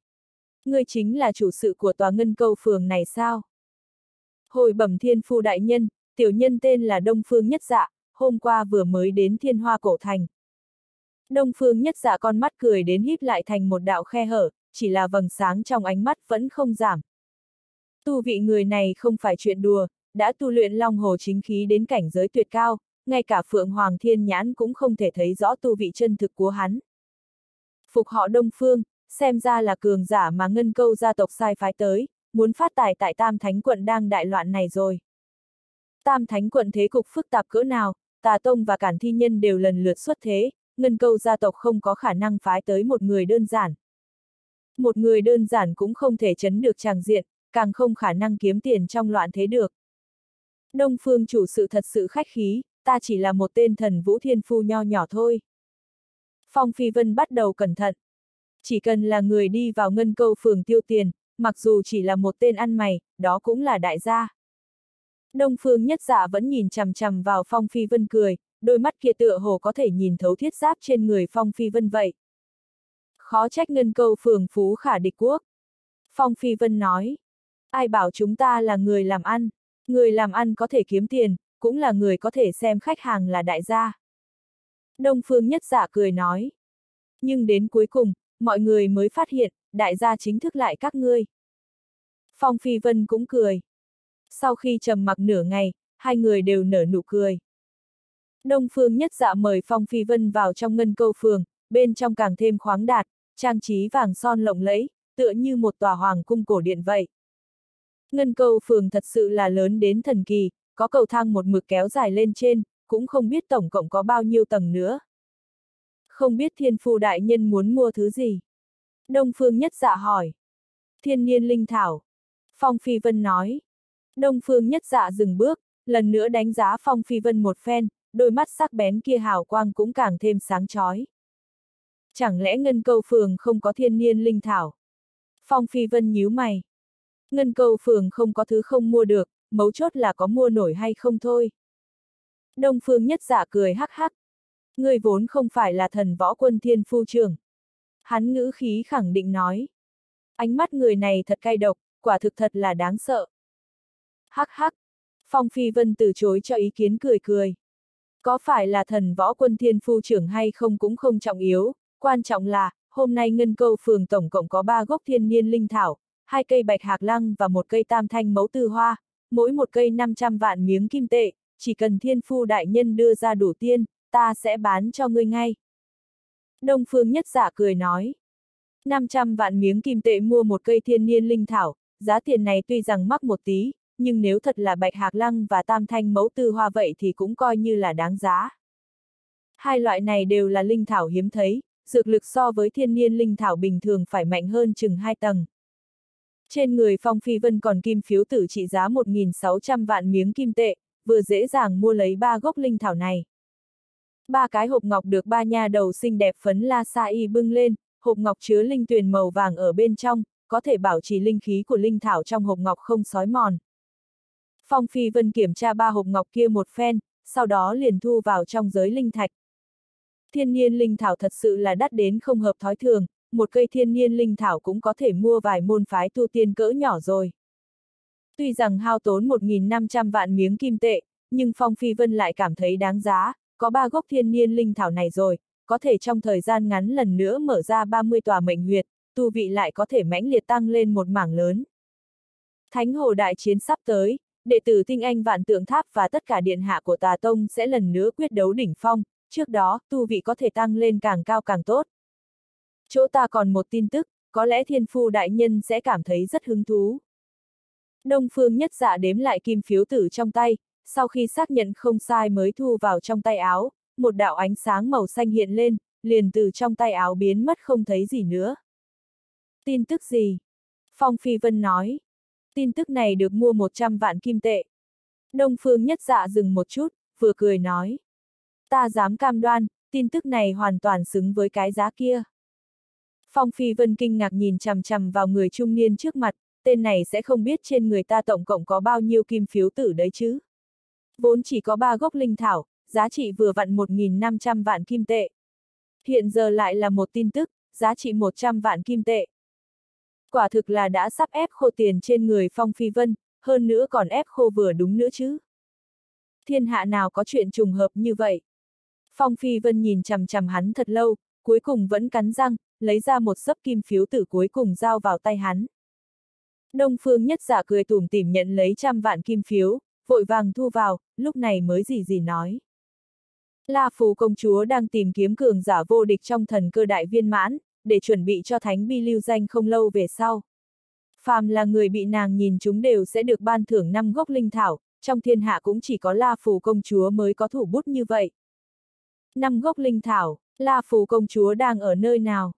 Ngươi chính là chủ sự của tòa ngân câu phường này sao? Hồi bẩm thiên phu đại nhân, tiểu nhân tên là Đông Phương Nhất Dạ, hôm qua vừa mới đến thiên hoa cổ thành. Đông Phương Nhất Dạ con mắt cười đến híp lại thành một đạo khe hở, chỉ là vầng sáng trong ánh mắt vẫn không giảm. Tu vị người này không phải chuyện đùa, đã tu luyện long hồ chính khí đến cảnh giới tuyệt cao, ngay cả Phượng Hoàng Thiên Nhãn cũng không thể thấy rõ tu vị chân thực của hắn. Phục họ Đông Phương, xem ra là cường giả mà ngân câu gia tộc sai phái tới, muốn phát tài tại Tam Thánh quận đang đại loạn này rồi. Tam Thánh quận thế cục phức tạp cỡ nào, Tà Tông và Cản Thi Nhân đều lần lượt xuất thế, ngân câu gia tộc không có khả năng phái tới một người đơn giản. Một người đơn giản cũng không thể chấn được tràng diện, càng không khả năng kiếm tiền trong loạn thế được. Đông phương chủ sự thật sự khách khí, ta chỉ là một tên thần vũ thiên phu nho nhỏ thôi. Phong Phi Vân bắt đầu cẩn thận. Chỉ cần là người đi vào ngân câu phường tiêu tiền, mặc dù chỉ là một tên ăn mày, đó cũng là đại gia. Đông phương nhất dạ vẫn nhìn chằm chằm vào Phong Phi Vân cười, đôi mắt kia tựa hồ có thể nhìn thấu thiết giáp trên người Phong Phi Vân vậy. Khó trách ngân câu phường phú khả địch quốc. Phong Phi Vân nói, ai bảo chúng ta là người làm ăn, người làm ăn có thể kiếm tiền, cũng là người có thể xem khách hàng là đại gia. Đông Phương Nhất Dạ cười nói. Nhưng đến cuối cùng, mọi người mới phát hiện, đại gia chính thức lại các ngươi. Phong Phi Vân cũng cười. Sau khi trầm mặc nửa ngày, hai người đều nở nụ cười. Đông Phương Nhất Dạ mời Phong Phi Vân vào trong ngân câu phường, bên trong càng thêm khoáng đạt, trang trí vàng son lộng lẫy, tựa như một tòa hoàng cung cổ điện vậy. Ngân câu phường thật sự là lớn đến thần kỳ, có cầu thang một mực kéo dài lên trên, cũng không biết tổng cộng có bao nhiêu tầng nữa. Không biết thiên phu đại nhân muốn mua thứ gì? Đông Phương Nhất Dạ hỏi. Thiên niên linh thảo. Phong Phi Vân nói. Đông Phương Nhất Dạ dừng bước, lần nữa đánh giá Phong Phi Vân một phen, đôi mắt sắc bén kia hào quang cũng càng thêm sáng chói. Chẳng lẽ ngân câu phường không có thiên niên linh thảo? Phong Phi Vân nhíu mày. Ngân câu phường không có thứ không mua được, mấu chốt là có mua nổi hay không thôi. Đông Phương Nhất Dạ cười hắc hắc. Người vốn không phải là thần võ quân thiên phu trưởng. Hắn ngữ khí khẳng định nói. Ánh mắt người này thật cay độc, quả thực thật là đáng sợ. Hắc hắc. Phong Phi Vân từ chối cho ý kiến cười cười. Có phải là thần võ quân thiên phu trưởng hay không cũng không trọng yếu, quan trọng là, hôm nay Ngân Câu phường tổng cộng có ba gốc thiên niên linh thảo, hai cây bạch hạc lăng và một cây tam thanh mẫu tư hoa, mỗi một cây 500 vạn miếng kim tệ, chỉ cần thiên phu đại nhân đưa ra đủ tiên, ta sẽ bán cho ngươi ngay. Đông Phương Nhất Giả cười nói. 500 vạn miếng kim tệ mua một cây thiên niên linh thảo, giá tiền này tuy rằng mắc một tí, nhưng nếu thật là bạch hạc lăng và tam thanh mẫu tư hoa vậy thì cũng coi như là đáng giá. Hai loại này đều là linh thảo hiếm thấy, dược lực so với thiên niên linh thảo bình thường phải mạnh hơn chừng hai tầng. Trên người Phong Phi Vân còn kim phiếu tử trị giá 1.600 vạn miếng kim tệ, vừa dễ dàng mua lấy ba gốc linh thảo này. Ba cái hộp ngọc được ba nha đầu xinh đẹp phấn la sa y bưng lên, hộp ngọc chứa linh tuyền màu vàng ở bên trong, có thể bảo trì linh khí của linh thảo trong hộp ngọc không sói mòn. Phong Phi Vân kiểm tra ba hộp ngọc kia một phen, sau đó liền thu vào trong giới linh thạch. Thiên nhiên linh thảo thật sự là đắt đến không hợp thói thường, một cây thiên nhiên linh thảo cũng có thể mua vài môn phái tu tiên cỡ nhỏ rồi. Tuy rằng hao tốn 1.500 vạn miếng kim tệ, nhưng Phong Phi Vân lại cảm thấy đáng giá, có ba gốc thiên niên linh thảo này rồi, có thể trong thời gian ngắn lần nữa mở ra 30 tòa mệnh huyệt, tu vị lại có thể mãnh liệt tăng lên một mảng lớn. Thánh hồ đại chiến sắp tới, đệ tử tinh anh vạn tượng tháp và tất cả điện hạ của tà tông sẽ lần nữa quyết đấu đỉnh phong, trước đó, tu vị có thể tăng lên càng cao càng tốt. Chỗ ta còn một tin tức, có lẽ thiên phu đại nhân sẽ cảm thấy rất hứng thú. Đông phương nhất dạ đếm lại kim phiếu tử trong tay, sau khi xác nhận không sai mới thu vào trong tay áo, một đạo ánh sáng màu xanh hiện lên, liền từ trong tay áo biến mất không thấy gì nữa. Tin tức gì? Phong Phi Vân nói. Tin tức này được mua 100 vạn kim tệ. Đông Phương Nhất Dạ dừng một chút, vừa cười nói. Ta dám cam đoan, tin tức này hoàn toàn xứng với cái giá kia. Phong Phi Vân kinh ngạc nhìn chằm chằm vào người trung niên trước mặt, tên này sẽ không biết trên người ta tổng cộng có bao nhiêu kim phiếu tử đấy chứ. Vốn chỉ có ba gốc linh thảo, giá trị vừa vặn 1.500 vạn kim tệ. Hiện giờ lại là một tin tức, giá trị 100 vạn kim tệ. Quả thực là đã sắp ép khô tiền trên người Phong Phi Vân, hơn nữa còn ép khô vừa đúng nữa chứ. Thiên hạ nào có chuyện trùng hợp như vậy? Phong Phi Vân nhìn chằm chằm hắn thật lâu, cuối cùng vẫn cắn răng, lấy ra một sấp kim phiếu tử cuối cùng giao vào tay hắn. Đông Phương Nhất Giả cười tủm tỉm nhận lấy trăm vạn kim phiếu, vội vàng thu vào, lúc này mới gì gì nói. La Phù công chúa đang tìm kiếm cường giả vô địch trong thần cơ đại viên mãn, để chuẩn bị cho thánh bi lưu danh không lâu về sau. Phàm là người bị nàng nhìn chúng đều sẽ được ban thưởng năm gốc linh thảo, trong thiên hạ cũng chỉ có La Phù công chúa mới có thủ bút như vậy. Năm gốc linh thảo, La Phù công chúa đang ở nơi nào?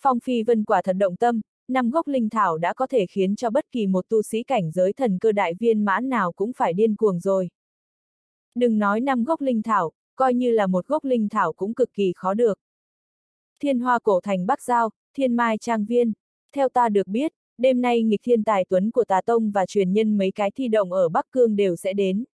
Phong Phi Vân quả thật động tâm, năm gốc linh thảo đã có thể khiến cho bất kỳ một tu sĩ cảnh giới thần cơ đại viên mãn nào cũng phải điên cuồng rồi. Đừng nói năm gốc linh thảo, coi như là một gốc linh thảo cũng cực kỳ khó được. Thiên hoa cổ thành Bắc Giao, thiên mai trang viên. Theo ta được biết, đêm nay nghịch thiên tài tuấn của tà tông và truyền nhân mấy cái thi động ở Bắc Cương đều sẽ đến.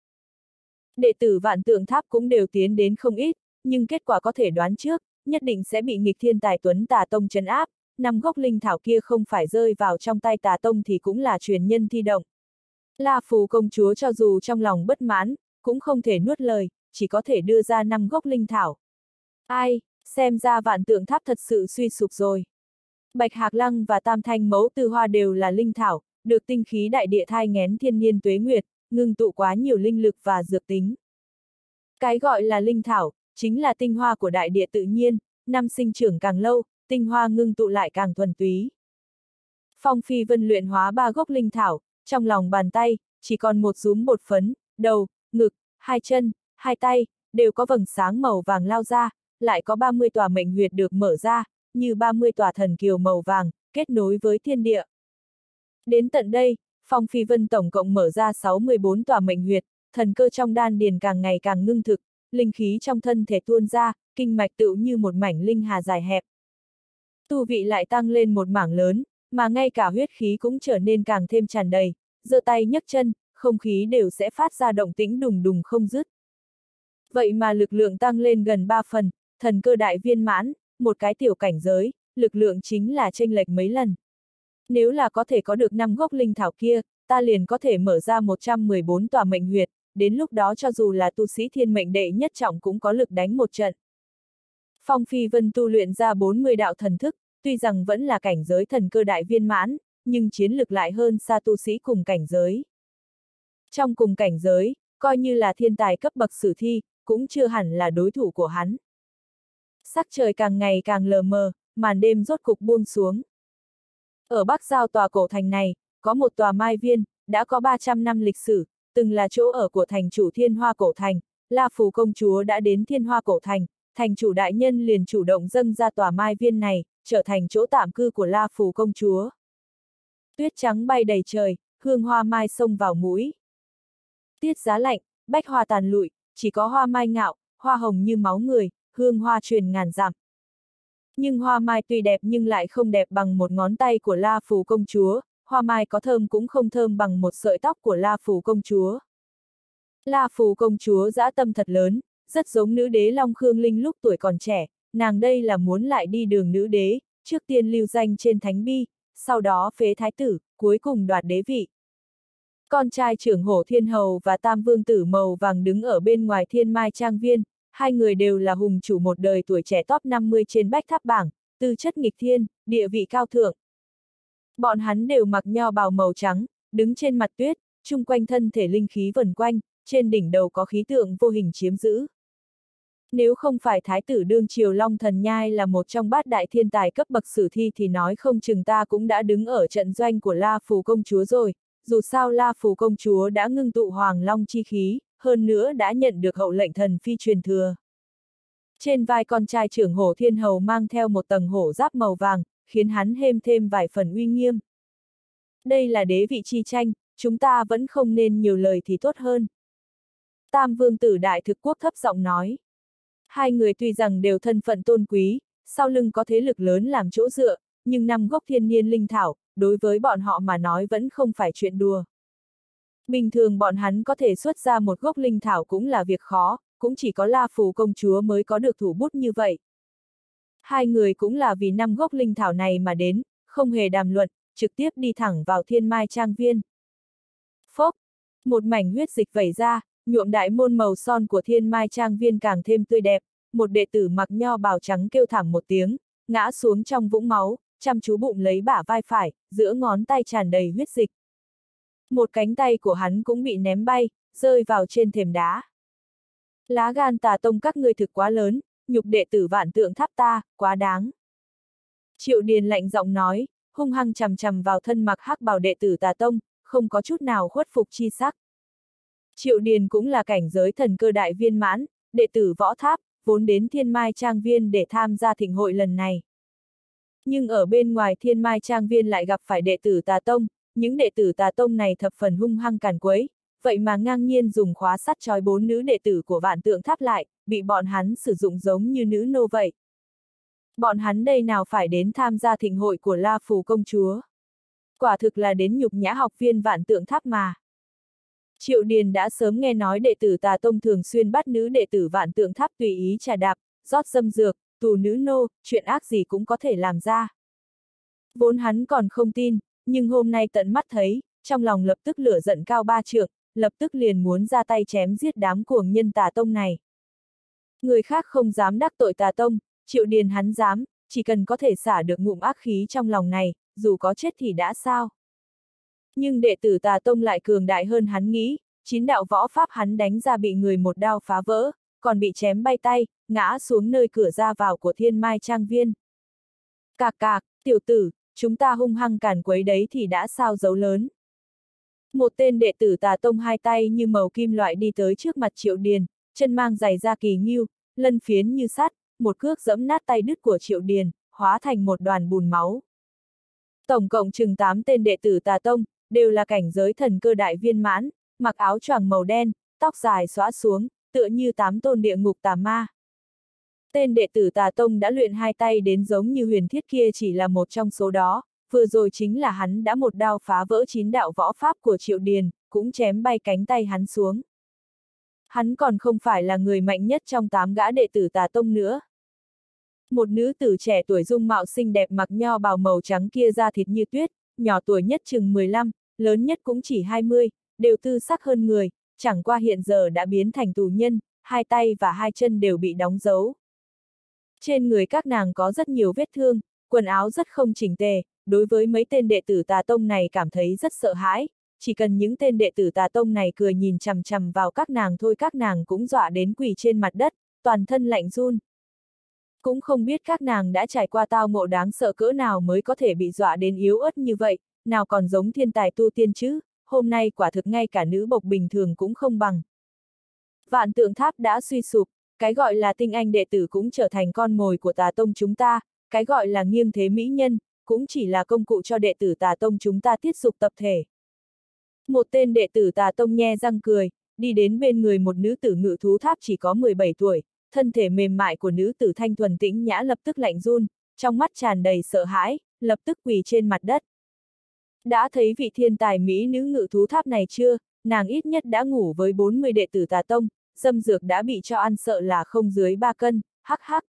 Đệ tử vạn tượng tháp cũng đều tiến đến không ít, nhưng kết quả có thể đoán trước, nhất định sẽ bị nghịch thiên tài tuấn tà tông chấn áp, năm gốc linh thảo kia không phải rơi vào trong tay tà tông thì cũng là truyền nhân thi động. La Phù công chúa cho dù trong lòng bất mãn, cũng không thể nuốt lời, chỉ có thể đưa ra năm gốc linh thảo. Ai, xem ra vạn tượng tháp thật sự suy sụp rồi. Bạch Hạc Lăng và Tam Thanh Mẫu Tư Hoa đều là linh thảo, được tinh khí đại địa thai ngén thiên nhiên tuế nguyệt, ngưng tụ quá nhiều linh lực và dược tính. Cái gọi là linh thảo, chính là tinh hoa của đại địa tự nhiên, năm sinh trưởng càng lâu, tinh hoa ngưng tụ lại càng thuần túy. Phong Phi Vân luyện hóa ba gốc linh thảo, trong lòng bàn tay, chỉ còn một rúm bột phấn, đầu, ngực, hai chân, hai tay, đều có vầng sáng màu vàng lao ra, lại có 30 tòa mệnh huyệt được mở ra, như 30 tòa thần kiều màu vàng, kết nối với thiên địa. Đến tận đây, Phong Phi Vân tổng cộng mở ra 64 tòa mệnh huyệt, thần cơ trong đan điền càng ngày càng ngưng thực, linh khí trong thân thể tuôn ra, kinh mạch tựu như một mảnh linh hà dài hẹp. Tu vị lại tăng lên một mảng lớn, mà ngay cả huyết khí cũng trở nên càng thêm tràn đầy, giơ tay nhấc chân, không khí đều sẽ phát ra động tĩnh đùng đùng không dứt. Vậy mà lực lượng tăng lên gần 3 phần, thần cơ đại viên mãn, một cái tiểu cảnh giới, lực lượng chính là chênh lệch mấy lần. Nếu là có thể có được năm gốc linh thảo kia, ta liền có thể mở ra 114 tòa mệnh huyệt, đến lúc đó cho dù là tu sĩ thiên mệnh đệ nhất trọng cũng có lực đánh một trận. Phong Phi Vân tu luyện ra 40 đạo thần thức, tuy rằng vẫn là cảnh giới thần cơ đại viên mãn, nhưng chiến lực lại hơn xa tu sĩ cùng cảnh giới. Trong cùng cảnh giới, coi như là thiên tài cấp bậc sử thi, cũng chưa hẳn là đối thủ của hắn. Sắc trời càng ngày càng lờ mờ, màn đêm rốt cục buông xuống. Ở Bắc Giao tòa cổ thành này, có một tòa mai viên, đã có 300 năm lịch sử, từng là chỗ ở của thành chủ thiên hoa cổ thành, La Phù công chúa đã đến thiên hoa cổ thành, thành chủ đại nhân liền chủ động dâng ra tòa mai viên này, trở thành chỗ tạm cư của La Phù công chúa. Tuyết trắng bay đầy trời, hương hoa mai xông vào mũi. Tiết giá lạnh, bách hoa tàn lụi, chỉ có hoa mai ngạo, hoa hồng như máu người, hương hoa truyền ngàn dặm. Nhưng hoa mai tuy đẹp nhưng lại không đẹp bằng một ngón tay của La Phù công chúa, hoa mai có thơm cũng không thơm bằng một sợi tóc của La Phù công chúa. La Phù công chúa dã tâm thật lớn, rất giống nữ đế Long Khương Linh lúc tuổi còn trẻ, nàng đây là muốn lại đi đường nữ đế, trước tiên lưu danh trên thánh bi, sau đó phế thái tử, cuối cùng đoạt đế vị. Con trai trưởng hổ thiên hầu và tam vương tử màu vàng đứng ở bên ngoài thiên mai trang viên, hai người đều là hùng chủ một đời tuổi trẻ top 50 trên bách tháp bảng, tư chất nghịch thiên, địa vị cao thượng. Bọn hắn đều mặc nho bào màu trắng, đứng trên mặt tuyết, chung quanh thân thể linh khí vần quanh, trên đỉnh đầu có khí tượng vô hình chiếm giữ. Nếu không phải Thái tử Đương Triều Long Thần Nhai là một trong bát đại thiên tài cấp bậc sử thi thì nói không chừng ta cũng đã đứng ở trận doanh của La Phù Công Chúa rồi, dù sao La Phù Công Chúa đã ngưng tụ Hoàng Long chi khí, hơn nữa đã nhận được hậu lệnh thần phi truyền thừa. Trên vai con trai trưởng hổ thiên hầu mang theo một tầng hổ giáp màu vàng, khiến hắn thêm thêm vài phần uy nghiêm. Đây là đế vị chi tranh, chúng ta vẫn không nên nhiều lời thì tốt hơn. Tam vương tử đại thực quốc thấp giọng nói. Hai người tuy rằng đều thân phận tôn quý, sau lưng có thế lực lớn làm chỗ dựa, nhưng năm gốc thiên niên linh thảo, đối với bọn họ mà nói vẫn không phải chuyện đùa. Bình thường bọn hắn có thể xuất ra một gốc linh thảo cũng là việc khó, cũng chỉ có La Phù công chúa mới có được thủ bút như vậy. Hai người cũng là vì năm gốc linh thảo này mà đến, không hề đàm luận, trực tiếp đi thẳng vào thiên mai trang viên. Phốc! Một mảnh huyết dịch vẩy ra, nhuộm đại môn màu son của thiên mai trang viên càng thêm tươi đẹp, một đệ tử mặc nho bào trắng kêu thảm một tiếng, ngã xuống trong vũng máu, chăm chú bụng lấy bả vai phải, giữa ngón tay tràn đầy huyết dịch. Một cánh tay của hắn cũng bị ném bay, rơi vào trên thềm đá. Lá gan tà tông các ngươi thực quá lớn, nhục đệ tử vạn tượng tháp ta, quá đáng. Triệu Điền lạnh giọng nói, hung hăng chầm chầm vào thân mặc hắc bào đệ tử tà tông, không có chút nào khuất phục chi sắc. Triệu Điền cũng là cảnh giới thần cơ đại viên mãn, đệ tử võ tháp, vốn đến thiên mai trang viên để tham gia thịnh hội lần này. Nhưng ở bên ngoài thiên mai trang viên lại gặp phải đệ tử tà tông, những đệ tử tà tông này thập phần hung hăng càn quấy, vậy mà ngang nhiên dùng khóa sắt trói bốn nữ đệ tử của vạn tượng tháp lại, bị bọn hắn sử dụng giống như nữ nô vậy. Bọn hắn đây nào phải đến tham gia thịnh hội của La Phù công chúa. Quả thực là đến nhục nhã học viên vạn tượng tháp mà. Triệu Điền đã sớm nghe nói đệ tử tà tông thường xuyên bắt nữ đệ tử vạn tượng tháp tùy ý trà đạp, rót dâm dược, tù nữ nô, chuyện ác gì cũng có thể làm ra. Vốn hắn còn không tin, nhưng hôm nay tận mắt thấy, trong lòng lập tức lửa giận cao ba trượng, lập tức liền muốn ra tay chém giết đám cuồng nhân tà tông này. Người khác không dám đắc tội tà tông, triệu điền hắn dám, chỉ cần có thể xả được ngụm ác khí trong lòng này, dù có chết thì đã sao. Nhưng đệ tử tà tông lại cường đại hơn hắn nghĩ, chín đạo võ pháp hắn đánh ra bị người một đao phá vỡ, còn bị chém bay tay, ngã xuống nơi cửa ra vào của thiên mai trang viên. Cạc cạc, tiểu tử, chúng ta hung hăng càn quấy đấy thì đã sao dấu lớn. Một tên đệ tử tà tông hai tay như màu kim loại đi tới trước mặt triệu điền, chân mang giày da kỳ nghiêu, lân phiến như sắt, một cước dẫm nát tay đứt của triệu điền, hóa thành một đoàn bùn máu. Tổng cộng chừng 8 tên đệ tử tà tông, đều là cảnh giới thần cơ đại viên mãn, mặc áo choàng màu đen, tóc dài xóa xuống, tựa như tám tôn địa ngục tà ma. Tên đệ tử tà tông đã luyện hai tay đến giống như huyền thiết kia chỉ là một trong số đó, vừa rồi chính là hắn đã một đao phá vỡ chín đạo võ pháp của Triệu Điền, cũng chém bay cánh tay hắn xuống. Hắn còn không phải là người mạnh nhất trong tám gã đệ tử tà tông nữa. Một nữ tử trẻ tuổi dung mạo xinh đẹp mặc nho bào màu trắng kia da thịt như tuyết, nhỏ tuổi nhất chừng 15, lớn nhất cũng chỉ 20, đều tư sắc hơn người, chẳng qua hiện giờ đã biến thành tù nhân, hai tay và hai chân đều bị đóng dấu. Trên người các nàng có rất nhiều vết thương, quần áo rất không chỉnh tề, đối với mấy tên đệ tử tà tông này cảm thấy rất sợ hãi, chỉ cần những tên đệ tử tà tông này cười nhìn chằm chằm vào các nàng thôi các nàng cũng dọa đến quỳ trên mặt đất, toàn thân lạnh run. Cũng không biết các nàng đã trải qua tao ngộ đáng sợ cỡ nào mới có thể bị dọa đến yếu ớt như vậy, nào còn giống thiên tài tu tiên chứ, hôm nay quả thực ngay cả nữ bộc bình thường cũng không bằng. Vạn tượng tháp đã suy sụp, cái gọi là tinh anh đệ tử cũng trở thành con mồi của tà tông chúng ta, cái gọi là nghiêng thế mỹ nhân, cũng chỉ là công cụ cho đệ tử tà tông chúng ta tiết dục tập thể. Một tên đệ tử tà tông nhe răng cười, đi đến bên người một nữ tử ngự thú tháp chỉ có 17 tuổi, thân thể mềm mại của nữ tử thanh thuần tĩnh nhã lập tức lạnh run, trong mắt tràn đầy sợ hãi, lập tức quỳ trên mặt đất. Đã thấy vị thiên tài Mỹ nữ ngự thú tháp này chưa, nàng ít nhất đã ngủ với 40 đệ tử tà tông, dâm dược đã bị cho ăn sợ là không dưới 3 cân, hắc hắc.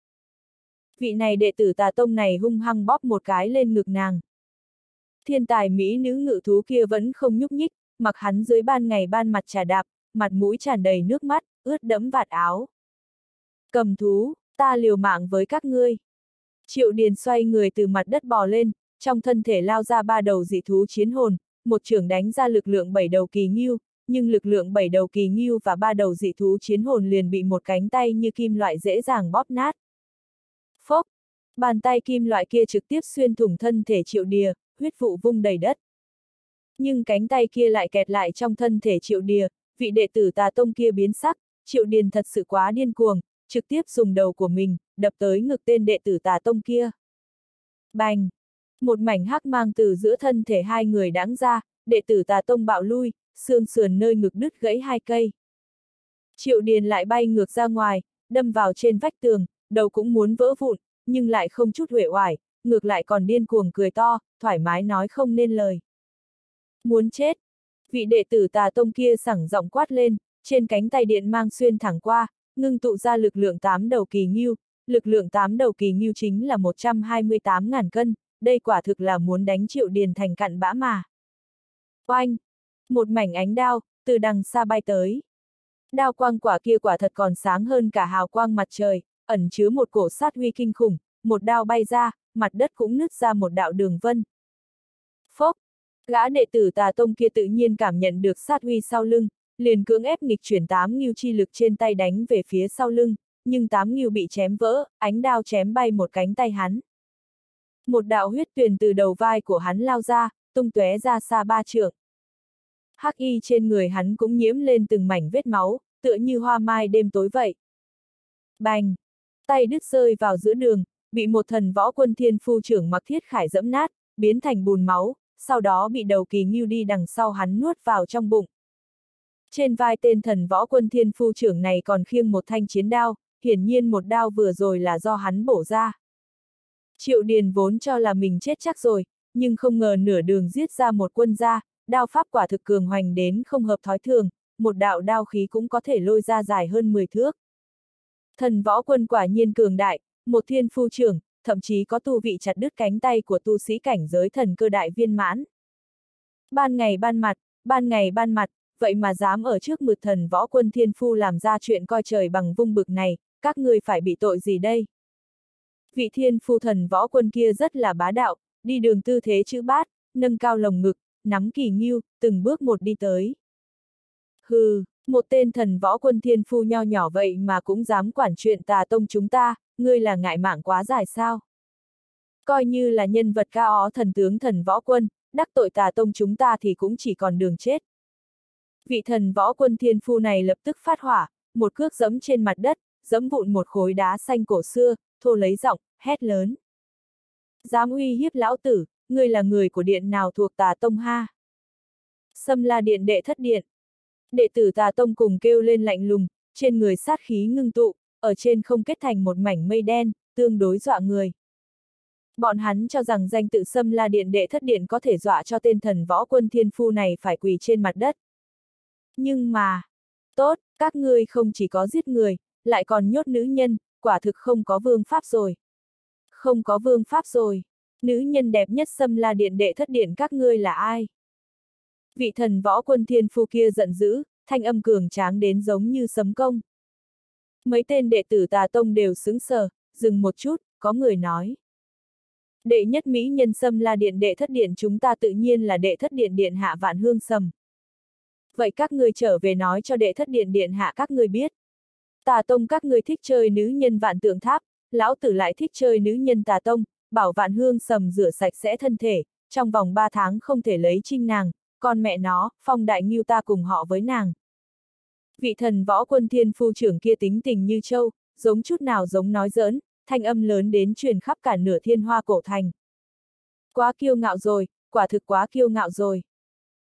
Vị này đệ tử tà tông này hung hăng bóp một cái lên ngực nàng. Thiên tài Mỹ nữ ngự thú kia vẫn không nhúc nhích, mặc hắn dưới ban ngày ban mặt trà đạp, mặt mũi tràn đầy nước mắt, ướt đẫm vạt áo. Cầm thú, ta liều mạng với các ngươi. Triệu Điền xoay người từ mặt đất bò lên, trong thân thể lao ra ba đầu dị thú chiến hồn, một trưởng đánh ra lực lượng bảy đầu kỳ nghiêu, nhưng lực lượng bảy đầu kỳ nghiêu và ba đầu dị thú chiến hồn liền bị một cánh tay như kim loại dễ dàng bóp nát. Phốc! Bàn tay kim loại kia trực tiếp xuyên thủng thân thể triệu đìa, huyết vụ vung đầy đất. Nhưng cánh tay kia lại kẹt lại trong thân thể triệu đìa, vị đệ tử tà tông kia biến sắc, triệu điền thật sự quá điên cuồng, trực tiếp dùng đầu của mình, đập tới ngực tên đệ tử tà tông kia. Bành! Một mảnh hắc mang từ giữa thân thể hai người đáng ra, đệ tử tà tông bạo lui, xương sườn nơi ngực đứt gãy hai cây. Triệu Điền lại bay ngược ra ngoài, đâm vào trên vách tường, đầu cũng muốn vỡ vụn, nhưng lại không chút huệ oải, ngược lại còn điên cuồng cười to, thoải mái nói không nên lời. Muốn chết! Vị đệ tử tà tông kia sẳng giọng quát lên, trên cánh tay điện mang xuyên thẳng qua, ngưng tụ ra lực lượng tám đầu kỳ nghiêu, lực lượng tám đầu kỳ nghiêu chính là 128.000 cân, đây quả thực là muốn đánh triệu điền thành cặn bã mà. Oanh! Một mảnh ánh đao, từ đằng xa bay tới. Đao quang quả kia quả thật còn sáng hơn cả hào quang mặt trời, ẩn chứa một cổ sát huy kinh khủng, một đao bay ra, mặt đất cũng nứt ra một đạo đường vân. Phốc! Gã đệ tử tà tông kia tự nhiên cảm nhận được sát huy sau lưng, liền cưỡng ép nghịch chuyển tám nghiêu chi lực trên tay đánh về phía sau lưng, nhưng tám nghiêu bị chém vỡ, ánh đao chém bay một cánh tay hắn. Một đạo huyết tuyền từ đầu vai của hắn lao ra, tung tóe ra xa ba trượng. Hắc y trên người hắn cũng nhiễm lên từng mảnh vết máu, tựa như hoa mai đêm tối vậy. Bành! Tay đứt rơi vào giữa đường, bị một thần võ quân thiên phu trưởng mặc thiết khải dẫm nát, biến thành bùn máu, sau đó bị đầu kỳ nghiêu đi đằng sau hắn nuốt vào trong bụng. Trên vai tên thần võ quân thiên phu trưởng này còn khiêng một thanh chiến đao, hiển nhiên một đao vừa rồi là do hắn bổ ra. Triệu Điền vốn cho là mình chết chắc rồi, nhưng không ngờ nửa đường giết ra một quân gia, đao pháp quả thực cường hoành đến không hợp thói thường, một đạo đao khí cũng có thể lôi ra dài hơn 10 thước. Thần võ quân quả nhiên cường đại, một thiên phu trưởng, thậm chí có tu vị chặt đứt cánh tay của tu sĩ cảnh giới thần cơ đại viên mãn. Ban ngày ban mặt, ban ngày ban mặt, vậy mà dám ở trước mực thần võ quân thiên phu làm ra chuyện coi trời bằng vung bực này, các người phải bị tội gì đây? Vị thiên phu thần võ quân kia rất là bá đạo, đi đường tư thế chữ bát, nâng cao lồng ngực, nắm kỳ nghiêu, từng bước một đi tới. Hừ, một tên thần võ quân thiên phu nho nhỏ vậy mà cũng dám quản chuyện tà tông chúng ta, ngươi là ngại mạng quá dài sao? Coi như là nhân vật ca ó thần tướng thần võ quân, đắc tội tà tông chúng ta thì cũng chỉ còn đường chết. Vị thần võ quân thiên phu này lập tức phát hỏa, một cước giẫm trên mặt đất, giẫm vụn một khối đá xanh cổ xưa, thô lấy giọng, hét lớn. Dám uy hiếp lão tử, ngươi là người của điện nào thuộc tà tông ha? Xâm la điện đệ thất điện. Đệ tử tà tông cùng kêu lên lạnh lùng, trên người sát khí ngưng tụ, ở trên không kết thành một mảnh mây đen, tương đối dọa người. Bọn hắn cho rằng danh tự xâm la điện đệ thất điện có thể dọa cho tên thần võ quân thiên phu này phải quỳ trên mặt đất. Nhưng mà, tốt, các ngươi không chỉ có giết người, lại còn nhốt nữ nhân, quả thực không có vương pháp rồi. Không có vương pháp rồi. Nữ nhân đẹp nhất xâm la điện đệ thất điện các ngươi là ai? Vị thần võ quân thiên phu kia giận dữ, thanh âm cường tráng đến giống như sấm công. Mấy tên đệ tử tà tông đều sững sờ, dừng một chút, có người nói. Đệ nhất Mỹ nhân sâm la điện đệ thất điện chúng ta tự nhiên là đệ thất điện điện hạ vạn hương sầm. Vậy các ngươi trở về nói cho đệ thất điện điện hạ các ngươi biết. Tà tông các ngươi thích chơi nữ nhân vạn tượng tháp, lão tử lại thích chơi nữ nhân tà tông, bảo vạn hương sầm rửa sạch sẽ thân thể, trong vòng ba tháng không thể lấy trinh nàng, con mẹ nó, phong đại nghiêu ta cùng họ với nàng. Vị thần võ quân thiên phu trưởng kia tính tình như châu, giống chút nào giống nói giỡn, thanh âm lớn đến truyền khắp cả nửa thiên hoa cổ thành. Quá kiêu ngạo rồi, quả thực quá kiêu ngạo rồi.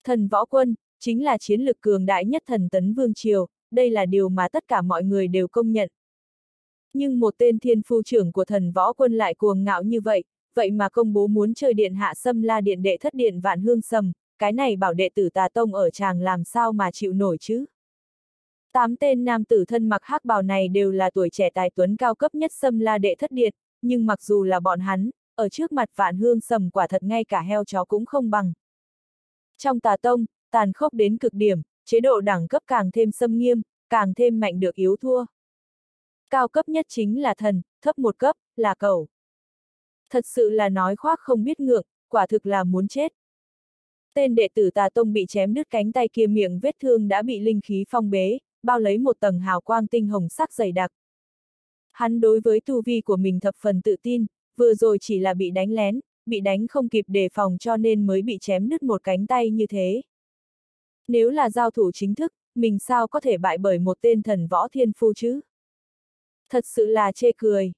Thần võ quân, chính là chiến lực cường đại nhất thần tấn vương triều, đây là điều mà tất cả mọi người đều công nhận. Nhưng một tên thiên phu trưởng của thần võ quân lại cuồng ngạo như vậy, vậy mà công bố muốn chơi điện hạ xâm la điện đệ thất điện vạn hương sầm, cái này bảo đệ tử tà tông ở chàng làm sao mà chịu nổi chứ. Tám tên nam tử thân mặc hắc bào này đều là tuổi trẻ tài tuấn cao cấp nhất xâm la đệ thất điện, nhưng mặc dù là bọn hắn, ở trước mặt vạn hương sầm quả thật ngay cả heo chó cũng không bằng. Trong tà tông, tàn khốc đến cực điểm, chế độ đẳng cấp càng thêm xâm nghiêm, càng thêm mạnh được yếu thua. Cao cấp nhất chính là thần, thấp một cấp, là cầu. Thật sự là nói khoác không biết ngượng, quả thực là muốn chết. Tên đệ tử tà tông bị chém đứt cánh tay kia miệng vết thương đã bị linh khí phong bế, bao lấy một tầng hào quang tinh hồng sắc dày đặc. Hắn đối với tu vi của mình thập phần tự tin, vừa rồi chỉ là bị đánh lén, bị đánh không kịp đề phòng cho nên mới bị chém đứt một cánh tay như thế. Nếu là giao thủ chính thức, mình sao có thể bại bởi một tên thần võ thiên phu chứ? Thật sự là chê cười.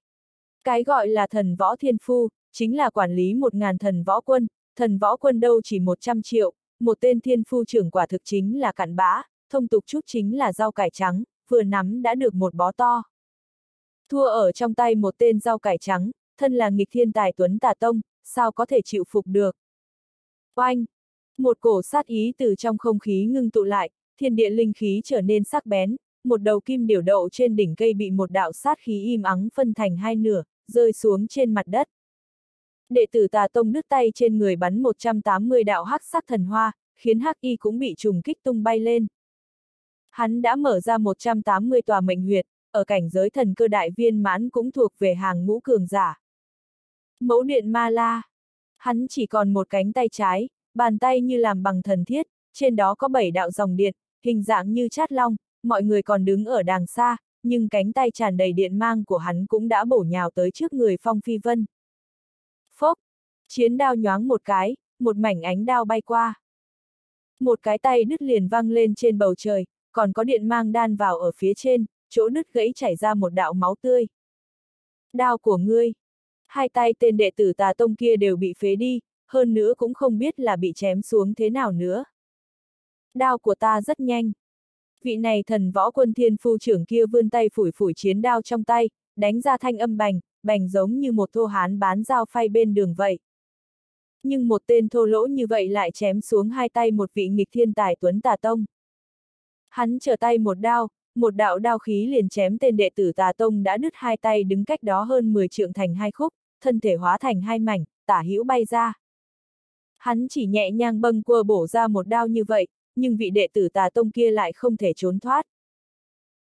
Cái gọi là thần võ thiên phu, chính là quản lý một ngàn thần võ quân, thần võ quân đâu chỉ 100 triệu, một tên thiên phu trưởng quả thực chính là cặn bã, thông tục chút chính là rau cải trắng, vừa nắm đã được một bó to. Thua ở trong tay một tên rau cải trắng, thân là nghịch thiên tài tuấn tà tông, sao có thể chịu phục được. Oanh! Một cổ sát ý từ trong không khí ngưng tụ lại, thiên địa linh khí trở nên sắc bén, một đầu kim điểu đậu trên đỉnh cây bị một đạo sát khí im ắng phân thành hai nửa, rơi xuống trên mặt đất. Đệ tử tà tông đứt tay trên người bắn 180 đạo hắc sát thần hoa, khiến hắc y cũng bị trùng kích tung bay lên. Hắn đã mở ra 180 tòa mệnh huyệt, ở cảnh giới thần cơ đại viên mãn cũng thuộc về hàng ngũ cường giả. Mẫu điện ma la. Hắn chỉ còn một cánh tay trái, bàn tay như làm bằng thần thiết, trên đó có bảy đạo dòng điện, hình dạng như chát long, mọi người còn đứng ở đàng xa, nhưng cánh tay tràn đầy điện mang của hắn cũng đã bổ nhào tới trước người Phong Phi Vân. Phốc! Chiến đao nhoáng một cái, một mảnh ánh đao bay qua. Một cái tay đứt liền văng lên trên bầu trời, còn có điện mang đan vào ở phía trên, chỗ đứt gãy chảy ra một đạo máu tươi. Đao của ngươi! Hai tay tên đệ tử tà tông kia đều bị phế đi, hơn nữa cũng không biết là bị chém xuống thế nào nữa. Đao của ta rất nhanh. Vị này thần võ quân thiên phu trưởng kia vươn tay phủi phủi chiến đao trong tay, đánh ra thanh âm bành, bành giống như một thô hán bán dao phay bên đường vậy. Nhưng một tên thô lỗ như vậy lại chém xuống hai tay một vị nghịch thiên tài tuấn tà tông. Hắn trở tay một đao, một đạo đao khí liền chém tên đệ tử tà tông đã đứt hai tay đứng cách đó hơn 10 trượng thành hai khúc, thân thể hóa thành hai mảnh, tả hữu bay ra. Hắn chỉ nhẹ nhàng bâng quơ bổ ra một đao như vậy, nhưng vị đệ tử tà tông kia lại không thể trốn thoát.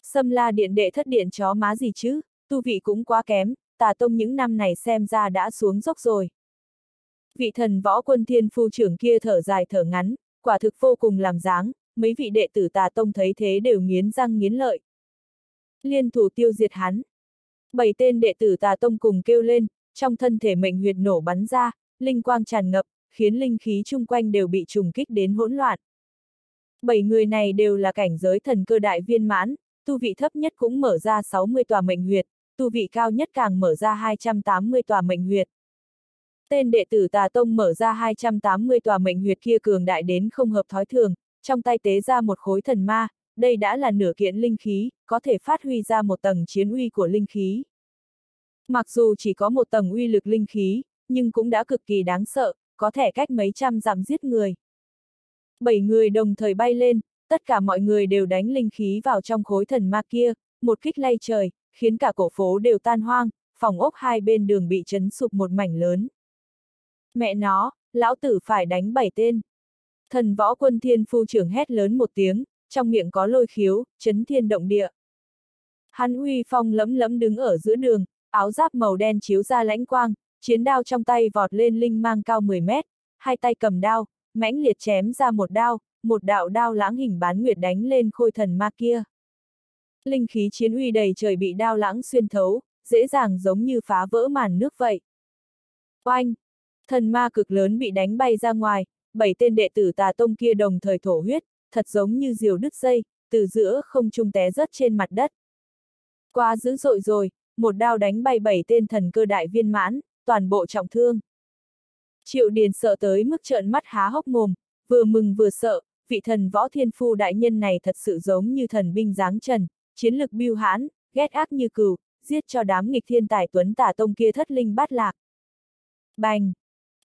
Xâm la điện đệ thất điện chó má gì chứ, tu vị cũng quá kém, tà tông những năm này xem ra đã xuống dốc rồi. Vị thần võ quân thiên phu trưởng kia thở dài thở ngắn, quả thực vô cùng làm dáng, mấy vị đệ tử tà tông thấy thế đều nghiến răng nghiến lợi. Liên thủ tiêu diệt hắn. Bảy tên đệ tử tà tông cùng kêu lên, trong thân thể mệnh huyệt nổ bắn ra, linh quang tràn ngập, khiến linh khí chung quanh đều bị trùng kích đến hỗn loạn. Bảy người này đều là cảnh giới thần cơ đại viên mãn, tu vị thấp nhất cũng mở ra 60 tòa mệnh huyệt, tu vị cao nhất càng mở ra 280 tòa mệnh huyệt. Tên đệ tử tà tông mở ra 280 tòa mệnh huyệt kia cường đại đến không hợp thói thường, trong tay tế ra một khối thần ma, đây đã là nửa kiện linh khí, có thể phát huy ra một tầng chiến uy của linh khí. Mặc dù chỉ có một tầng uy lực linh khí, nhưng cũng đã cực kỳ đáng sợ, có thể cách mấy trăm dặm giết người. Bảy người đồng thời bay lên, tất cả mọi người đều đánh linh khí vào trong khối thần ma kia, một kích lay trời, khiến cả cổ phố đều tan hoang, phòng ốc hai bên đường bị chấn sụp một mảnh lớn. Mẹ nó, lão tử phải đánh bảy tên. Thần võ quân thiên phu trưởng hét lớn một tiếng, trong miệng có lôi khiếu, chấn thiên động địa. Hắn uy phong lẫm lẫm đứng ở giữa đường, áo giáp màu đen chiếu ra lãnh quang, chiến đao trong tay vọt lên linh mang cao 10 mét, hai tay cầm đao, mãnh liệt chém ra một đao, một đạo đao lãng hình bán nguyệt đánh lên khôi thần ma kia. Linh khí chiến uy đầy trời bị đao lãng xuyên thấu, dễ dàng giống như phá vỡ màn nước vậy. Oanh! Thần ma cực lớn bị đánh bay ra ngoài, bảy tên đệ tử tà tông kia đồng thời thổ huyết, thật giống như diều đứt dây, từ giữa không trung té rớt trên mặt đất. Quá dữ dội rồi, một đao đánh bay bảy tên thần cơ đại viên mãn, toàn bộ trọng thương. Triệu Điền sợ tới mức trợn mắt há hốc mồm, vừa mừng vừa sợ, vị thần võ thiên phu đại nhân này thật sự giống như thần binh giáng trần, chiến lực biêu hãn, ghét ác như cừu, giết cho đám nghịch thiên tài tuấn tả tông kia thất linh bát lạc. Bành!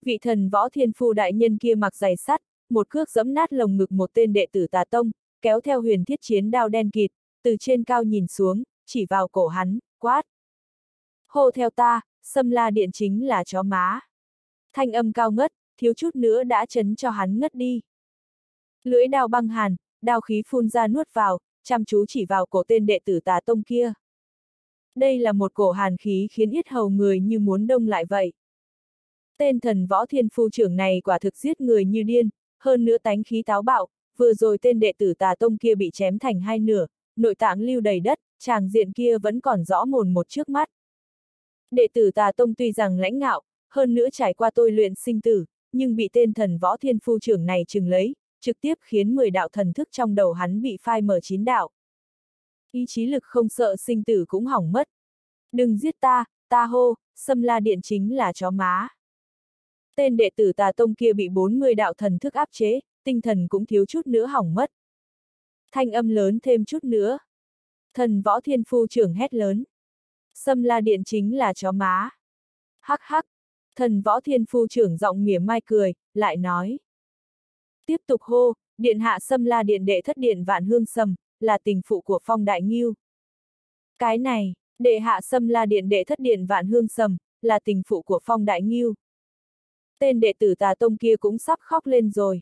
Vị thần võ thiên phu đại nhân kia mặc giày sắt, một cước giẫm nát lồng ngực một tên đệ tử tà tông, kéo theo huyền thiết chiến đao đen kịt, từ trên cao nhìn xuống, chỉ vào cổ hắn, quát. Hô theo ta, xâm la điện chính là chó má. Thanh âm cao ngất, thiếu chút nữa đã chấn cho hắn ngất đi. Lưỡi đao băng hàn, đao khí phun ra nuốt vào, chăm chú chỉ vào cổ tên đệ tử tà tông kia. Đây là một cổ hàn khí khiến yết hầu người như muốn đông lại vậy. Tên thần võ thiên phu trưởng này quả thực giết người như điên, hơn nữa tánh khí táo bạo, vừa rồi tên đệ tử tà tông kia bị chém thành hai nửa, nội tạng lưu đầy đất, chàng diện kia vẫn còn rõ mồn một trước mắt. Đệ tử tà tông tuy rằng lãnh ngạo, hơn nữa trải qua tôi luyện sinh tử, nhưng bị tên thần võ thiên phu trưởng này chừng lấy, trực tiếp khiến 10 đạo thần thức trong đầu hắn bị phai mở chín đạo. Ý chí lực không sợ sinh tử cũng hỏng mất. Đừng giết ta, ta hô, xâm la điện chính là chó má. Tên đệ tử tà tông kia bị 40 đạo thần thức áp chế, tinh thần cũng thiếu chút nữa hỏng mất. Thanh âm lớn thêm chút nữa. Thần võ thiên phu trưởng hét lớn. Xâm la điện chính là chó má. Hắc hắc. Thần võ thiên phu trưởng giọng mỉa mai cười, lại nói. Tiếp tục hô, điện hạ xâm la điện đệ thất điện vạn hương sầm, là tình phụ của phong đại nghiêu. Cái này, đệ hạ xâm la điện đệ thất điện vạn hương sầm, là tình phụ của phong đại nghiêu. Tên đệ tử tà tông kia cũng sắp khóc lên rồi.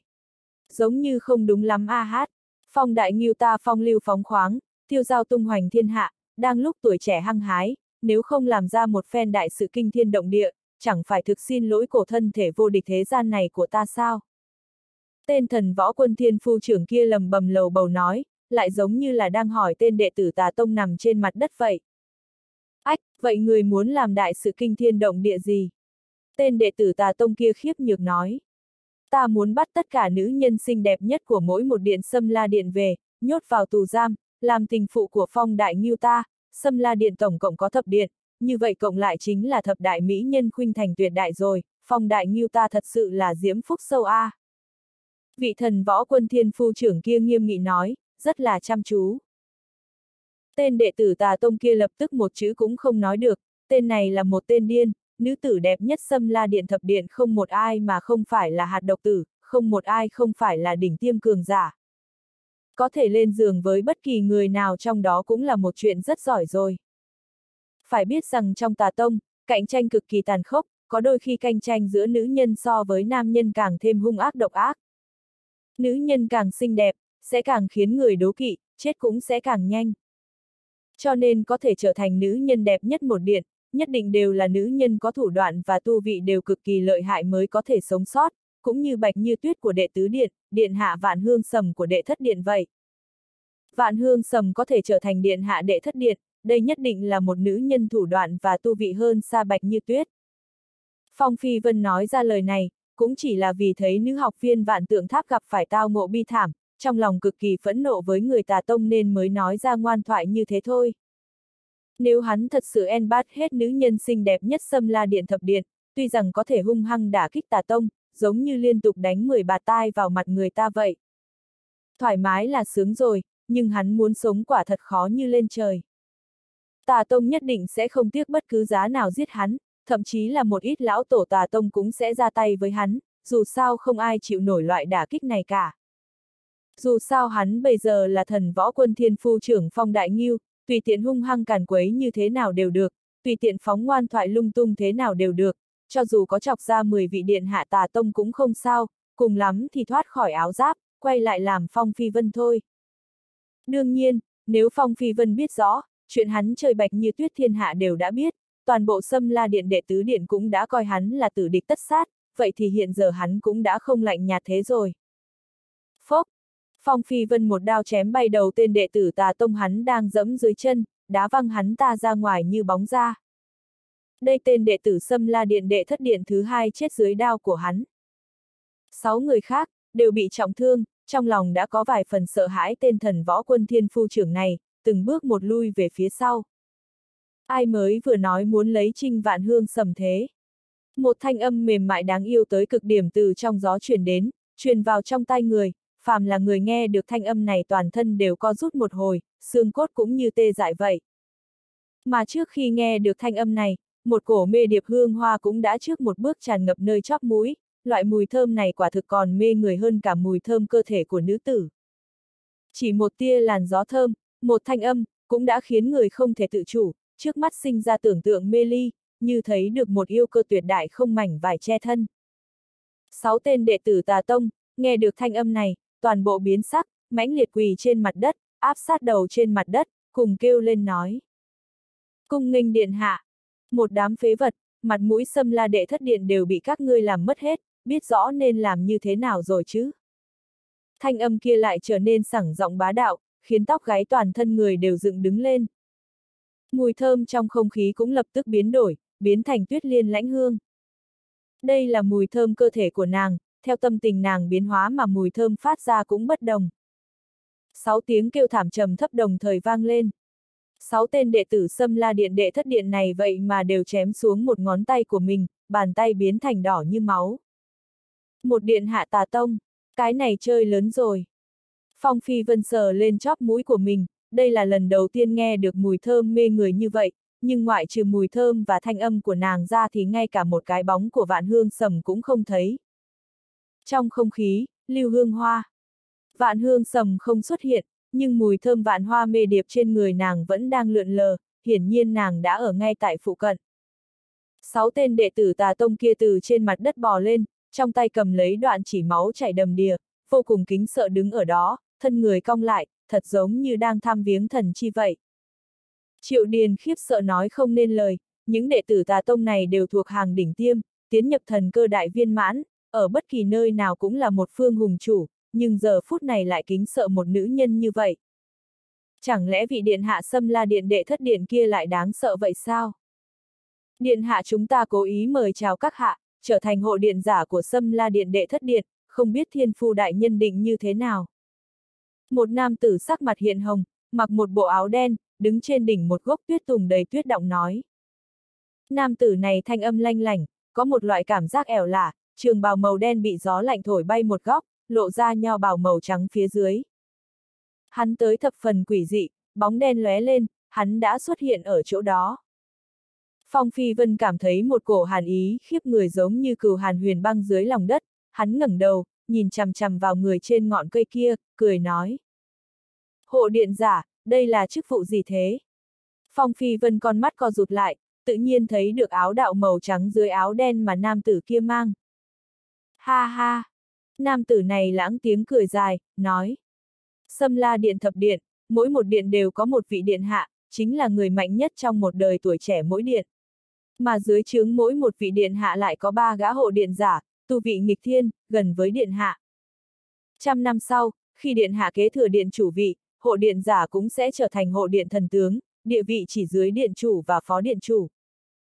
Giống như không đúng lắm a hát. Phong đại nghiêu ta phong lưu phóng khoáng, tiêu giao tung hoành thiên hạ, đang lúc tuổi trẻ hăng hái, nếu không làm ra một phen đại sự kinh thiên động địa, chẳng phải thực xin lỗi cổ thân thể vô địch thế gian này của ta sao? Tên thần võ quân thiên phu trưởng kia lầm bầm lầu bầu nói, lại giống như là đang hỏi tên đệ tử tà tông nằm trên mặt đất vậy. Ách, vậy người muốn làm đại sự kinh thiên động địa gì? Tên đệ tử tà tông kia khiếp nhược nói. Ta muốn bắt tất cả nữ nhân xinh đẹp nhất của mỗi một điện xâm la điện về, nhốt vào tù giam, làm tình phụ của phong đại nghiêu ta, xâm la điện tổng cộng có thập điện, như vậy cộng lại chính là thập đại mỹ nhân khuynh thành tuyệt đại rồi, phong đại nghiêu ta thật sự là diễm phúc sâu a. Vị thần võ quân thiên phu trưởng kia nghiêm nghị nói, rất là chăm chú. Tên đệ tử tà tông kia lập tức một chữ cũng không nói được, tên này là một tên điên, nữ tử đẹp nhất xâm la điện thập điện không một ai mà không phải là hạt độc tử, không một ai không phải là đỉnh tiêm cường giả. Có thể lên giường với bất kỳ người nào trong đó cũng là một chuyện rất giỏi rồi. Phải biết rằng trong tà tông, cạnh tranh cực kỳ tàn khốc, có đôi khi cạnh tranh giữa nữ nhân so với nam nhân càng thêm hung ác độc ác. Nữ nhân càng xinh đẹp, sẽ càng khiến người đố kỵ, chết cũng sẽ càng nhanh. Cho nên có thể trở thành nữ nhân đẹp nhất một điện, nhất định đều là nữ nhân có thủ đoạn và tu vị đều cực kỳ lợi hại mới có thể sống sót, cũng như bạch như tuyết của đệ tứ điện, điện hạ vạn hương sầm của đệ thất điện vậy. Vạn hương sầm có thể trở thành điện hạ đệ thất điện, đây nhất định là một nữ nhân thủ đoạn và tu vị hơn xa bạch như tuyết. Phong Phi Vân nói ra lời này, cũng chỉ là vì thấy nữ học viên vạn tượng tháp gặp phải tao ngộ bi thảm, trong lòng cực kỳ phẫn nộ với người tà tông nên mới nói ra ngoan thoại như thế thôi. Nếu hắn thật sự en bát hết nữ nhân xinh đẹp nhất xâm la điện thập điện, tuy rằng có thể hung hăng đả kích tà tông, giống như liên tục đánh 10 bà tai vào mặt người ta vậy. Thoải mái là sướng rồi, nhưng hắn muốn sống quả thật khó như lên trời. Tà tông nhất định sẽ không tiếc bất cứ giá nào giết hắn, thậm chí là một ít lão tổ tà tông cũng sẽ ra tay với hắn, dù sao không ai chịu nổi loại đả kích này cả. Dù sao hắn bây giờ là thần võ quân thiên phu trưởng phong đại nghiêu, tùy tiện hung hăng càn quấy như thế nào đều được, tùy tiện phóng ngoan thoại lung tung thế nào đều được, cho dù có chọc ra 10 vị điện hạ tà tông cũng không sao, cùng lắm thì thoát khỏi áo giáp, quay lại làm Phong Phi Vân thôi. Đương nhiên, nếu Phong Phi Vân biết rõ, chuyện hắn chơi bạch như tuyết thiên hạ đều đã biết, toàn bộ xâm la điện đệ tứ điện cũng đã coi hắn là tử địch tất sát, vậy thì hiện giờ hắn cũng đã không lạnh nhạt thế rồi. Phốc! Phong Phi Vân một đao chém bay đầu tên đệ tử tà tông hắn đang dẫm dưới chân, đá văng hắn ta ra ngoài như bóng ra. Đây tên đệ tử xâm la điện đệ thất điện thứ hai chết dưới đao của hắn. Sáu người khác, đều bị trọng thương, trong lòng đã có vài phần sợ hãi tên thần võ quân thiên phu trưởng này, từng bước một lui về phía sau. Ai mới vừa nói muốn lấy trinh vạn hương sầm thế. Một thanh âm mềm mại đáng yêu tới cực điểm từ trong gió truyền đến, truyền vào trong tai người, phàm là người nghe được thanh âm này toàn thân đều co rút một hồi, xương cốt cũng như tê dại vậy. Mà trước khi nghe được thanh âm này, một cổ mê điệp hương hoa cũng đã trước một bước tràn ngập nơi chóp mũi, loại mùi thơm này quả thực còn mê người hơn cả mùi thơm cơ thể của nữ tử. Chỉ một tia làn gió thơm, một thanh âm, cũng đã khiến người không thể tự chủ, trước mắt sinh ra tưởng tượng mê ly, như thấy được một yêu cơ tuyệt đại không mảnh vải che thân. Sáu tên đệ tử tà tông, nghe được thanh âm này, toàn bộ biến sắc, mãnh liệt quỳ trên mặt đất, áp sát đầu trên mặt đất, cùng kêu lên nói. Cung nghênh điện hạ, một đám phế vật, mặt mũi xâm la đệ thất điện đều bị các ngươi làm mất hết, biết rõ nên làm như thế nào rồi chứ. Thanh âm kia lại trở nên sẳng giọng bá đạo, khiến tóc gáy toàn thân người đều dựng đứng lên. Mùi thơm trong không khí cũng lập tức biến đổi, biến thành tuyết liên lãnh hương. Đây là mùi thơm cơ thể của nàng, theo tâm tình nàng biến hóa mà mùi thơm phát ra cũng bất đồng. Sáu tiếng kêu thảm trầm thấp đồng thời vang lên. Sáu tên đệ tử xâm la điện đệ thất điện này vậy mà đều chém xuống một ngón tay của mình, bàn tay biến thành đỏ như máu. Một điện hạ tà tông, cái này chơi lớn rồi. Phong Phi Vân sờ lên chóp mũi của mình, đây là lần đầu tiên nghe được mùi thơm mê người như vậy, nhưng ngoại trừ mùi thơm và thanh âm của nàng ra thì ngay cả một cái bóng của vạn hương sầm cũng không thấy. Trong không khí, lưu hương hoa. Vạn hương sầm không xuất hiện, nhưng mùi thơm vạn hoa mê điệp trên người nàng vẫn đang lượn lờ, hiển nhiên nàng đã ở ngay tại phụ cận. Sáu tên đệ tử tà tông kia từ trên mặt đất bò lên, trong tay cầm lấy đoạn chỉ máu chảy đầm đìa, vô cùng kính sợ đứng ở đó, thân người cong lại, thật giống như đang thăm viếng thần chi vậy. Triệu Điền khiếp sợ nói không nên lời, những đệ tử tà tông này đều thuộc hàng đỉnh tiêm, tiến nhập thần cơ đại viên mãn, ở bất kỳ nơi nào cũng là một phương hùng chủ, nhưng giờ phút này lại kính sợ một nữ nhân như vậy. Chẳng lẽ vị điện hạ xâm la điện đệ thất điện kia lại đáng sợ vậy sao? Điện hạ chúng ta cố ý mời chào các hạ, trở thành hộ điện giả của xâm la điện đệ thất điện, không biết thiên phu đại nhân định như thế nào. Một nam tử sắc mặt hiện hồng, mặc một bộ áo đen, đứng trên đỉnh một gốc tuyết tùng đầy tuyết động nói. Nam tử này thanh âm lanh lành, có một loại cảm giác ẻo lả, trường bào màu đen bị gió lạnh thổi bay một góc, lộ ra nho bào màu trắng phía dưới. Hắn tới thập phần quỷ dị, bóng đen lóe lên, hắn đã xuất hiện ở chỗ đó. Phong Phi Vân cảm thấy một cổ hàn ý khiếp người giống như cừu hàn huyền băng dưới lòng đất, hắn ngẩng đầu, nhìn chằm chằm vào người trên ngọn cây kia, cười nói. Hộ điện giả, đây là chức vụ gì thế? Phong Phi Vân con mắt co rụt lại, tự nhiên thấy được áo đạo màu trắng dưới áo đen mà nam tử kia mang. Ha ha! Nam tử này lãng tiếng cười dài, nói. xâm la điện thập điện, mỗi một điện đều có một vị điện hạ, chính là người mạnh nhất trong một đời tuổi trẻ mỗi điện. Mà dưới chướng mỗi một vị điện hạ lại có ba gã hộ điện giả, tu vị nghịch thiên, gần với điện hạ. Trăm năm sau, khi điện hạ kế thừa điện chủ vị, hộ điện giả cũng sẽ trở thành hộ điện thần tướng, địa vị chỉ dưới điện chủ và phó điện chủ.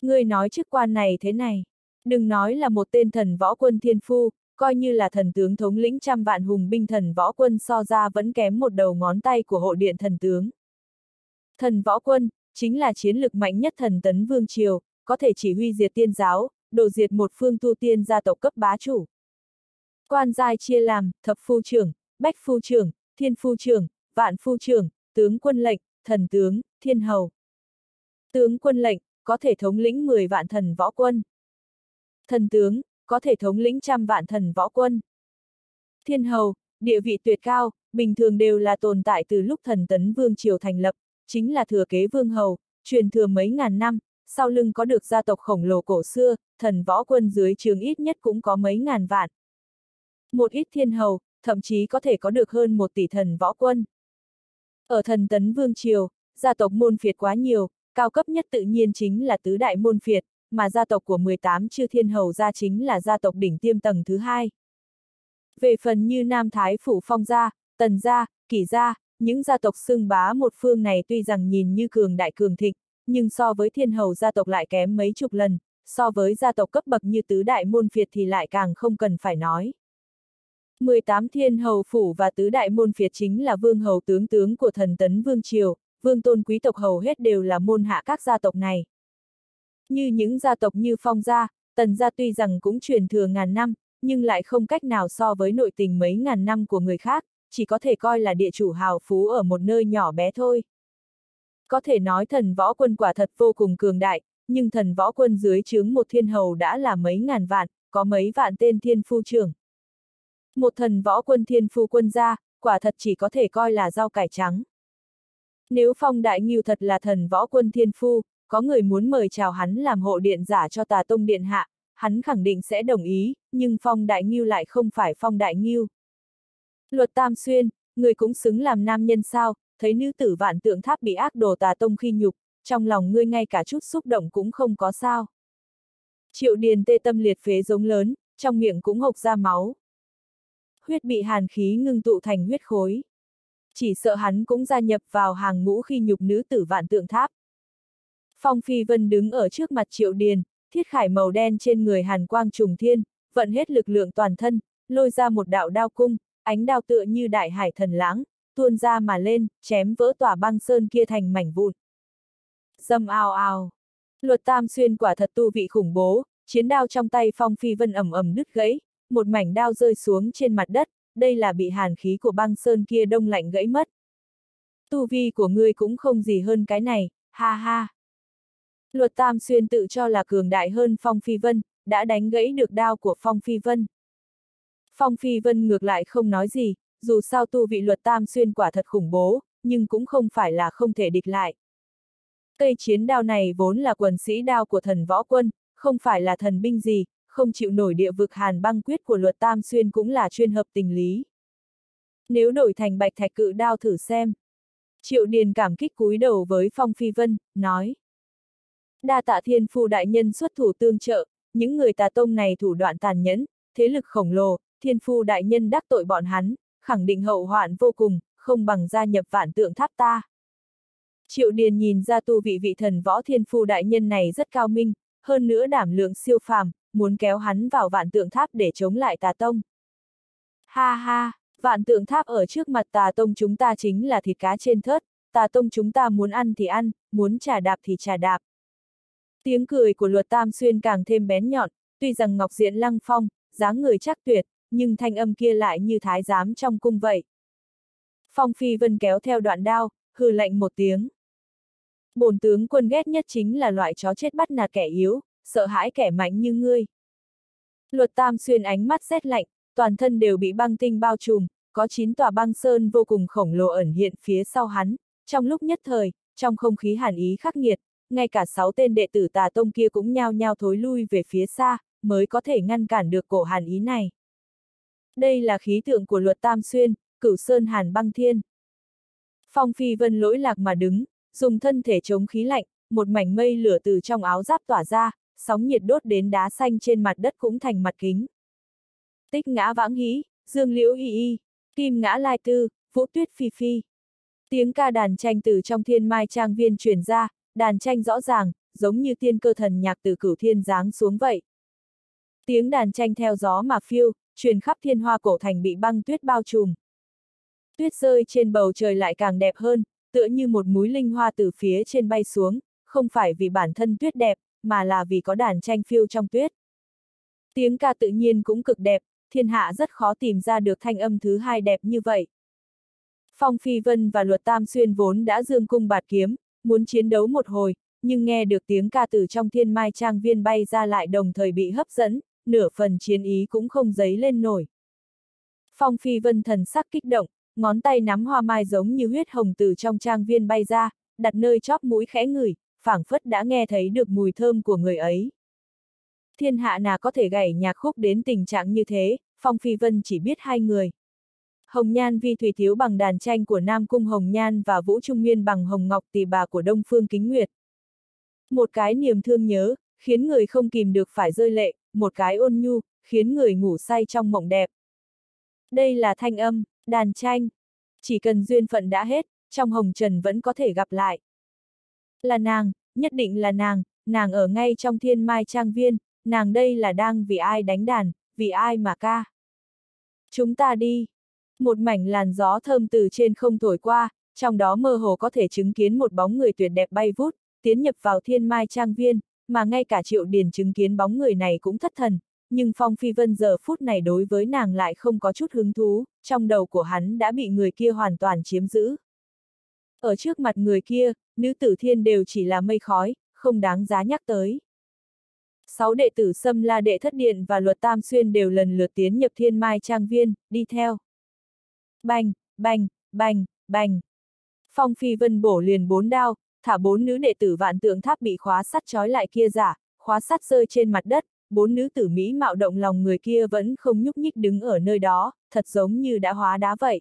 Ngươi nói chức quan này thế này, đừng nói là một tên thần võ quân thiên phu, coi như là thần tướng thống lĩnh trăm vạn hùng binh thần võ quân so ra vẫn kém một đầu ngón tay của hộ điện thần tướng. Thần võ quân, chính là chiến lực mạnh nhất thần tấn vương triều, có thể chỉ huy diệt tiên giáo, đổ diệt một phương tu tiên gia tộc cấp bá chủ. Quan giai chia làm, thập phu trưởng, bách phu trưởng, thiên phu trưởng, vạn phu trưởng, tướng quân lệnh, thần tướng, thiên hầu. Tướng quân lệnh, có thể thống lĩnh 10 vạn thần võ quân. Thần tướng, có thể thống lĩnh trăm vạn thần võ quân. Thiên hầu, địa vị tuyệt cao, bình thường đều là tồn tại từ lúc thần tấn vương triều thành lập, chính là thừa kế vương hầu, truyền thừa mấy ngàn năm, sau lưng có được gia tộc khổng lồ cổ xưa, thần võ quân dưới trường ít nhất cũng có mấy ngàn vạn. Một ít thiên hầu, thậm chí có thể có được hơn một tỷ thần võ quân. Ở thần tấn vương triều, gia tộc môn phiệt quá nhiều, cao cấp nhất tự nhiên chính là tứ đại môn phiệt, mà gia tộc của 18 chư thiên hầu gia chính là gia tộc đỉnh tiêm tầng thứ hai. Về phần như Nam Thái Phủ Phong gia, Tần gia, Kỷ gia, những gia tộc xưng bá một phương này tuy rằng nhìn như cường đại cường thịnh, nhưng so với thiên hầu gia tộc lại kém mấy chục lần, so với gia tộc cấp bậc như tứ đại môn phiệt thì lại càng không cần phải nói. 18 thiên hầu phủ và tứ đại môn phiệt chính là vương hầu tướng tướng của thần tấn vương triều, vương tôn quý tộc hầu hết đều là môn hạ các gia tộc này. Như những gia tộc như phong gia, tần gia tuy rằng cũng truyền thừa ngàn năm, nhưng lại không cách nào so với nội tình mấy ngàn năm của người khác, chỉ có thể coi là địa chủ hào phú ở một nơi nhỏ bé thôi. Có thể nói thần võ quân quả thật vô cùng cường đại, nhưng thần võ quân dưới chướng một thiên hầu đã là mấy ngàn vạn, có mấy vạn tên thiên phu trưởng. Một thần võ quân thiên phu quân gia, quả thật chỉ có thể coi là rau cải trắng. Nếu phong đại nghiêu thật là thần võ quân thiên phu, có người muốn mời chào hắn làm hộ điện giả cho tà tông điện hạ, hắn khẳng định sẽ đồng ý, nhưng phong đại nghiêu lại không phải phong đại nghiêu. Luật tam xuyên, người cũng xứng làm nam nhân sao, thấy nữ tử vạn tượng tháp bị ác đồ tà tông khi nhục, trong lòng ngươi ngay cả chút xúc động cũng không có sao. Triệu điền tê tâm liệt phế giống lớn, trong miệng cũng hộc ra máu. Huyết bị hàn khí ngưng tụ thành huyết khối. Chỉ sợ hắn cũng gia nhập vào hàng ngũ khi nhục nữ tử vạn tượng tháp. Phong Phi Vân đứng ở trước mặt Triệu Điền, thiết khải màu đen trên người hàn quang trùng thiên, vận hết lực lượng toàn thân, lôi ra một đạo đao cung, ánh đao tựa như đại hải thần lãng, tuôn ra mà lên, chém vỡ tòa băng sơn kia thành mảnh vụn. Dâm ao ao. Luật tam xuyên quả thật tu vị khủng bố, chiến đao trong tay Phong Phi Vân ẩm ẩm nứt gãy, một mảnh đao rơi xuống trên mặt đất, đây là bị hàn khí của băng sơn kia đông lạnh gãy mất. Tu vi của ngươi cũng không gì hơn cái này, ha ha. Luật Tam Xuyên tự cho là cường đại hơn Phong Phi Vân, đã đánh gãy được đao của Phong Phi Vân. Phong Phi Vân ngược lại không nói gì, dù sao tu vị luật Tam Xuyên quả thật khủng bố, nhưng cũng không phải là không thể địch lại. Cây chiến đao này vốn là quần sĩ đao của thần võ quân, không phải là thần binh gì, không chịu nổi địa vực hàn băng quyết của luật Tam Xuyên cũng là chuyên hợp tình lý. Nếu đổi thành bạch thạch cự đao thử xem. Triệu Điền cảm kích cúi đầu với Phong Phi Vân, nói. Đa tạ thiên phu đại nhân xuất thủ tương trợ, những người tà tông này thủ đoạn tàn nhẫn, thế lực khổng lồ, thiên phu đại nhân đắc tội bọn hắn, khẳng định hậu hoạn vô cùng, không bằng gia nhập vạn tượng tháp ta. Triệu Điền nhìn ra tu vị vị thần võ thiên phu đại nhân này rất cao minh, hơn nữa đảm lượng siêu phàm, muốn kéo hắn vào vạn tượng tháp để chống lại tà tông. Ha ha, vạn tượng tháp ở trước mặt tà tông chúng ta chính là thịt cá trên thớt, tà tông chúng ta muốn ăn thì ăn, muốn trà đạp thì trà đạp. Tiếng cười của luật tam xuyên càng thêm bén nhọn, tuy rằng ngọc diện lăng phong, dáng người chắc tuyệt, nhưng thanh âm kia lại như thái giám trong cung vậy. Phong Phi Vân kéo theo đoạn đao, hừ lạnh một tiếng. Bổn tướng quân ghét nhất chính là loại chó chết bắt nạt kẻ yếu, sợ hãi kẻ mạnh như ngươi. Luật Tam xuyên ánh mắt rét lạnh, toàn thân đều bị băng tinh bao trùm, có chín tòa băng sơn vô cùng khổng lồ ẩn hiện phía sau hắn, trong lúc nhất thời, trong không khí hàn ý khắc nghiệt, ngay cả sáu tên đệ tử tà tông kia cũng nhao nhao thối lui về phía xa, mới có thể ngăn cản được cổ hàn ý này. Đây là khí tượng của luật Tam Xuyên, cửu sơn hàn băng thiên. Phong Phi Vân lỗi lạc mà đứng, dùng thân thể chống khí lạnh, một mảnh mây lửa từ trong áo giáp tỏa ra, sóng nhiệt đốt đến đá xanh trên mặt đất cũng thành mặt kính. Tích ngã vãng hí, dương liễu y y, kim ngã lai tư, vũ tuyết phi phi. Tiếng ca đàn tranh từ trong thiên mai trang viên truyền ra, đàn tranh rõ ràng, giống như tiên cơ thần nhạc từ cửu thiên giáng xuống vậy. Tiếng đàn tranh theo gió mà phiêu, truyền khắp thiên hoa cổ thành bị băng tuyết bao trùm. Tuyết rơi trên bầu trời lại càng đẹp hơn, tựa như một múi linh hoa từ phía trên bay xuống, không phải vì bản thân tuyết đẹp, mà là vì có đàn tranh phiêu trong tuyết. Tiếng ca tự nhiên cũng cực đẹp, thiên hạ rất khó tìm ra được thanh âm thứ hai đẹp như vậy. Phong Phi Vân và Luật Tam Xuyên vốn đã dương cung bạt kiếm, muốn chiến đấu một hồi, nhưng nghe được tiếng ca từ trong thiên mai trang viên bay ra lại đồng thời bị hấp dẫn, nửa phần chiến ý cũng không dấy lên nổi. Phong Phi Vân thần sắc kích động, ngón tay nắm hoa mai giống như huyết hồng từ trong trang viên bay ra, đặt nơi chóp mũi khẽ ngửi, phảng phất đã nghe thấy được mùi thơm của người ấy. Thiên hạ nào có thể gảy nhạc khúc đến tình trạng như thế, Phong Phi Vân chỉ biết hai người. Hồng Nhan Vi Thủy Thiếu bằng đàn tranh của Nam Cung Hồng Nhan và Vũ Trung Nguyên bằng Hồng Ngọc tỷ bà của Đông Phương Kính Nguyệt. Một cái niềm thương nhớ, khiến người không kìm được phải rơi lệ, một cái ôn nhu, khiến người ngủ say trong mộng đẹp. Đây là thanh âm, đàn tranh. Chỉ cần duyên phận đã hết, trong hồng trần vẫn có thể gặp lại. Là nàng, nhất định là nàng, nàng ở ngay trong thiên mai trang viên, nàng đây là đang vì ai đánh đàn, vì ai mà ca. Chúng ta đi. Một mảnh làn gió thơm từ trên không thổi qua, trong đó mơ hồ có thể chứng kiến một bóng người tuyệt đẹp bay vút, tiến nhập vào thiên mai trang viên, mà ngay cả triệu điền chứng kiến bóng người này cũng thất thần, nhưng Phong Phi Vân giờ phút này đối với nàng lại không có chút hứng thú, trong đầu của hắn đã bị người kia hoàn toàn chiếm giữ. Ở trước mặt người kia, nữ tử thiên đều chỉ là mây khói, không đáng giá nhắc tới. Sáu đệ tử Sâm La Đệ Thất Điện và Luật Tam Xuyên đều lần lượt tiến nhập thiên mai trang viên, đi theo. Bành, bành, bành, bành. Phong Phi Vân bổ liền bốn đao, thả bốn nữ đệ tử vạn tượng tháp bị khóa sắt trói lại kia giả, khóa sắt rơi trên mặt đất, bốn nữ tử Mỹ mạo động lòng người kia vẫn không nhúc nhích đứng ở nơi đó, thật giống như đã hóa đá vậy.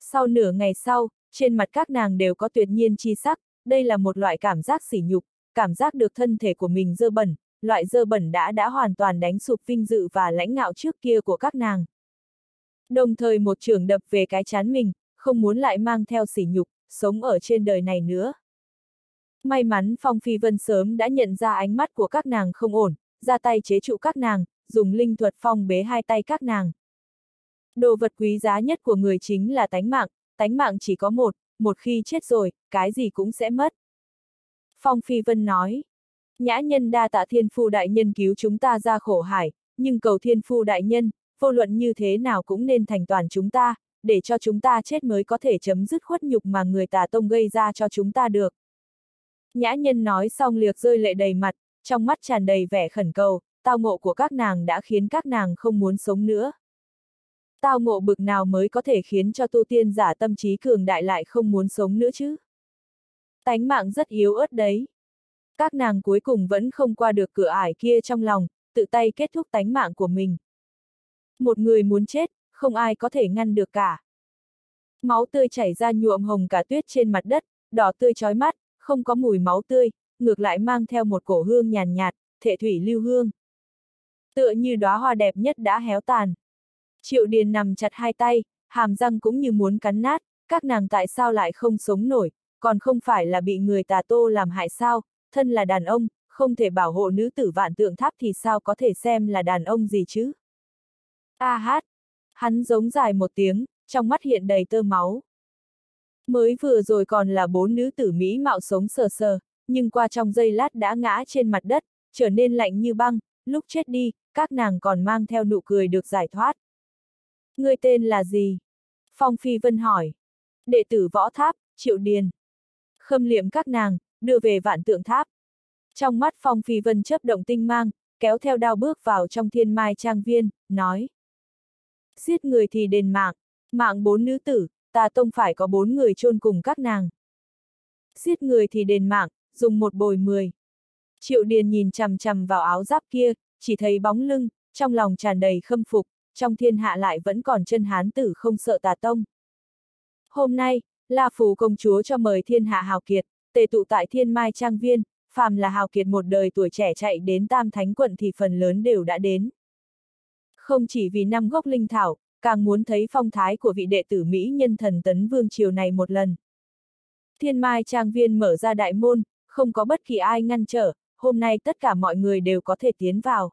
Sau nửa ngày sau, trên mặt các nàng đều có tuyệt nhiên chi sắc, đây là một loại cảm giác sỉ nhục, cảm giác được thân thể của mình dơ bẩn, loại dơ bẩn đã đã hoàn toàn đánh sụp vinh dự và lãnh ngạo trước kia của các nàng. Đồng thời một trường đập về cái chán mình, không muốn lại mang theo sỉ nhục, sống ở trên đời này nữa. May mắn Phong Phi Vân sớm đã nhận ra ánh mắt của các nàng không ổn, ra tay chế trụ các nàng, dùng linh thuật phong bế hai tay các nàng. Đồ vật quý giá nhất của người chính là tánh mạng, tánh mạng chỉ có một, một khi chết rồi, cái gì cũng sẽ mất. Phong Phi Vân nói, nhã nhân đa tạ thiên phu đại nhân cứu chúng ta ra khổ hải, nhưng cầu thiên phu đại nhân, vô luận như thế nào cũng nên thành toàn chúng ta, để cho chúng ta chết mới có thể chấm dứt khuất nhục mà người tà tông gây ra cho chúng ta được. Nhã nhân nói xong liệt rơi lệ đầy mặt, trong mắt tràn đầy vẻ khẩn cầu, tao ngộ của các nàng đã khiến các nàng không muốn sống nữa. Tao ngộ bực nào mới có thể khiến cho tu tiên giả tâm trí cường đại lại không muốn sống nữa chứ? Tánh mạng rất yếu ớt đấy. Các nàng cuối cùng vẫn không qua được cửa ải kia trong lòng, tự tay kết thúc tánh mạng của mình. Một người muốn chết, không ai có thể ngăn được cả. Máu tươi chảy ra nhuộm hồng cả tuyết trên mặt đất, đỏ tươi chói mắt, không có mùi máu tươi, ngược lại mang theo một cổ hương nhàn nhạt, thể thủy lưu hương. Tựa như đóa hoa đẹp nhất đã héo tàn. Triệu Điền nằm chặt hai tay, hàm răng cũng như muốn cắn nát, các nàng tại sao lại không sống nổi, còn không phải là bị người tà tô làm hại sao, thân là đàn ông, không thể bảo hộ nữ tử vạn tượng tháp thì sao có thể xem là đàn ông gì chứ? A hát! Hắn giống dài một tiếng, trong mắt hiện đầy tơ máu. Mới vừa rồi còn là bốn nữ tử Mỹ mạo sống sờ sờ, nhưng qua trong giây lát đã ngã trên mặt đất, trở nên lạnh như băng, lúc chết đi, các nàng còn mang theo nụ cười được giải thoát. Người tên là gì? Phong Phi Vân hỏi. Đệ tử võ tháp, Triệu Điền. Khâm liệm các nàng, đưa về vạn tượng tháp. Trong mắt Phong Phi Vân chấp động tinh mang, kéo theo đao bước vào trong thiên mai trang viên, nói. Giết người thì đền mạng, mạng bốn nữ tử, ta tông phải có bốn người chôn cùng các nàng. Giết người thì đền mạng, dùng một bồi mười. Triệu Điền nhìn chằm chằm vào áo giáp kia, chỉ thấy bóng lưng, trong lòng tràn đầy khâm phục, trong thiên hạ lại vẫn còn chân hán tử không sợ tà tông. Hôm nay, La Phù công chúa cho mời thiên hạ hào kiệt, tề tụ tại thiên mai trang viên, phàm là hào kiệt một đời tuổi trẻ chạy đến tam thánh quận thì phần lớn đều đã đến. Không chỉ vì năm gốc linh thảo, càng muốn thấy phong thái của vị đệ tử Mỹ nhân thần tấn vương triều này một lần. Thiên mai trang viên mở ra đại môn, không có bất kỳ ai ngăn trở, hôm nay tất cả mọi người đều có thể tiến vào.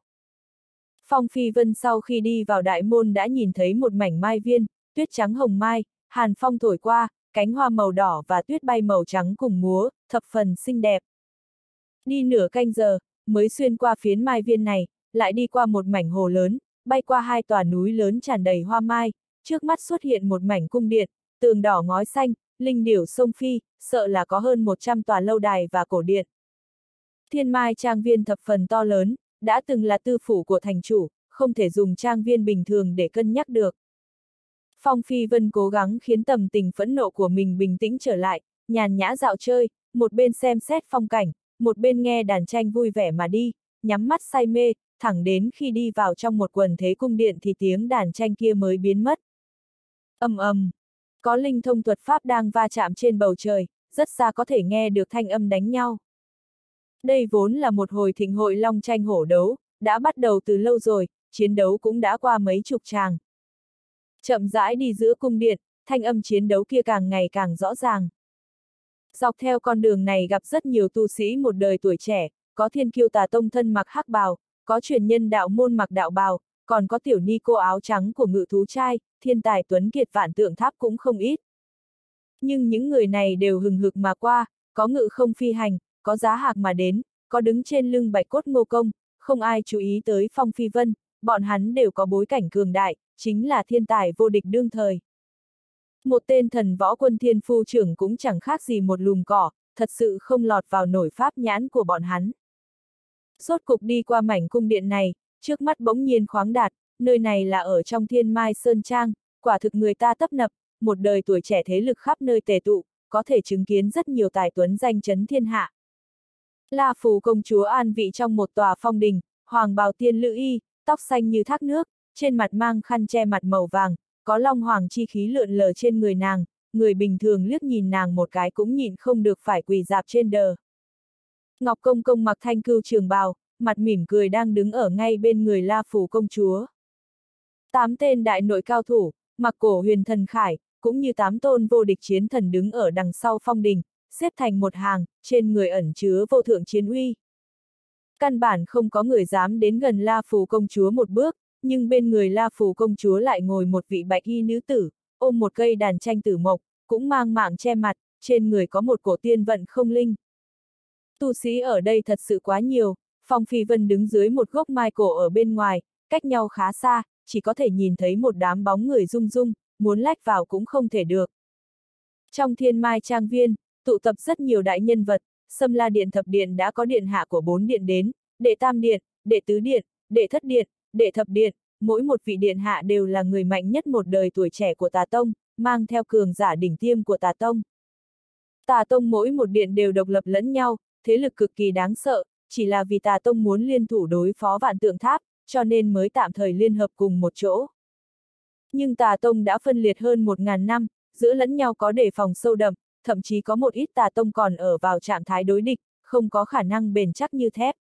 Phong Phi Vân sau khi đi vào đại môn đã nhìn thấy một mảnh mai viên, tuyết trắng hồng mai, hàn phong thổi qua, cánh hoa màu đỏ và tuyết bay màu trắng cùng múa, thập phần xinh đẹp. Đi nửa canh giờ, mới xuyên qua phiến mai viên này, lại đi qua một mảnh hồ lớn, bay qua hai tòa núi lớn tràn đầy hoa mai, trước mắt xuất hiện một mảnh cung điện, tường đỏ ngói xanh, linh điểu sông Phi, sợ là có hơn 100 tòa lâu đài và cổ điện. Thiên Mai trang viên thập phần to lớn, đã từng là tư phủ của thành chủ, không thể dùng trang viên bình thường để cân nhắc được. Phong Phi Vân cố gắng khiến tầm tình phẫn nộ của mình bình tĩnh trở lại, nhàn nhã dạo chơi, một bên xem xét phong cảnh, một bên nghe đàn tranh vui vẻ mà đi, nhắm mắt say mê, thẳng đến khi đi vào trong một quần thế cung điện thì tiếng đàn tranh kia mới biến mất. ầm ầm, có linh thông thuật pháp đang va chạm trên bầu trời, rất xa có thể nghe được thanh âm đánh nhau. Đây vốn là một hồi thịnh hội long tranh hổ đấu, đã bắt đầu từ lâu rồi, chiến đấu cũng đã qua mấy chục tràng. Chậm rãi đi giữa cung điện, thanh âm chiến đấu kia càng ngày càng rõ ràng. Dọc theo con đường này gặp rất nhiều tu sĩ một đời tuổi trẻ, có thiên kiêu tà tông thân mặc hắc bào, có truyền nhân đạo môn mặc đạo bào, còn có tiểu ni cô áo trắng của ngự thú trai, thiên tài tuấn kiệt vạn tượng tháp cũng không ít. Nhưng những người này đều hừng hực mà qua, có ngự không phi hành, có giá hạc mà đến, có đứng trên lưng bạch cốt ngô công, không ai chú ý tới phong phi vân, bọn hắn đều có bối cảnh cường đại, chính là thiên tài vô địch đương thời. Một tên thần võ quân thiên phu trưởng cũng chẳng khác gì một lùm cỏ, thật sự không lọt vào nổi pháp nhãn của bọn hắn. Sốt cục đi qua mảnh cung điện này, trước mắt bỗng nhiên khoáng đạt, nơi này là ở trong thiên mai sơn trang, quả thực người ta tấp nập, một đời tuổi trẻ thế lực khắp nơi tề tụ, có thể chứng kiến rất nhiều tài tuấn danh chấn thiên hạ. La Phù công chúa an vị trong một tòa phong đình, hoàng bào tiên lữ y, tóc xanh như thác nước, trên mặt mang khăn che mặt màu vàng, có long hoàng chi khí lượn lờ trên người nàng, người bình thường liếc nhìn nàng một cái cũng nhìn không được phải quỳ dạp trên đờ. Ngọc Công Công mặc thanh cưu trường bào, mặt mỉm cười đang đứng ở ngay bên người La Phủ công chúa. Tám tên đại nội cao thủ, mặc cổ huyền thần khải, cũng như tám tôn vô địch chiến thần đứng ở đằng sau phong đình, xếp thành một hàng, trên người ẩn chứa vô thượng chiến uy. Căn bản không có người dám đến gần La Phù công chúa một bước, nhưng bên người La Phù công chúa lại ngồi một vị bạch y nữ tử, ôm một cây đàn tranh tử mộc, cũng mang mạng che mặt, trên người có một cổ tiên vận không linh. Tu sĩ ở đây thật sự quá nhiều, Phong Phi Vân đứng dưới một gốc mai cổ ở bên ngoài, cách nhau khá xa, chỉ có thể nhìn thấy một đám bóng người rung rung, muốn lách vào cũng không thể được. Trong thiên mai trang viên, tụ tập rất nhiều đại nhân vật, Xâm La Điện Thập Điện đã có điện hạ của bốn điện đến, đệ tam điện, đệ tứ điện, đệ thất điện, đệ thập điện, mỗi một vị điện hạ đều là người mạnh nhất một đời tuổi trẻ của tà tông, mang theo cường giả đỉnh tiêm của tà tông. Tà tông mỗi một điện đều độc lập lẫn nhau, thế lực cực kỳ đáng sợ, chỉ là vì tà tông muốn liên thủ đối phó vạn tượng tháp, cho nên mới tạm thời liên hợp cùng một chỗ. Nhưng tà tông đã phân liệt hơn một ngàn năm, giữa lẫn nhau có đề phòng sâu đậm, thậm chí có một ít tà tông còn ở vào trạng thái đối địch, không có khả năng bền chắc như thép.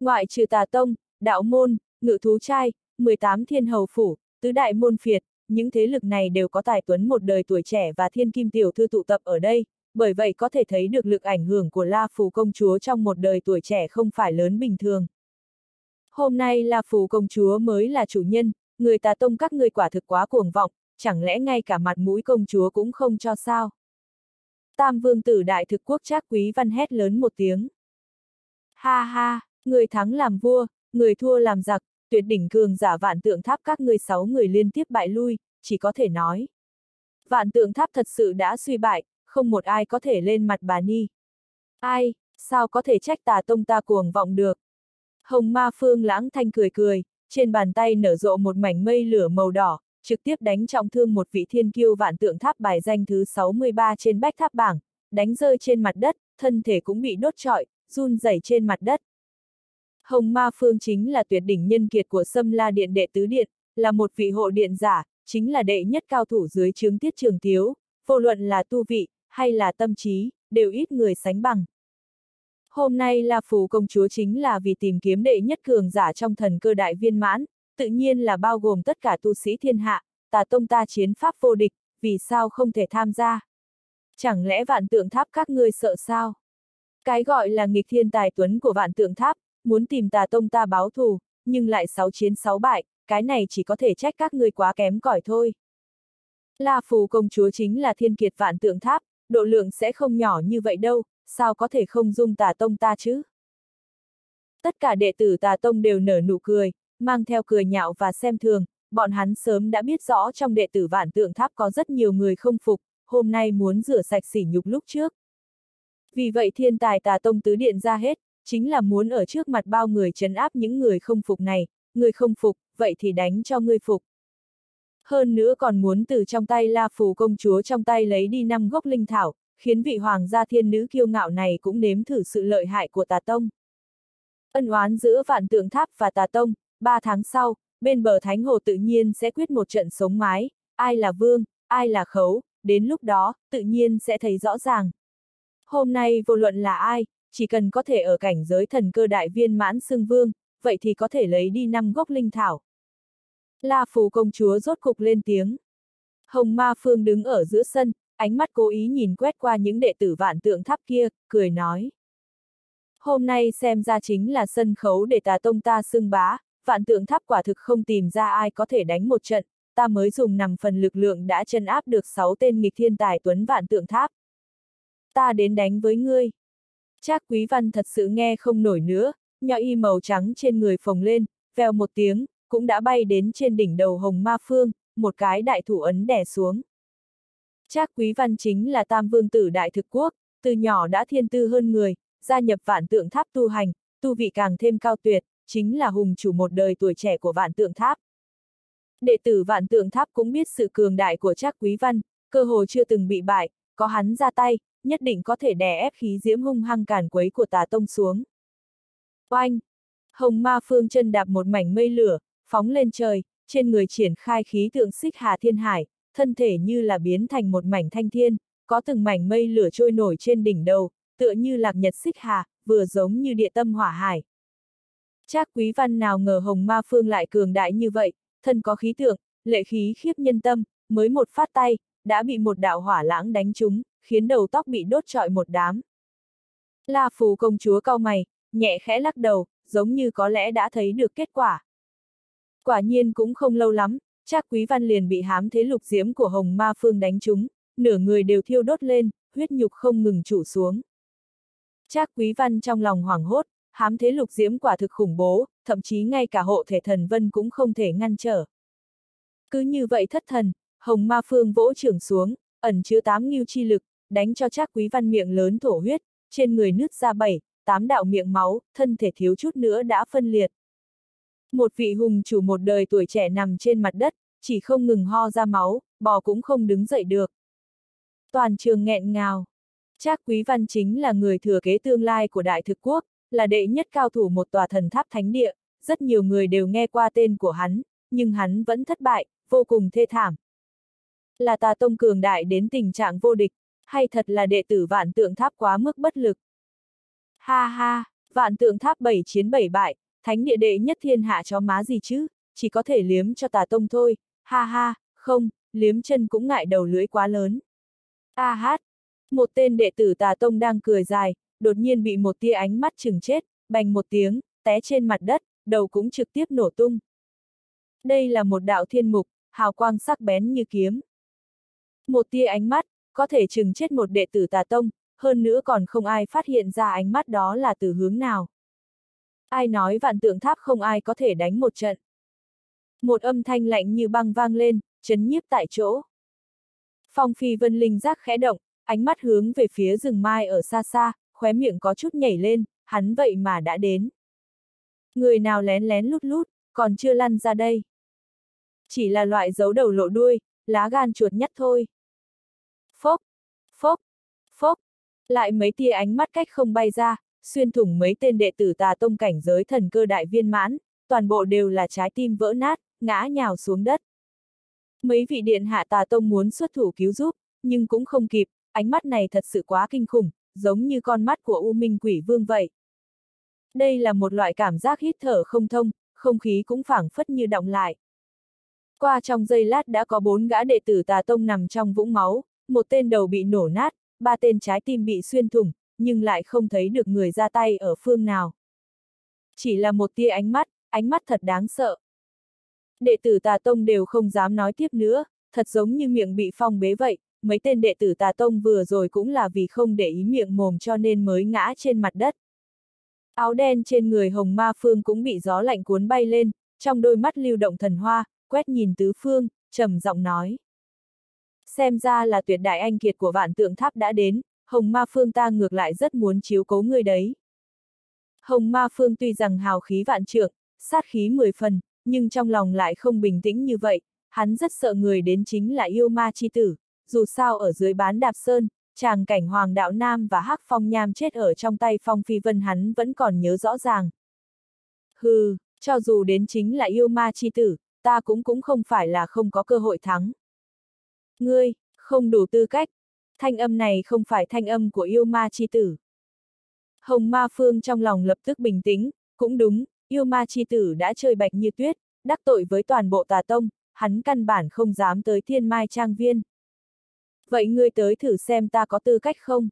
Ngoại trừ tà tông, đạo môn, ngự thú trai, 18 thiên hầu phủ, tứ đại môn phiệt, những thế lực này đều có tài tuấn một đời tuổi trẻ và thiên kim tiểu thư tụ tập ở đây, bởi vậy có thể thấy được lực ảnh hưởng của La Phù công chúa trong một đời tuổi trẻ không phải lớn bình thường. Hôm nay La Phù công chúa mới là chủ nhân, người tà tông các người quả thực quá cuồng vọng, chẳng lẽ ngay cả mặt mũi công chúa cũng không cho sao? Tam vương tử đại thực quốc trác quý văn hét lớn một tiếng. Ha ha, người thắng làm vua, người thua làm giặc, tuyệt đỉnh cường giả vạn tượng tháp các ngươi sáu người liên tiếp bại lui, chỉ có thể nói. Vạn tượng tháp thật sự đã suy bại, không một ai có thể lên mặt bà Ni. Ai, sao có thể trách tà tông ta cuồng vọng được? Hồng ma phương lãng thanh cười cười, trên bàn tay nở rộ một mảnh mây lửa màu đỏ, trực tiếp đánh trọng thương một vị thiên kiêu vạn tượng tháp bài danh thứ 63 trên bách tháp bảng, đánh rơi trên mặt đất, thân thể cũng bị đốt trọi, run rẩy trên mặt đất. Hồng Ma Phương chính là tuyệt đỉnh nhân kiệt của Sâm La Điện đệ tứ điện, là một vị hộ điện giả, chính là đệ nhất cao thủ dưới chướng tiết trường thiếu, vô luận là tu vị, hay là tâm trí, đều ít người sánh bằng. Hôm nay là phù công chúa chính là vì tìm kiếm đệ nhất cường giả trong thần cơ đại viên mãn, tự nhiên là bao gồm tất cả tu sĩ thiên hạ, tà tông ta chiến pháp vô địch, vì sao không thể tham gia? Chẳng lẽ vạn tượng tháp các ngươi sợ sao? Cái gọi là nghịch thiên tài tuấn của vạn tượng tháp, muốn tìm tà tông ta báo thù, nhưng lại sáu chiến sáu bại, cái này chỉ có thể trách các ngươi quá kém cỏi thôi. La Phù công chúa chính là thiên kiệt vạn tượng tháp, độ lượng sẽ không nhỏ như vậy đâu, sao có thể không dung tà tông ta chứ? Tất cả đệ tử tà tông đều nở nụ cười, mang theo cười nhạo và xem thường, bọn hắn sớm đã biết rõ trong đệ tử vạn tượng tháp có rất nhiều người không phục, hôm nay muốn rửa sạch sỉ nhục lúc trước. Vì vậy thiên tài tà tông tứ điện ra hết, chính là muốn ở trước mặt bao người chấn áp những người không phục này, người không phục, vậy thì đánh cho người phục. Hơn nữa còn muốn từ trong tay La Phù công chúa trong tay lấy đi năm gốc linh thảo, khiến vị hoàng gia thiên nữ kiêu ngạo này cũng nếm thử sự lợi hại của tà tông. Ân oán giữa vạn tượng tháp và tà tông, ba tháng sau, bên bờ thánh hồ tự nhiên sẽ quyết một trận sống mái, ai là vương, ai là khấu, đến lúc đó, tự nhiên sẽ thấy rõ ràng. Hôm nay vô luận là ai, chỉ cần có thể ở cảnh giới thần cơ đại viên mãn xưng vương, vậy thì có thể lấy đi năm gốc linh thảo. La Phù công chúa rốt cục lên tiếng. Hồng Ma Phương đứng ở giữa sân, ánh mắt cố ý nhìn quét qua những đệ tử vạn tượng tháp kia, cười nói. Hôm nay xem ra chính là sân khấu để tà tông ta xưng bá, vạn tượng tháp quả thực không tìm ra ai có thể đánh một trận, ta mới dùng nằm phần lực lượng đã chân áp được 6 tên nghịch thiên tài tuấn vạn tượng tháp. Ta đến đánh với ngươi. Trác quý văn thật sự nghe không nổi nữa, nhỏ y màu trắng trên người phồng lên, vèo một tiếng, cũng đã bay đến trên đỉnh đầu hồng ma phương, một cái đại thủ ấn đè xuống. Trác quý văn chính là tam vương tử đại thực quốc, từ nhỏ đã thiên tư hơn người, gia nhập vạn tượng tháp tu hành, tu vị càng thêm cao tuyệt, chính là hùng chủ một đời tuổi trẻ của vạn tượng tháp. Đệ tử vạn tượng tháp cũng biết sự cường đại của Trác Quý Văn, cơ hồ chưa từng bị bại, có hắn ra tay, nhất định có thể đè ép khí diễm hung hăng càn quấy của tà tông xuống. Oanh! Hồng ma phương chân đạp một mảnh mây lửa, phóng lên trời, trên người triển khai khí tượng xích hà thiên hải, thân thể như là biến thành một mảnh thanh thiên, có từng mảnh mây lửa trôi nổi trên đỉnh đầu, tựa như lạc nhật xích hà, vừa giống như địa tâm hỏa hải. Trác quý văn nào ngờ hồng ma phương lại cường đại như vậy, thân có khí tượng, lệ khí khiếp nhân tâm, mới một phát tay, đã bị một đạo hỏa lãng đánh trúng, khiến đầu tóc bị đốt trọi một đám. La phù công chúa cau mày, nhẹ khẽ lắc đầu, giống như có lẽ đã thấy được kết quả. Quả nhiên cũng không lâu lắm, Trác Quý Văn liền bị hám thế lục diễm của Hồng Ma Phương đánh trúng, nửa người đều thiêu đốt lên, huyết nhục không ngừng chủ xuống. Trác Quý Văn trong lòng hoảng hốt, hám thế lục diễm quả thực khủng bố, thậm chí ngay cả hộ thể thần vân cũng không thể ngăn trở. Cứ như vậy thất thần, Hồng Ma Phương vỗ trưởng xuống, ẩn chứa tám nghiêu chi lực, đánh cho Trác Quý Văn miệng lớn thổ huyết, trên người nứt ra bảy, tám đạo miệng máu, thân thể thiếu chút nữa đã phân liệt. Một vị hùng chủ một đời tuổi trẻ nằm trên mặt đất, chỉ không ngừng ho ra máu, bò cũng không đứng dậy được. Toàn trường nghẹn ngào. Trác Quý Văn chính là người thừa kế tương lai của Đại Thực Quốc, là đệ nhất cao thủ một tòa thần tháp thánh địa, rất nhiều người đều nghe qua tên của hắn, nhưng hắn vẫn thất bại, vô cùng thê thảm. Là tà tông cường đại đến tình trạng vô địch, hay thật là đệ tử vạn tượng tháp quá mức bất lực. Ha ha, vạn tượng tháp bảy chiến bảy bại, thánh địa đệ nhất thiên hạ chó má gì chứ, chỉ có thể liếm cho tà tông thôi, ha ha, không, liếm chân cũng ngại đầu lưỡi quá lớn. A hát, một tên đệ tử tà tông đang cười dài, đột nhiên bị một tia ánh mắt chừng chết, bành một tiếng, té trên mặt đất, đầu cũng trực tiếp nổ tung. Đây là một đạo thiên mục, hào quang sắc bén như kiếm. Một tia ánh mắt, có thể chừng chết một đệ tử tà tông, hơn nữa còn không ai phát hiện ra ánh mắt đó là từ hướng nào. Ai nói vạn tượng tháp không ai có thể đánh một trận. Một âm thanh lạnh như băng vang lên, chấn nhiếp tại chỗ. Phong phi vân linh giác khẽ động, ánh mắt hướng về phía rừng mai ở xa xa, khóe miệng có chút nhảy lên, hắn vậy mà đã đến. Người nào lén lén lút lút, còn chưa lăn ra đây. Chỉ là loại dấu đầu lộ đuôi, lá gan chuột nhất thôi. Phốc, phốc, phốc, lại mấy tia ánh mắt cách không bay ra, xuyên thủng mấy tên đệ tử tà tông cảnh giới thần cơ đại viên mãn, toàn bộ đều là trái tim vỡ nát, ngã nhào xuống đất. Mấy vị điện hạ tà tông muốn xuất thủ cứu giúp, nhưng cũng không kịp, ánh mắt này thật sự quá kinh khủng, giống như con mắt của U Minh Quỷ Vương vậy. Đây là một loại cảm giác hít thở không thông, không khí cũng phảng phất như động lại. Qua trong giây lát đã có bốn gã đệ tử tà tông nằm trong vũng máu, một tên đầu bị nổ nát, ba tên trái tim bị xuyên thủng, nhưng lại không thấy được người ra tay ở phương nào. Chỉ là một tia ánh mắt, ánh mắt thật đáng sợ. Đệ tử tà tông đều không dám nói tiếp nữa, thật giống như miệng bị phong bế vậy, mấy tên đệ tử tà tông vừa rồi cũng là vì không để ý miệng mồm cho nên mới ngã trên mặt đất. Áo đen trên người hồng ma phương cũng bị gió lạnh cuốn bay lên, trong đôi mắt lưu động thần hoa, quét nhìn tứ phương, trầm giọng nói. Xem ra là tuyệt đại anh kiệt của vạn tượng tháp đã đến, Hồng Ma Phương ta ngược lại rất muốn chiếu cố ngươi đấy. Hồng Ma Phương tuy rằng hào khí vạn trượng, sát khí mười phần, nhưng trong lòng lại không bình tĩnh như vậy, hắn rất sợ người đến chính là yêu ma chi tử, dù sao ở dưới bán đạp sơn, chàng cảnh Hoàng Đạo Nam và Hắc Phong Nham chết ở trong tay Phong Phi Vân hắn vẫn còn nhớ rõ ràng. Hừ, cho dù đến chính là yêu ma chi tử, ta cũng cũng không phải là không có cơ hội thắng. Ngươi, không đủ tư cách. Thanh âm này không phải thanh âm của yêu ma chi tử. Hồng ma phương trong lòng lập tức bình tĩnh, cũng đúng, yêu ma chi tử đã chơi bạch như tuyết, đắc tội với toàn bộ tà tông, hắn căn bản không dám tới thiên mai trang viên. Vậy ngươi tới thử xem ta có tư cách không?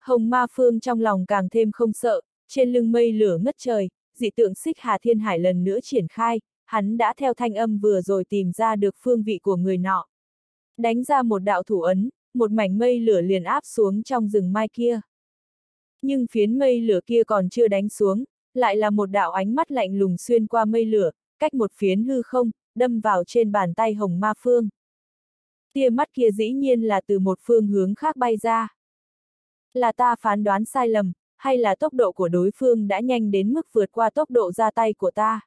Hồng ma phương trong lòng càng thêm không sợ, trên lưng mây lửa ngất trời, dị tượng xích hà thiên hải lần nữa triển khai, hắn đã theo thanh âm vừa rồi tìm ra được phương vị của người nọ. Đánh ra một đạo thủ ấn, một mảnh mây lửa liền áp xuống trong rừng mai kia. Nhưng phiến mây lửa kia còn chưa đánh xuống, lại là một đạo ánh mắt lạnh lùng xuyên qua mây lửa, cách một phiến hư không, đâm vào trên bàn tay hồng ma phương. Tia mắt kia dĩ nhiên là từ một phương hướng khác bay ra. Là ta phán đoán sai lầm, hay là tốc độ của đối phương đã nhanh đến mức vượt qua tốc độ ra tay của ta.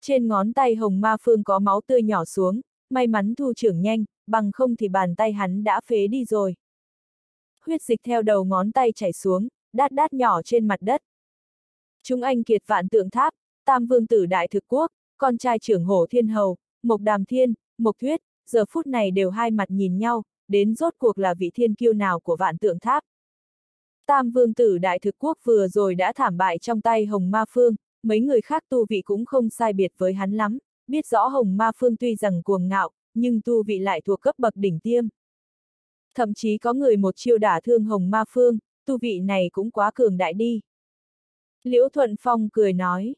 Trên ngón tay hồng ma phương có máu tươi nhỏ xuống, may mắn thu trưởng nhanh, bằng không thì bàn tay hắn đã phế đi rồi. Huyết dịch theo đầu ngón tay chảy xuống, đát đát nhỏ trên mặt đất. Chúng anh kiệt vạn tượng tháp, tam vương tử đại thực quốc, con trai trưởng hổ thiên hầu, mộc đàm thiên, mộc thuyết, giờ phút này đều hai mặt nhìn nhau, đến rốt cuộc là vị thiên kiêu nào của vạn tượng tháp. Tam vương tử đại thực quốc vừa rồi đã thảm bại trong tay hồng ma phương, mấy người khác tu vị cũng không sai biệt với hắn lắm, biết rõ hồng ma phương tuy rằng cuồng ngạo, nhưng tu vị lại thuộc cấp bậc đỉnh tiêm. Thậm chí có người một chiêu đả thương hồng ma phương, tu vị này cũng quá cường đại đi. Liễu Thuận Phong cười nói.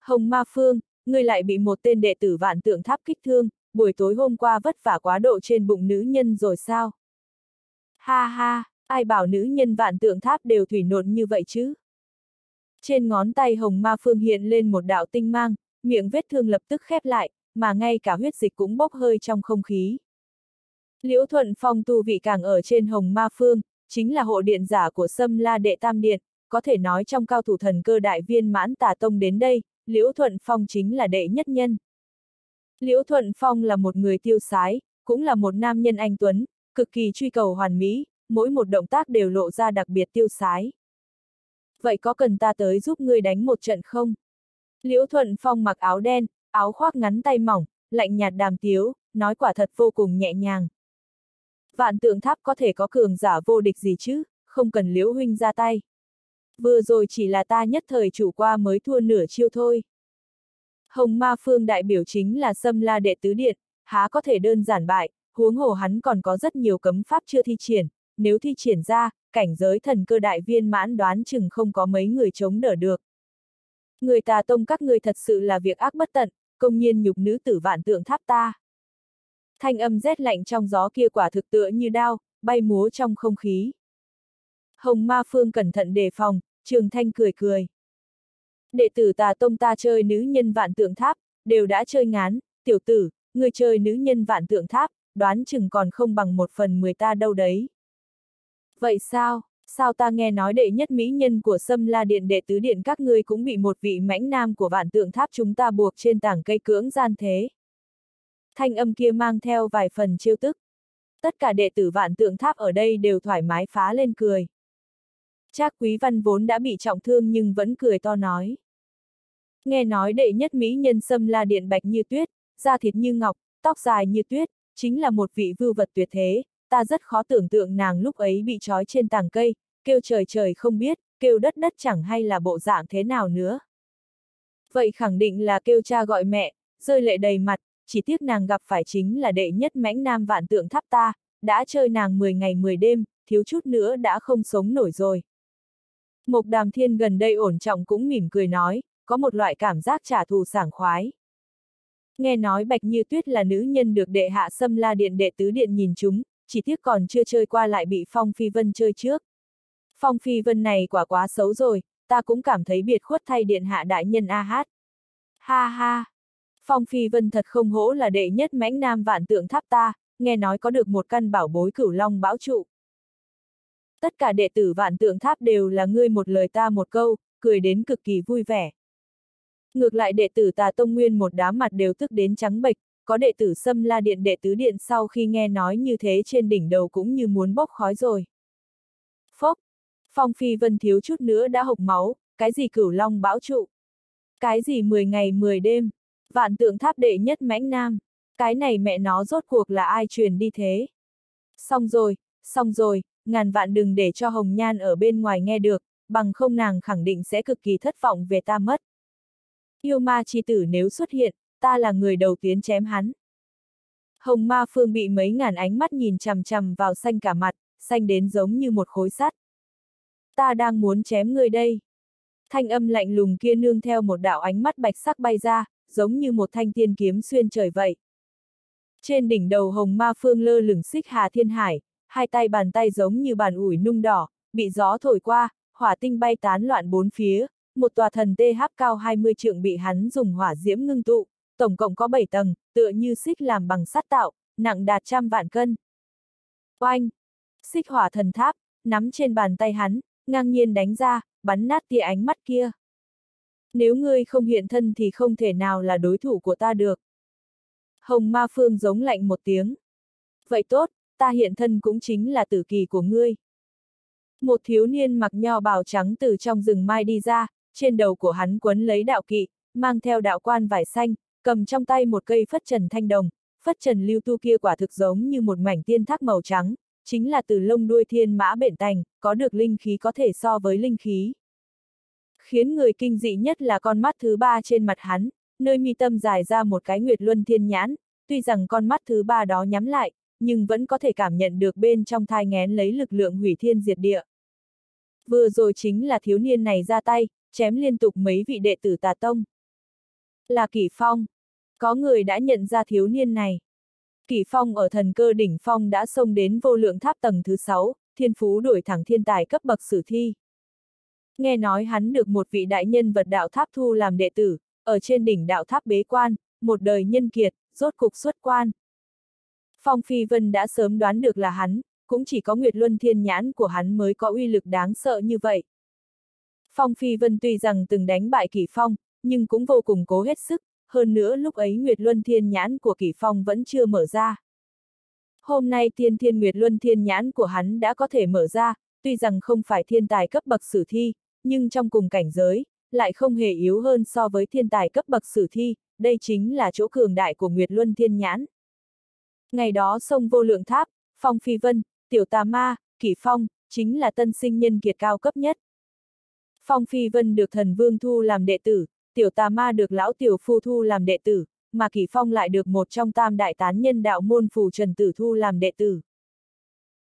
Hồng ma phương, ngươi lại bị một tên đệ tử vạn tượng tháp kích thương, buổi tối hôm qua vất vả quá độ trên bụng nữ nhân rồi sao? Ha ha, ai bảo nữ nhân vạn tượng tháp đều thủy nộn như vậy chứ? Trên ngón tay hồng ma phương hiện lên một đạo tinh mang, miệng vết thương lập tức khép lại, mà ngay cả huyết dịch cũng bốc hơi trong không khí. Liễu Thuận Phong tu vị càng ở trên hồng ma phương, chính là hộ điện giả của Sâm La Đệ Tam Điện, có thể nói trong cao thủ thần cơ đại viên mãn tà tông đến đây, Liễu Thuận Phong chính là đệ nhất nhân. Liễu Thuận Phong là một người tiêu sái, cũng là một nam nhân anh Tuấn, cực kỳ truy cầu hoàn mỹ, mỗi một động tác đều lộ ra đặc biệt tiêu sái. Vậy có cần ta tới giúp ngươi đánh một trận không? Liễu Thuận Phong mặc áo đen, áo khoác ngắn tay mỏng, lạnh nhạt đàm tiếu, nói quả thật vô cùng nhẹ nhàng. Vạn tượng tháp có thể có cường giả vô địch gì chứ, không cần liễu huynh ra tay. Vừa rồi chỉ là ta nhất thời chủ qua mới thua nửa chiêu thôi. Hồng Ma Phương đại biểu chính là Sâm La đệ tứ điện, há có thể đơn giản bại, huống hồ hắn còn có rất nhiều cấm pháp chưa thi triển, nếu thi triển ra, cảnh giới thần cơ đại viên mãn đoán chừng không có mấy người chống đỡ được. Người tà tông các người thật sự là việc ác bất tận, công nhiên nhục nữ tử vạn tượng tháp ta. Thanh âm rét lạnh trong gió kia quả thực tựa như đao, bay múa trong không khí. Hồng Ma Phương cẩn thận đề phòng, Trường Thanh cười cười. Đệ tử tà tông ta chơi nữ nhân vạn tượng tháp, đều đã chơi ngán, tiểu tử, người chơi nữ nhân vạn tượng tháp, đoán chừng còn không bằng một phần mười ta đâu đấy. Vậy sao, sao ta nghe nói đệ nhất mỹ nhân của Sâm La Điện đệ tứ điện các ngươi cũng bị một vị mãnh nam của vạn tượng tháp chúng ta buộc trên tảng cây cưỡng gian thế. Thanh âm kia mang theo vài phần chiêu tức. Tất cả đệ tử vạn tượng tháp ở đây đều thoải mái phá lên cười. Trác Quý Văn vốn đã bị trọng thương nhưng vẫn cười to nói. Nghe nói đệ nhất mỹ nhân Sâm La Điện bạch như tuyết, da thịt như ngọc, tóc dài như tuyết, chính là một vị vưu vật tuyệt thế, ta rất khó tưởng tượng nàng lúc ấy bị trói trên tảng cây, kêu trời trời không biết, kêu đất đất chẳng hay là bộ dạng thế nào nữa. Vậy khẳng định là kêu cha gọi mẹ, rơi lệ đầy mặt, chỉ tiếc nàng gặp phải chính là đệ nhất mãnh nam vạn tượng tháp ta, đã chơi nàng 10 ngày 10 đêm, thiếu chút nữa đã không sống nổi rồi. Mộc đàm thiên gần đây ổn trọng cũng mỉm cười nói, có một loại cảm giác trả thù sảng khoái. Nghe nói Bạch Như Tuyết là nữ nhân được đệ hạ xâm la điện đệ tứ điện nhìn chúng, chỉ tiếc còn chưa chơi qua lại bị Phong Phi Vân chơi trước. Phong Phi Vân này quả quá xấu rồi, ta cũng cảm thấy biệt khuất thay điện hạ đại nhân A hát. Ha ha! Phong Phi Vân thật không hổ là đệ nhất mãnh nam vạn tượng tháp ta, nghe nói có được một căn bảo bối cửu long bão trụ. Tất cả đệ tử vạn tượng tháp đều là ngươi một lời ta một câu, cười đến cực kỳ vui vẻ. Ngược lại đệ tử tà tông nguyên một đám mặt đều tức đến trắng bệch, có đệ tử xâm la điện đệ tứ điện sau khi nghe nói như thế trên đỉnh đầu cũng như muốn bốc khói rồi. Phốc! Phong Phi Vân thiếu chút nữa đã hộc máu, cái gì cửu long bão trụ? Cái gì 10 ngày 10 đêm? Vạn tượng tháp đệ nhất mãnh nam. Cái này mẹ nó rốt cuộc là ai truyền đi thế? Xong rồi, xong rồi, ngàn vạn đừng để cho Hồng Nhan ở bên ngoài nghe được, bằng không nàng khẳng định sẽ cực kỳ thất vọng về ta mất. Yêu ma chi tử nếu xuất hiện, ta là người đầu tiên chém hắn. Hồng ma phương bị mấy ngàn ánh mắt nhìn chằm chằm vào xanh cả mặt, xanh đến giống như một khối sắt. Ta đang muốn chém người đây. Thanh âm lạnh lùng kia nương theo một đạo ánh mắt bạch sắc bay ra, giống như một thanh tiên kiếm xuyên trời vậy. Trên đỉnh đầu hồng ma phương lơ lửng xích hà thiên hải, hai tay bàn tay giống như bàn ủi nung đỏ, bị gió thổi qua, hỏa tinh bay tán loạn bốn phía, một tòa thần tê hấp cao 20 trượng bị hắn dùng hỏa diễm ngưng tụ, tổng cộng có 7 tầng, tựa như xích làm bằng sắt tạo, nặng đạt trăm vạn cân. Oanh! Xích hỏa thần tháp, nắm trên bàn tay hắn, ngang nhiên đánh ra, bắn nát tia ánh mắt kia. Nếu ngươi không hiện thân thì không thể nào là đối thủ của ta được. Hồng Ma Phương giống lạnh một tiếng. Vậy tốt, ta hiện thân cũng chính là tử kỳ của ngươi. Một thiếu niên mặc nho bào trắng từ trong rừng mai đi ra, trên đầu của hắn quấn lấy đạo kỵ, mang theo đạo quan vải xanh, cầm trong tay một cây phất trần thanh đồng, phất trần lưu tu kia quả thực giống như một mảnh tiên thác màu trắng, chính là từ lông đuôi thiên mã bện tành có được linh khí có thể so với linh khí. Khiến người kinh dị nhất là con mắt thứ ba trên mặt hắn, nơi mi tâm dài ra một cái nguyệt luân thiên nhãn, tuy rằng con mắt thứ ba đó nhắm lại, nhưng vẫn có thể cảm nhận được bên trong thai ngén lấy lực lượng hủy thiên diệt địa. Vừa rồi chính là thiếu niên này ra tay, chém liên tục mấy vị đệ tử tà tông. Là Kỷ Phong. Có người đã nhận ra thiếu niên này. Kỳ Phong ở thần cơ đỉnh Phong đã xông đến vô lượng tháp tầng thứ 6, thiên phú đổi thẳng thiên tài cấp bậc sử thi. Nghe nói hắn được một vị đại nhân vật đạo tháp thu làm đệ tử, ở trên đỉnh đạo tháp bế quan, một đời nhân kiệt, rốt cục xuất quan. Phong Phi Vân đã sớm đoán được là hắn, cũng chỉ có Nguyệt Luân Thiên Nhãn của hắn mới có uy lực đáng sợ như vậy. Phong Phi Vân tuy rằng từng đánh bại Kỳ Phong, nhưng cũng vô cùng cố hết sức, hơn nữa lúc ấy Nguyệt Luân Thiên Nhãn của Kỷ Phong vẫn chưa mở ra. Hôm nay Tiên Thiên Nguyệt Luân Thiên Nhãn của hắn đã có thể mở ra, tuy rằng không phải thiên tài cấp bậc sử thi, nhưng trong cùng cảnh giới, lại không hề yếu hơn so với thiên tài cấp bậc sử thi, đây chính là chỗ cường đại của Nguyệt Luân Thiên Nhãn. Ngày đó sông vô lượng tháp, Phong Phi Vân, Tiểu Tà Ma, Kỷ Phong, chính là tân sinh nhân kiệt cao cấp nhất. Phong Phi Vân được thần vương thu làm đệ tử, Tiểu Tà Ma được lão Tiểu Phu thu làm đệ tử, mà Kỷ Phong lại được một trong tam đại tán nhân đạo môn phù trần tử thu làm đệ tử.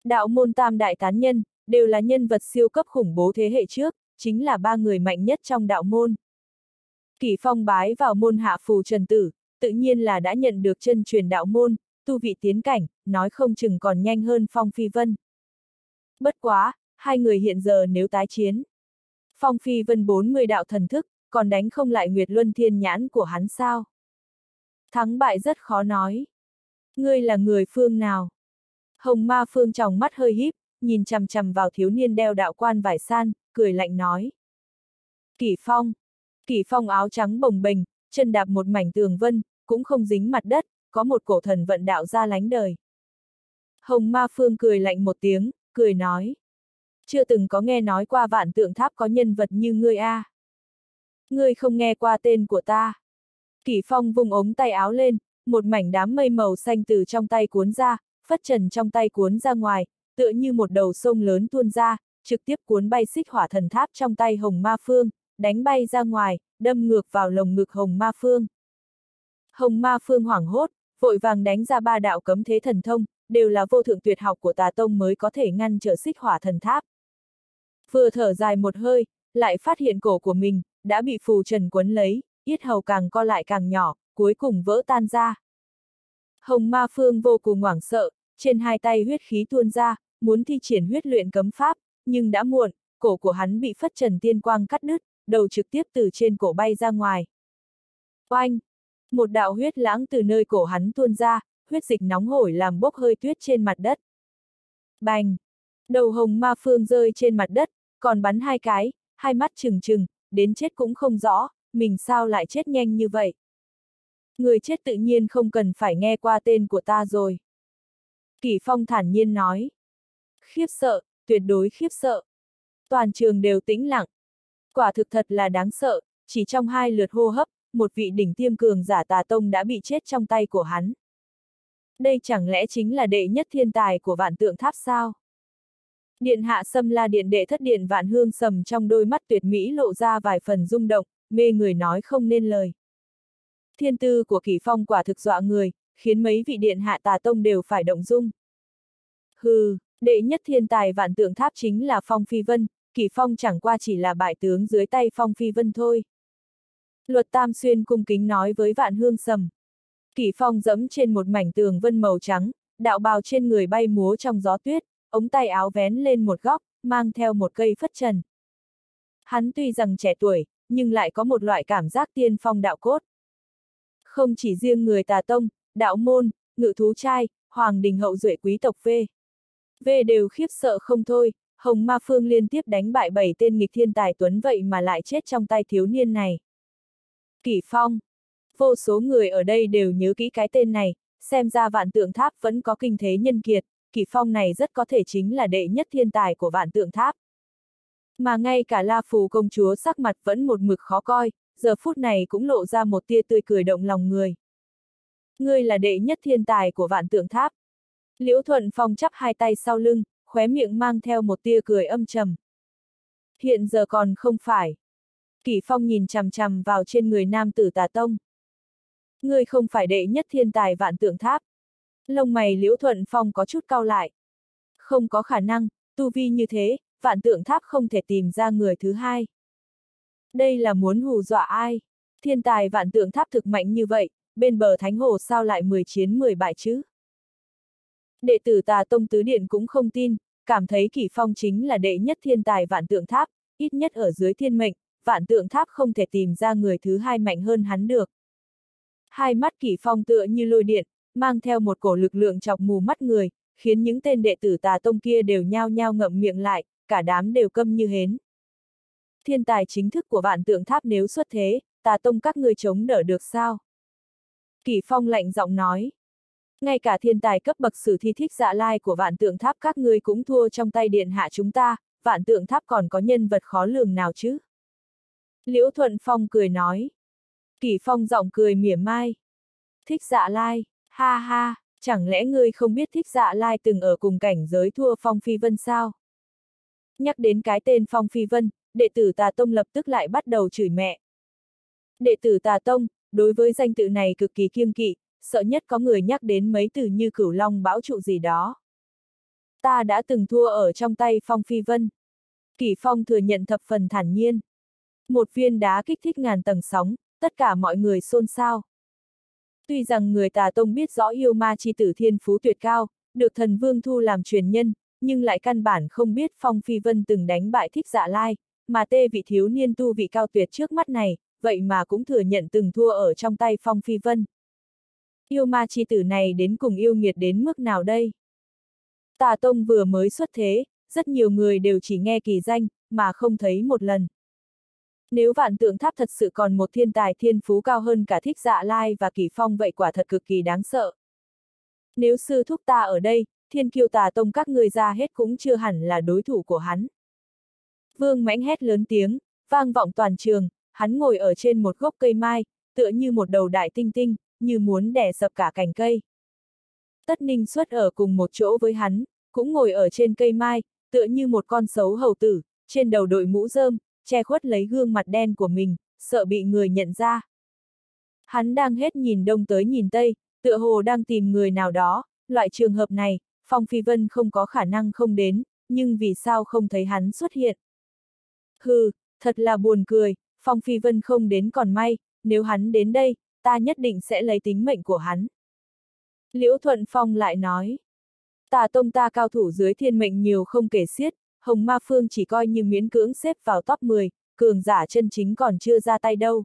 Đạo môn tam đại tán nhân, đều là nhân vật siêu cấp khủng bố thế hệ trước, chính là ba người mạnh nhất trong đạo môn. Kỷ Phong bái vào môn hạ phù trần tử, tự nhiên là đã nhận được chân truyền đạo môn, tu vị tiến cảnh, nói không chừng còn nhanh hơn Phong Phi Vân. Bất quá, hai người hiện giờ nếu tái chiến. Phong Phi Vân 40 đạo thần thức, còn đánh không lại Nguyệt Luân Thiên Nhãn của hắn sao? Thắng bại rất khó nói. Ngươi là người phương nào? Hồng Ma Phương trong mắt hơi híp, nhìn chằm chằm vào thiếu niên đeo đạo quan vải san, cười lạnh nói. Kỷ Phong. Kỷ Phong áo trắng bồng bềnh, chân đạp một mảnh tường vân, cũng không dính mặt đất, có một cổ thần vận đạo ra lánh đời. Hồng Ma Phương cười lạnh một tiếng, cười nói. Chưa từng có nghe nói qua vạn tượng tháp có nhân vật như ngươi a. À. Ngươi không nghe qua tên của ta. Kỷ Phong vùng ống tay áo lên, một mảnh đám mây màu xanh từ trong tay cuốn ra, phất trần trong tay cuốn ra ngoài, tựa như một đầu sông lớn tuôn ra, trực tiếp cuốn bay xích hỏa thần tháp trong tay Hồng Ma Phương, đánh bay ra ngoài, đâm ngược vào lồng ngực Hồng Ma Phương. Hồng Ma Phương hoảng hốt, vội vàng đánh ra ba đạo cấm thế thần thông, đều là vô thượng tuyệt học của tà tông mới có thể ngăn trở xích hỏa thần tháp. Vừa thở dài một hơi, lại phát hiện cổ của mình, đã bị phù trần quấn lấy, yết hầu càng co lại càng nhỏ, cuối cùng vỡ tan ra. Hồng Ma Phương vô cùng hoảng sợ, trên hai tay huyết khí tuôn ra, muốn thi triển huyết luyện cấm pháp, nhưng đã muộn, cổ của hắn bị phất trần tiên quang cắt đứt, đầu trực tiếp từ trên cổ bay ra ngoài. Oanh! Một đạo huyết lãng từ nơi cổ hắn tuôn ra, huyết dịch nóng hổi làm bốc hơi tuyết trên mặt đất. Bành! Đầu hồng ma phương rơi trên mặt đất, còn bắn hai cái, hai mắt trừng trừng, đến chết cũng không rõ, mình sao lại chết nhanh như vậy. Người chết tự nhiên không cần phải nghe qua tên của ta rồi. Kỷ Phong thản nhiên nói. Khiếp sợ, tuyệt đối khiếp sợ. Toàn trường đều tĩnh lặng. Quả thực thật là đáng sợ, chỉ trong hai lượt hô hấp, một vị đỉnh tiêm cường giả tà tông đã bị chết trong tay của hắn. Đây chẳng lẽ chính là đệ nhất thiên tài của vạn tượng tháp sao? Điện hạ sâm la điện đệ thất điện vạn hương sầm trong đôi mắt tuyệt mỹ lộ ra vài phần rung động, mê người nói không nên lời. Thiên tư của kỷ phong quả thực dọa người, khiến mấy vị điện hạ tà tông đều phải động dung. Hừ, đệ nhất thiên tài vạn tượng tháp chính là Phong Phi Vân, kỷ phong chẳng qua chỉ là bại tướng dưới tay Phong Phi Vân thôi. Luật Tam Xuyên cung kính nói với vạn hương sầm. Kỷ phong dẫm trên một mảnh tường vân màu trắng, đạo bào trên người bay múa trong gió tuyết, ống tay áo vén lên một góc, mang theo một cây phất trần. Hắn tuy rằng trẻ tuổi, nhưng lại có một loại cảm giác tiên phong đạo cốt. Không chỉ riêng người tà tông, đạo môn, ngự thú trai, hoàng đình hậu duệ quý tộc V. V đều khiếp sợ không thôi, Hồng Ma Phương liên tiếp đánh bại bảy tên nghịch thiên tài tuấn vậy mà lại chết trong tay thiếu niên này. Kỷ Phong. Vô số người ở đây đều nhớ kỹ cái tên này, xem ra vạn tượng tháp vẫn có kinh thế nhân kiệt, Kỳ Phong này rất có thể chính là đệ nhất thiên tài của vạn tượng tháp. Mà ngay cả La Phù công chúa sắc mặt vẫn một mực khó coi, giờ phút này cũng lộ ra một tia tươi cười động lòng người. Ngươi là đệ nhất thiên tài của vạn tượng tháp. Liễu Thuận Phong chắp hai tay sau lưng, khóe miệng mang theo một tia cười âm trầm. Hiện giờ còn không phải. Kỷ Phong nhìn chằm chằm vào trên người nam tử tà tông. Ngươi không phải đệ nhất thiên tài vạn tượng tháp. Lông mày Liễu Thuận Phong có chút cao lại. Không có khả năng, tu vi như thế, vạn tượng tháp không thể tìm ra người thứ hai. Đây là muốn hù dọa ai? Thiên tài vạn tượng tháp thực mạnh như vậy, bên bờ thánh hồ sao lại 10 chiến 10 bại chứ? Đệ tử tà tông tứ điện cũng không tin, cảm thấy kỷ phong chính là đệ nhất thiên tài vạn tượng tháp, ít nhất ở dưới thiên mệnh, vạn tượng tháp không thể tìm ra người thứ hai mạnh hơn hắn được. Hai mắt kỷ phong tựa như lôi điện, mang theo một cổ lực lượng chọc mù mắt người, khiến những tên đệ tử tà tông kia đều nhao nhao ngậm miệng lại, cả đám đều câm như hến. Thiên tài chính thức của vạn tượng tháp nếu xuất thế, tà tông các người chống đỡ được sao? Kỷ Phong lạnh giọng nói. Ngay cả thiên tài cấp bậc sử thi thích dạ lai của vạn tượng tháp các ngươi cũng thua trong tay điện hạ chúng ta, vạn tượng tháp còn có nhân vật khó lường nào chứ? Liễu Thuận Phong cười nói. Kỷ Phong giọng cười mỉa mai. Thích dạ lai, ha ha, chẳng lẽ ngươi không biết thích dạ lai từng ở cùng cảnh giới thua Phong Phi Vân sao? Nhắc đến cái tên Phong Phi Vân, đệ tử Tà Tông lập tức lại bắt đầu chửi mẹ. Đệ tử Tà Tông, đối với danh tự này cực kỳ kiêng kỵ, sợ nhất có người nhắc đến mấy từ như cửu long bão trụ gì đó. Ta đã từng thua ở trong tay Phong Phi Vân. Kỷ Phong thừa nhận thập phần thản nhiên. Một viên đá kích thích ngàn tầng sóng, tất cả mọi người xôn xao. Tuy rằng người tà tông biết rõ yêu ma chi tử thiên phú tuyệt cao, được thần vương thu làm truyền nhân, nhưng lại căn bản không biết Phong Phi Vân từng đánh bại thích dạ lai, mà tê vị thiếu niên tu vị cao tuyệt trước mắt này, vậy mà cũng thừa nhận từng thua ở trong tay Phong Phi Vân. Yêu ma chi tử này đến cùng yêu nghiệt đến mức nào đây? Tà Tông vừa mới xuất thế, rất nhiều người đều chỉ nghe kỳ danh, mà không thấy một lần. Nếu vạn tượng tháp thật sự còn một thiên tài thiên phú cao hơn cả thích dạ lai và kỳ phong vậy quả thật cực kỳ đáng sợ. Nếu sư thúc ta ở đây, thiên kiêu tà tông các người ra hết cũng chưa hẳn là đối thủ của hắn. Vương mãnh hét lớn tiếng, vang vọng toàn trường, hắn ngồi ở trên một gốc cây mai, tựa như một đầu đại tinh tinh, như muốn đè sập cả cành cây. Tất ninh xuất ở cùng một chỗ với hắn, cũng ngồi ở trên cây mai, tựa như một con sấu hầu tử, trên đầu đội mũ rơm, che khuất lấy gương mặt đen của mình, sợ bị người nhận ra. Hắn đang hết nhìn đông tới nhìn tây, tựa hồ đang tìm người nào đó, loại trường hợp này, Phong Phi Vân không có khả năng không đến, nhưng vì sao không thấy hắn xuất hiện? Hừ, thật là buồn cười, Phong Phi Vân không đến còn may, nếu hắn đến đây, ta nhất định sẽ lấy tính mệnh của hắn. Liễu Thuận Phong lại nói, tà tông ta cao thủ dưới thiên mệnh nhiều không kể xiết, Hồng Ma Phương chỉ coi như miễn cưỡng xếp vào top 10, cường giả chân chính còn chưa ra tay đâu.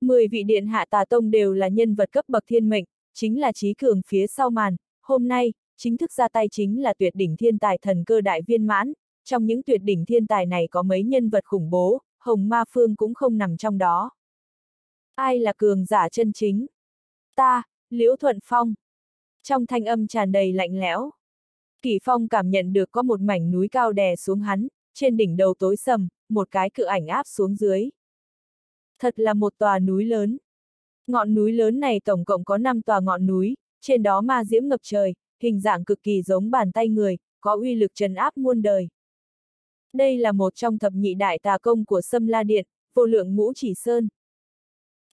Mười vị điện hạ tà tông đều là nhân vật cấp bậc thiên mệnh, chính là trí cường phía sau màn, hôm nay, chính thức ra tay chính là tuyệt đỉnh thiên tài thần cơ đại viên mãn, trong những tuyệt đỉnh thiên tài này có mấy nhân vật khủng bố, Hồng Ma Phương cũng không nằm trong đó. Ai là cường giả chân chính? Ta, Liễu Thuận Phong. Trong thanh âm tràn đầy lạnh lẽo. Kỳ Phong cảm nhận được có một mảnh núi cao đè xuống hắn, trên đỉnh đầu tối sầm, một cái cự ảnh áp xuống dưới. Thật là một tòa núi lớn. Ngọn núi lớn này tổng cộng có 5 tòa ngọn núi, trên đó ma diễm ngập trời, hình dạng cực kỳ giống bàn tay người, có uy lực trấn áp muôn đời. Đây là một trong thập nhị đại tà công của Sâm La Điện, vô lượng ngũ chỉ sơn.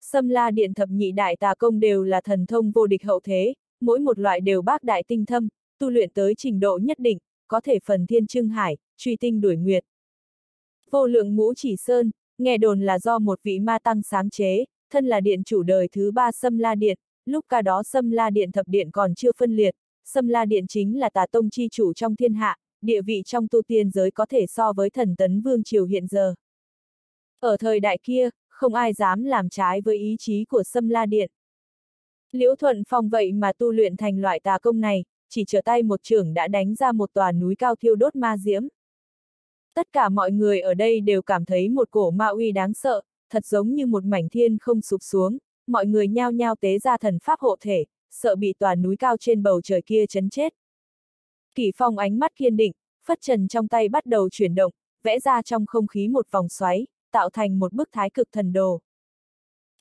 Sâm La Điện thập nhị đại tà công đều là thần thông vô địch hậu thế, mỗi một loại đều bác đại tinh thâm, tu luyện tới trình độ nhất định, có thể phần thiên trưng hải, truy tinh đuổi nguyệt. Vô lượng ngũ chỉ sơn, nghe đồn là do một vị ma tăng sáng chế, thân là điện chủ đời thứ ba Sâm La Điện, lúc ca đó Sâm La Điện thập điện còn chưa phân liệt, Sâm La Điện chính là tà tông chi chủ trong thiên hạ, địa vị trong tu tiên giới có thể so với thần tấn vương triều hiện giờ. Ở thời đại kia, không ai dám làm trái với ý chí của Sâm La Điện. Liễu Thuận Phong vậy mà tu luyện thành loại tà công này, chỉ trở tay một trưởng đã đánh ra một tòa núi cao thiêu đốt ma diễm. Tất cả mọi người ở đây đều cảm thấy một cổ ma uy đáng sợ, thật giống như một mảnh thiên không sụp xuống, mọi người nhao nhao tế ra thần pháp hộ thể, sợ bị tòa núi cao trên bầu trời kia chấn chết. Kỷ Phong ánh mắt kiên định, phất trần trong tay bắt đầu chuyển động, vẽ ra trong không khí một vòng xoáy, tạo thành một bức thái cực thần đồ.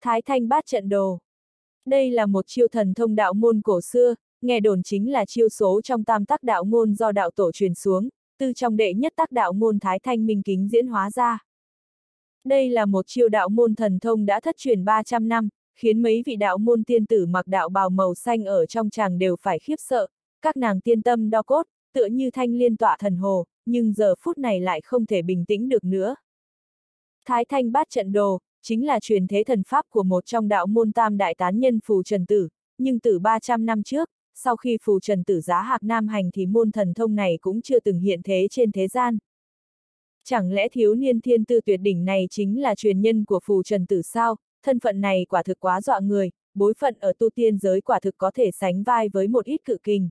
Thái thanh bát trận đồ. Đây là một chiêu thần thông đạo môn cổ xưa, nghe đồn chính là chiêu số trong tam tác đạo môn do đạo tổ truyền xuống, từ trong đệ nhất tác đạo môn thái thanh minh kính diễn hóa ra. Đây là một chiêu đạo môn thần thông đã thất truyền 300 năm, khiến mấy vị đạo môn tiên tử mặc đạo bào màu xanh ở trong tràng đều phải khiếp sợ, các nàng tiên tâm đo cốt, tựa như thanh liên tọa thần hồ, nhưng giờ phút này lại không thể bình tĩnh được nữa. Thái thanh bát trận đồ, chính là truyền thế thần pháp của một trong đạo môn tam đại tán nhân Phù Trần Tử, nhưng từ 300 năm trước, sau khi Phù Trần Tử giá hạc nam hành thì môn thần thông này cũng chưa từng hiện thế trên thế gian. Chẳng lẽ thiếu niên thiên tư tuyệt đỉnh này chính là truyền nhân của Phù Trần Tử sao, thân phận này quả thực quá dọa người, bối phận ở tu tiên giới quả thực có thể sánh vai với một ít cự kình.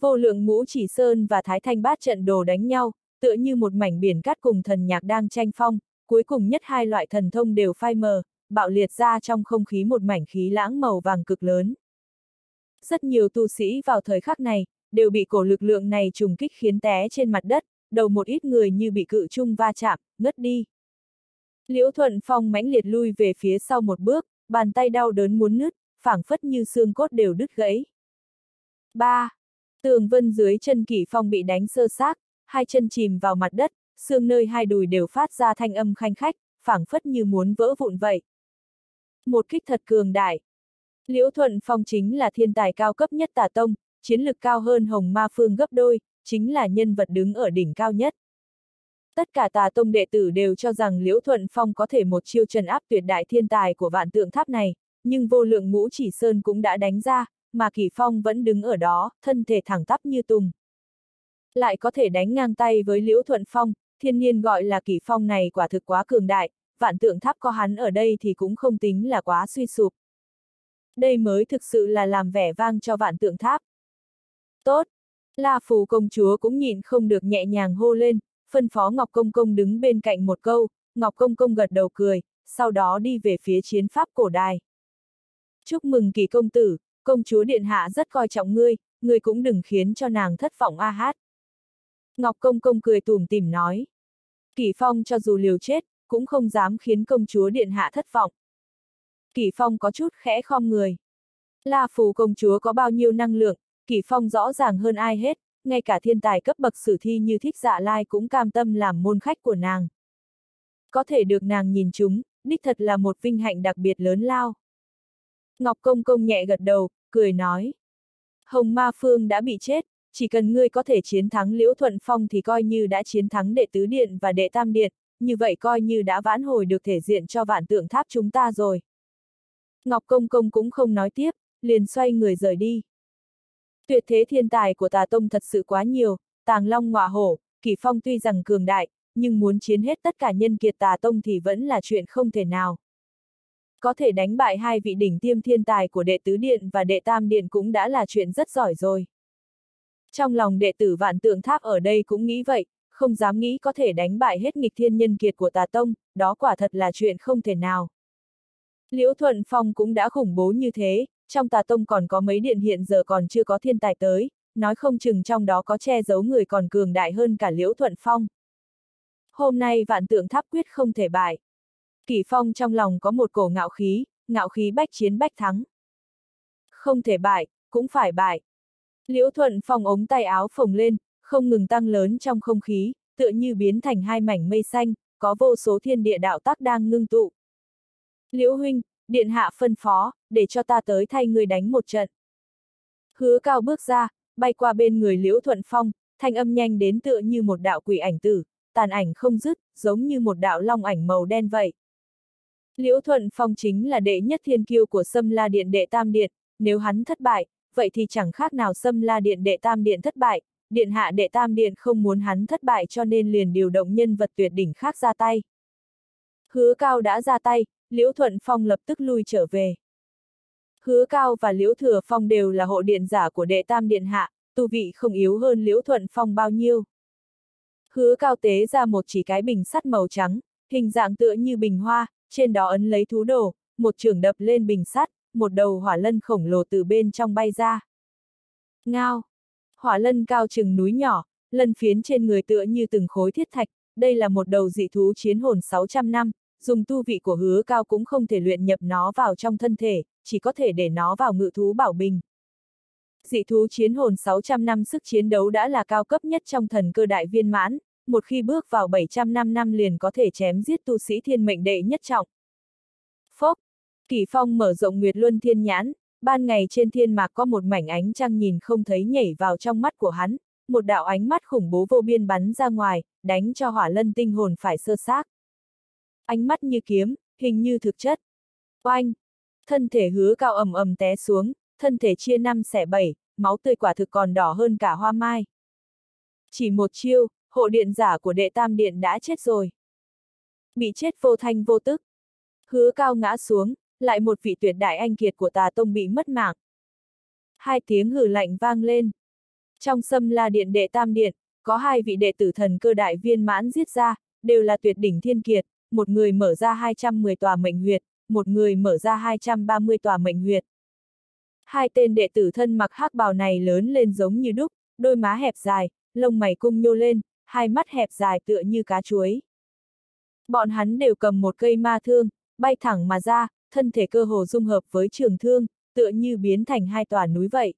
Vô lượng ngũ chỉ sơn và thái thanh bát trận đồ đánh nhau, tựa như một mảnh biển cát cùng thần nhạc đang tranh phong, cuối cùng nhất hai loại thần thông đều phai mờ, bạo liệt ra trong không khí một mảnh khí lãng màu vàng cực lớn. Rất nhiều tu sĩ vào thời khắc này, đều bị cổ lực lượng này trùng kích khiến té trên mặt đất, đầu một ít người như bị cự trung va chạm, ngất đi. Liễu Thuận Phong mãnh liệt lui về phía sau một bước, bàn tay đau đớn muốn nứt, phảng phất như xương cốt đều đứt gãy. 3. Tường vân dưới chân kỷ phong bị đánh sơ xác, hai chân chìm vào mặt đất, xương nơi hai đùi đều phát ra thanh âm khanh khách, phảng phất như muốn vỡ vụn vậy. Một kích thật cường đại. Liễu Thuận Phong chính là thiên tài cao cấp nhất tà tông, chiến lực cao hơn Hồng Ma Phương gấp đôi, chính là nhân vật đứng ở đỉnh cao nhất. Tất cả tà tông đệ tử đều cho rằng Liễu Thuận Phong có thể một chiêu trần áp tuyệt đại thiên tài của vạn tượng tháp này, nhưng vô lượng ngũ chỉ sơn cũng đã đánh ra, mà Kỳ Phong vẫn đứng ở đó, thân thể thẳng tắp như tùng. Lại có thể đánh ngang tay với Liễu Thuận Phong, thiên nhiên gọi là Kỳ Phong này quả thực quá cường đại, vạn tượng tháp có hắn ở đây thì cũng không tính là quá suy sụp. Đây mới thực sự là làm vẻ vang cho vạn tượng tháp. Tốt! La Phù công chúa cũng nhìn không được nhẹ nhàng hô lên, phân phó Ngọc Công Công đứng bên cạnh một câu, Ngọc Công Công gật đầu cười, sau đó đi về phía chiến pháp cổ đài. Chúc mừng kỳ công tử, công chúa điện hạ rất coi trọng ngươi, ngươi cũng đừng khiến cho nàng thất vọng a hát. Ngọc Công Công cười tùm tìm nói. kỳ Phong cho dù liều chết, cũng không dám khiến công chúa điện hạ thất vọng. Kỷ Phong có chút khẽ khom người. La Phù công chúa có bao nhiêu năng lượng, Kỷ Phong rõ ràng hơn ai hết, ngay cả thiên tài cấp bậc sử thi như thích dạ lai cũng cam tâm làm môn khách của nàng. Có thể được nàng nhìn chúng, đích thật là một vinh hạnh đặc biệt lớn lao. Ngọc Công Công nhẹ gật đầu, cười nói. Hồng Ma Phương đã bị chết, chỉ cần ngươi có thể chiến thắng Liễu Thuận Phong thì coi như đã chiến thắng đệ tứ điện và đệ tam điện, như vậy coi như đã vãn hồi được thể diện cho vạn tượng tháp chúng ta rồi. Ngọc Công Công cũng không nói tiếp, liền xoay người rời đi. Tuyệt thế thiên tài của tà tông thật sự quá nhiều, tàng long ngọa hổ, kỳ phong tuy rằng cường đại, nhưng muốn chiến hết tất cả nhân kiệt tà tông thì vẫn là chuyện không thể nào. Có thể đánh bại hai vị đỉnh tiêm thiên tài của đệ tứ điện và đệ tam điện cũng đã là chuyện rất giỏi rồi. Trong lòng đệ tử vạn tượng tháp ở đây cũng nghĩ vậy, không dám nghĩ có thể đánh bại hết nghịch thiên nhân kiệt của tà tông, đó quả thật là chuyện không thể nào. Liễu Thuận Phong cũng đã khủng bố như thế, trong tà tông còn có mấy điện hiện giờ còn chưa có thiên tài tới, nói không chừng trong đó có che giấu người còn cường đại hơn cả Liễu Thuận Phong. Hôm nay vạn tượng tháp quyết không thể bại. Kỷ Phong trong lòng có một cổ ngạo khí, ngạo khí bách chiến bách thắng. Không thể bại, cũng phải bại. Liễu Thuận Phong ống tay áo phồng lên, không ngừng tăng lớn trong không khí, tựa như biến thành hai mảnh mây xanh, có vô số thiên địa đạo tác đang ngưng tụ. Liễu huynh, điện hạ phân phó, để cho ta tới thay người đánh một trận. Hứa cao bước ra, bay qua bên người Liễu Thuận Phong, thanh âm nhanh đến tựa như một đạo quỷ ảnh tử, tàn ảnh không dứt, giống như một đạo long ảnh màu đen vậy. Liễu Thuận Phong chính là đệ nhất thiên kiêu của Sâm La Điện đệ tam điện, nếu hắn thất bại, vậy thì chẳng khác nào Sâm La Điện đệ tam điện thất bại, điện hạ đệ tam điện không muốn hắn thất bại cho nên liền điều động nhân vật tuyệt đỉnh khác ra tay. Hứa Cao đã ra tay, Liễu Thuận Phong lập tức lui trở về. Hứa Cao và Liễu Thừa Phong đều là hộ điện giả của đệ tam điện hạ, tu vị không yếu hơn Liễu Thuận Phong bao nhiêu. Hứa Cao tế ra một chỉ cái bình sắt màu trắng, hình dạng tựa như bình hoa, trên đó ấn lấy thú đồ, một trường đập lên bình sắt, một đầu hỏa lân khổng lồ từ bên trong bay ra. Ngao! Hỏa lân cao chừng núi nhỏ, lân phiến trên người tựa như từng khối thiết thạch, đây là một đầu dị thú chiến hồn 600 năm, dùng tu vị của hứa cao cũng không thể luyện nhập nó vào trong thân thể, chỉ có thể để nó vào ngự thú bảo bình. Dị thú chiến hồn 600 năm sức chiến đấu đã là cao cấp nhất trong thần cơ đại viên mãn, một khi bước vào 705 năm liền có thể chém giết tu sĩ thiên mệnh đệ nhất trọng. Phốc, Kỷ Phong mở rộng Nguyệt Luân Thiên Nhãn, ban ngày trên thiên mạc có một mảnh ánh trăng nhìn không thấy nhảy vào trong mắt của hắn, một đạo ánh mắt khủng bố vô biên bắn ra ngoài, đánh cho hỏa lân tinh hồn phải sơ xác. Ánh mắt như kiếm, hình như thực chất. Oanh! Thân thể hứa cao ầm ầm té xuống, thân thể chia năm xẻ bảy, máu tươi quả thực còn đỏ hơn cả hoa mai. Chỉ một chiêu, hộ điện giả của đệ tam điện đã chết rồi. Bị chết vô thanh vô tức. Hứa cao ngã xuống, lại một vị tuyệt đại anh kiệt của tà tông bị mất mạng. Hai tiếng hử lạnh vang lên. Trong sâm la điện đệ tam điện, có hai vị đệ tử thần cơ đại viên mãn giết ra, đều là tuyệt đỉnh thiên kiệt, một người mở ra 210 tòa mệnh huyệt, một người mở ra 230 tòa mệnh huyệt. Hai tên đệ tử thân mặc hắc bào này lớn lên giống như đúc, đôi má hẹp dài, lông mày cung nhô lên, hai mắt hẹp dài tựa như cá chuối. Bọn hắn đều cầm một cây ma thương, bay thẳng mà ra, thân thể cơ hồ dung hợp với trường thương, tựa như biến thành hai tòa núi vậy.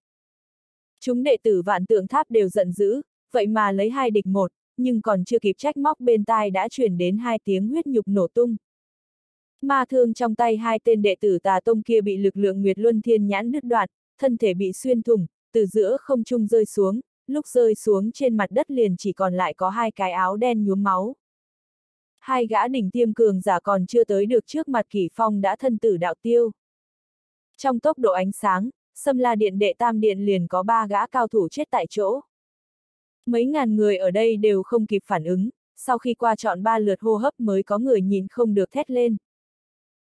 Chúng đệ tử vạn tượng tháp đều giận dữ, vậy mà lấy hai địch một, nhưng còn chưa kịp trách móc bên tai đã chuyển đến hai tiếng huyết nhục nổ tung. Ma thương trong tay hai tên đệ tử tà tông kia bị lực lượng Nguyệt Luân Thiên nhãn đứt đoạn, thân thể bị xuyên thủng, từ giữa không trung rơi xuống, lúc rơi xuống trên mặt đất liền chỉ còn lại có hai cái áo đen nhuốm máu. Hai gã đỉnh tiêm cường giả còn chưa tới được trước mặt kỷ phong đã thân tử đạo tiêu. Trong tốc độ ánh sáng, xâm la điện đệ tam điện liền có ba gã cao thủ chết tại chỗ. Mấy ngàn người ở đây đều không kịp phản ứng, sau khi qua chọn ba lượt hô hấp mới có người nhìn không được thét lên.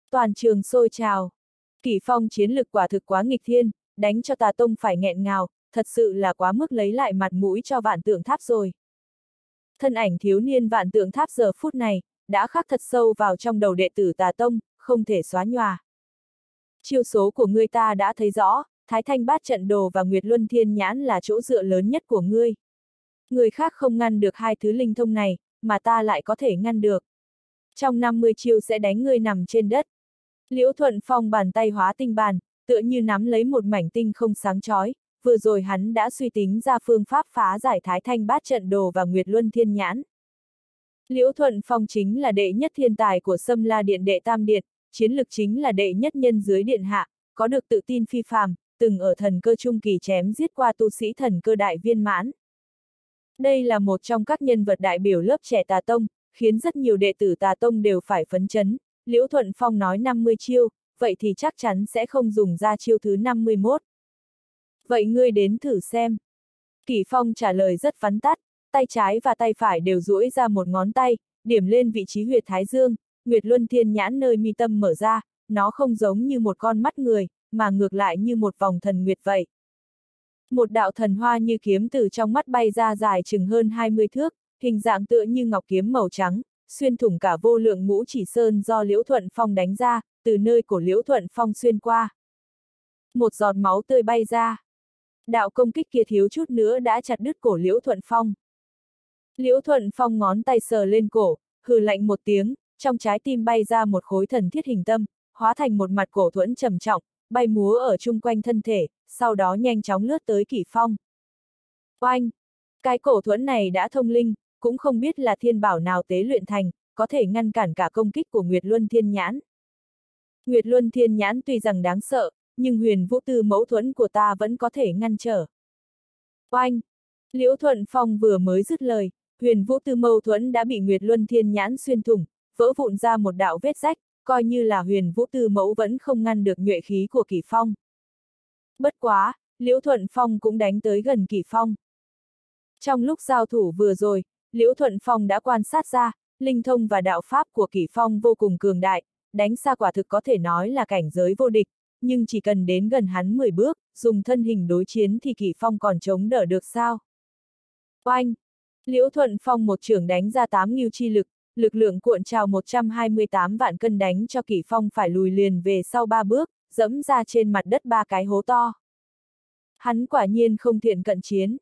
Toàn trường sôi trào. Kỷ phong chiến lực quả thực quá nghịch thiên, đánh cho tà tông phải nghẹn ngào, thật sự là quá mức lấy lại mặt mũi cho vạn tượng tháp rồi. Thân ảnh thiếu niên vạn tượng tháp giờ phút này, đã khắc thật sâu vào trong đầu đệ tử tà tông, không thể xóa nhòa. Chiêu số của ngươi ta đã thấy rõ, Thái Thanh bát trận đồ và Nguyệt Luân Thiên Nhãn là chỗ dựa lớn nhất của ngươi. Người khác không ngăn được hai thứ linh thông này, mà ta lại có thể ngăn được. Trong 50 chiêu sẽ đánh ngươi nằm trên đất. Liễu Thuận Phong bàn tay hóa tinh bàn, tựa như nắm lấy một mảnh tinh không sáng chói, vừa rồi hắn đã suy tính ra phương pháp phá giải Thái Thanh bát trận đồ và Nguyệt Luân Thiên Nhãn. Liễu Thuận Phong chính là đệ nhất thiên tài của Sâm La Điện đệ tam điện, chiến lực chính là đệ nhất nhân dưới điện hạ, có được tự tin phi phàm, từng ở thần cơ trung kỳ chém giết qua tu sĩ thần cơ đại viên mãn. Đây là một trong các nhân vật đại biểu lớp trẻ tà tông, khiến rất nhiều đệ tử tà tông đều phải phấn chấn. Liễu Thuận Phong nói 50 chiêu, vậy thì chắc chắn sẽ không dùng ra chiêu thứ 51. Vậy ngươi đến thử xem. Kỷ Phong trả lời rất vắn tắt, tay trái và tay phải đều duỗi ra một ngón tay, điểm lên vị trí huyệt thái dương, Nguyệt Luân Thiên nhãn nơi mi tâm mở ra, nó không giống như một con mắt người, mà ngược lại như một vòng thần nguyệt vậy. Một đạo thần hoa như kiếm từ trong mắt bay ra dài chừng hơn 20 thước, hình dạng tựa như ngọc kiếm màu trắng, xuyên thủng cả vô lượng ngũ chỉ sơn do Liễu Thuận Phong đánh ra, từ nơi của Liễu Thuận Phong xuyên qua. Một giọt máu tươi bay ra. Đạo công kích kia thiếu chút nữa đã chặt đứt cổ Liễu Thuận Phong. Liễu Thuận Phong ngón tay sờ lên cổ, hừ lạnh một tiếng, trong trái tim bay ra một khối thần thiết hình tâm, hóa thành một mặt cổ thuẫn trầm trọng, bay múa ở chung quanh thân thể, sau đó nhanh chóng lướt tới Kỷ Phong. Oanh! Cái cổ thuẫn này đã thông linh, cũng không biết là thiên bảo nào tế luyện thành, có thể ngăn cản cả công kích của Nguyệt Luân Thiên Nhãn. Nguyệt Luân Thiên Nhãn tuy rằng đáng sợ, nhưng huyền vũ tư mẫu thuẫn của ta vẫn có thể ngăn trở. Oanh! Liễu Thuận Phong vừa mới dứt lời, huyền vũ tư mâu thuẫn đã bị Nguyệt Luân Thiên Nhãn xuyên thủng, vỡ vụn ra một đạo vết rách, coi như là huyền vũ tư mẫu vẫn không ngăn được nhuệ khí của Kỷ Phong. Bất quá, Liễu Thuận Phong cũng đánh tới gần Kỷ Phong. Trong lúc giao thủ vừa rồi, Liễu Thuận Phong đã quan sát ra, linh thông và đạo pháp của Kỷ Phong vô cùng cường đại, đánh xa quả thực có thể nói là cảnh giới vô địch, nhưng chỉ cần đến gần hắn 10 bước, dùng thân hình đối chiến thì Kỷ Phong còn chống đỡ được sao? Oanh! Liễu Thuận Phong một trường đánh ra tám nghiêu chi lực, lực lượng cuộn trào 128 vạn cân đánh cho Kỷ Phong phải lùi liền về sau ba bước, dẫm ra trên mặt đất ba cái hố to. Hắn quả nhiên không thiện cận chiến.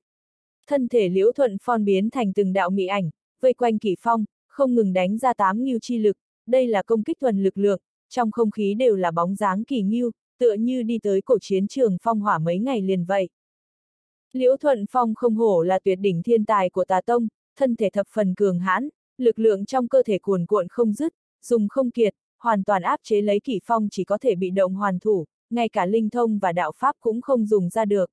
Thân thể Liễu Thuận Phong biến thành từng đạo mị ảnh, vây quanh Kỷ Phong, không ngừng đánh ra tám nghiêu chi lực, đây là công kích thuần lực lượng, trong không khí đều là bóng dáng kỳ nghiêu, tựa như đi tới cổ chiến trường phong hỏa mấy ngày liền vậy. Liễu Thuận Phong không hổ là tuyệt đỉnh thiên tài của tà tông, thân thể thập phần cường hãn, lực lượng trong cơ thể cuồn cuộn không dứt, dùng không kiệt, hoàn toàn áp chế lấy kỷ phong chỉ có thể bị động hoàn thủ, ngay cả linh thông và đạo pháp cũng không dùng ra được.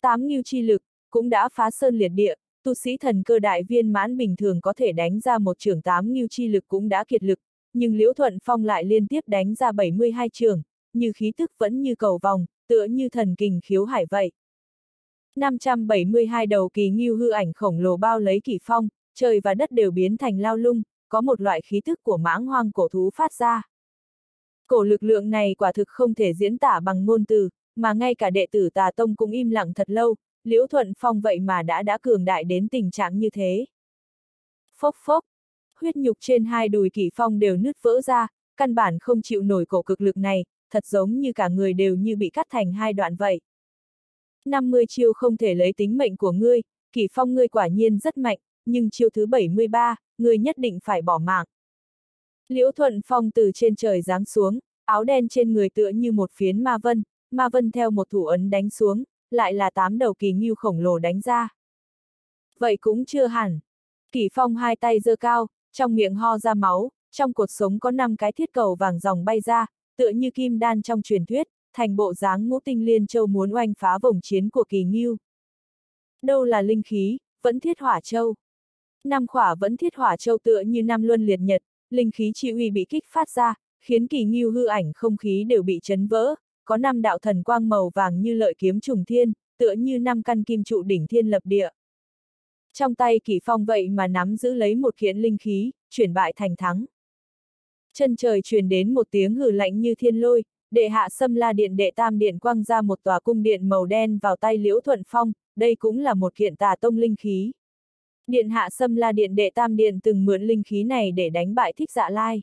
Tám nghiêu chi lực, cũng đã phá sơn liệt địa, tu sĩ thần cơ đại viên mãn bình thường có thể đánh ra một trường tám nghiêu chi lực cũng đã kiệt lực, nhưng Liễu Thuận Phong lại liên tiếp đánh ra 72 trường, như khí tức vẫn như cầu vòng, tựa như thần kình khiếu hải vậy. 572 đầu kỳ nghiêu hư ảnh khổng lồ bao lấy kỷ phong, trời và đất đều biến thành lao lung, có một loại khí thức của mãng hoang cổ thú phát ra. Cổ lực lượng này quả thực không thể diễn tả bằng ngôn từ, mà ngay cả đệ tử tà tông cũng im lặng thật lâu, liễu thuận phong vậy mà đã đã cường đại đến tình trạng như thế. Phốc phốc, huyết nhục trên hai đùi kỷ phong đều nứt vỡ ra, căn bản không chịu nổi cổ cực lực này, thật giống như cả người đều như bị cắt thành hai đoạn vậy. 50 chiêu không thể lấy tính mệnh của ngươi, kỷ phong ngươi quả nhiên rất mạnh, nhưng chiêu thứ 73, người nhất định phải bỏ mạng. Liễu Thuận Phong từ trên trời giáng xuống, áo đen trên người tựa như một phiến ma vân, ma vân theo một thủ ấn đánh xuống, lại là tám đầu kỳ ngưu khổng lồ đánh ra. Vậy cũng chưa hẳn. Kỳ Phong hai tay giơ cao, trong miệng ho ra máu, trong cột sống có năm cái thiết cầu vàng dòng bay ra, tựa như kim đan trong truyền thuyết, thành bộ dáng ngũ tinh liên châu muốn oanh phá vòng chiến của kỳ ngưu. Đâu là linh khí, vẫn thiết hỏa châu. Năm khỏa vẫn thiết hỏa châu tựa như năm luân liệt nhật, linh khí chi uy bị kích phát ra, khiến kỳ nghiêu hư ảnh không khí đều bị chấn vỡ, có năm đạo thần quang màu vàng như lợi kiếm trùng thiên, tựa như năm căn kim trụ đỉnh thiên lập địa. Trong tay kỳ phong vậy mà nắm giữ lấy một kiện linh khí, chuyển bại thành thắng. Chân trời truyền đến một tiếng hử lạnh như thiên lôi, đệ hạ xâm la điện đệ tam điện quăng ra một tòa cung điện màu đen vào tay liễu thuận phong, đây cũng là một kiện tà tông linh khí. Điện hạ xâm la điện đệ tam điện từng mượn linh khí này để đánh bại thích dạ lai.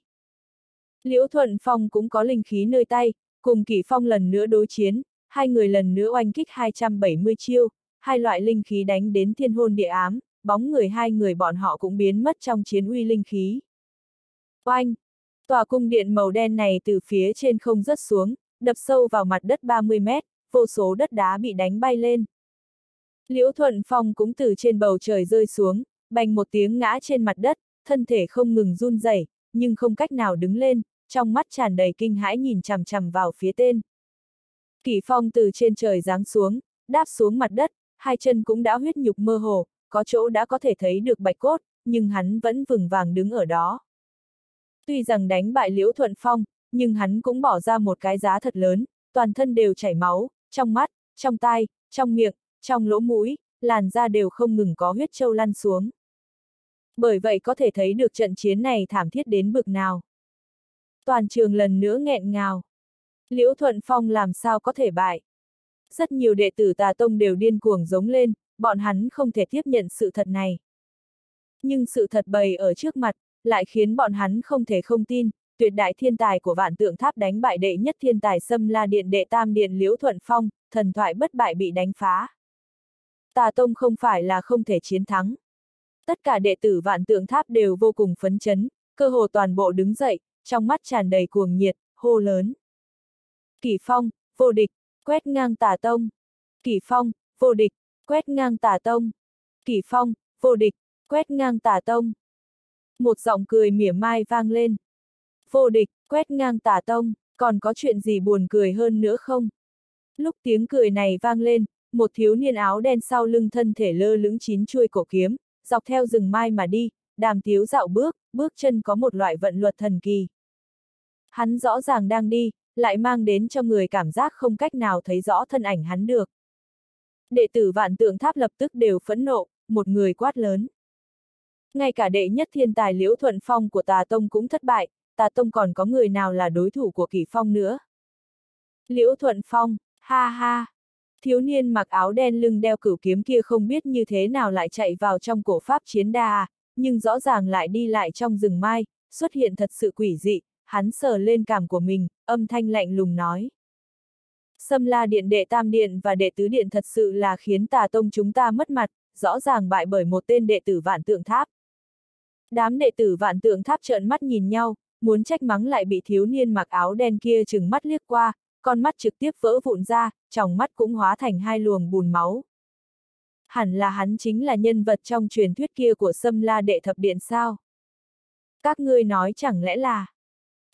Liễu thuận phong cũng có linh khí nơi tay, cùng kỷ phong lần nữa đối chiến, hai người lần nữa oanh kích 270 chiêu, hai loại linh khí đánh đến thiên hôn địa ám, bóng người hai người bọn họ cũng biến mất trong chiến uy linh khí. Oanh! Tòa cung điện màu đen này từ phía trên không rớt xuống, đập sâu vào mặt đất 30 mét, vô số đất đá bị đánh bay lên. Liễu Thuận Phong cũng từ trên bầu trời rơi xuống, bành một tiếng ngã trên mặt đất, thân thể không ngừng run rẩy, nhưng không cách nào đứng lên, trong mắt tràn đầy kinh hãi nhìn chằm chằm vào phía tên. Kỷ Phong từ trên trời giáng xuống, đáp xuống mặt đất, hai chân cũng đã huyết nhục mơ hồ, có chỗ đã có thể thấy được bạch cốt, nhưng hắn vẫn vừng vàng đứng ở đó. Tuy rằng đánh bại Liễu Thuận Phong, nhưng hắn cũng bỏ ra một cái giá thật lớn, toàn thân đều chảy máu, trong mắt, trong tai, trong miệng, trong lỗ mũi, làn da đều không ngừng có huyết châu lăn xuống. Bởi vậy có thể thấy được trận chiến này thảm thiết đến bực nào. Toàn trường lần nữa nghẹn ngào. Liễu Thuận Phong làm sao có thể bại. Rất nhiều đệ tử tà tông đều điên cuồng giống lên, bọn hắn không thể tiếp nhận sự thật này. Nhưng sự thật bày ở trước mặt, lại khiến bọn hắn không thể không tin, tuyệt đại thiên tài của vạn tượng tháp đánh bại đệ nhất thiên tài xâm la điện đệ tam điện liễu thuận phong, thần thoại bất bại bị đánh phá. Tà tông không phải là không thể chiến thắng. Tất cả đệ tử vạn tượng tháp đều vô cùng phấn chấn, cơ hồ toàn bộ đứng dậy, trong mắt tràn đầy cuồng nhiệt, hô lớn. Kỷ phong, vô địch, quét ngang tà tông. Kỷ phong, vô địch, quét ngang tà tông. Kỷ phong, vô địch, quét ngang tà tông. Một giọng cười mỉa mai vang lên. Vô địch, quét ngang tà tông, còn có chuyện gì buồn cười hơn nữa không? Lúc tiếng cười này vang lên, một thiếu niên áo đen sau lưng thân thể lơ lững chín chuôi cổ kiếm, dọc theo rừng mai mà đi, đàm thiếu dạo bước, bước chân có một loại vận luật thần kỳ. Hắn rõ ràng đang đi, lại mang đến cho người cảm giác không cách nào thấy rõ thân ảnh hắn được. Đệ tử vạn tượng tháp lập tức đều phẫn nộ, một người quát lớn. Ngay cả đệ nhất thiên tài liễu thuận phong của tà tông cũng thất bại, tà tông còn có người nào là đối thủ của kỳ phong nữa. Liễu thuận phong, ha ha. Thiếu niên mặc áo đen lưng đeo cửu kiếm kia không biết như thế nào lại chạy vào trong cổ pháp chiến đa, nhưng rõ ràng lại đi lại trong rừng mai, xuất hiện thật sự quỷ dị, hắn sờ lên cảm của mình, âm thanh lạnh lùng nói. xâm la điện đệ tam điện và đệ tứ điện thật sự là khiến tà tông chúng ta mất mặt, rõ ràng bại bởi một tên đệ tử vạn tượng tháp. Đám đệ tử vạn tượng tháp trợn mắt nhìn nhau, muốn trách mắng lại bị thiếu niên mặc áo đen kia chừng mắt liếc qua, con mắt trực tiếp vỡ vụn ra, trong mắt cũng hóa thành hai luồng bùn máu. Hẳn là hắn chính là nhân vật trong truyền thuyết kia của Sâm La đệ thập điện sao? Các ngươi nói chẳng lẽ là...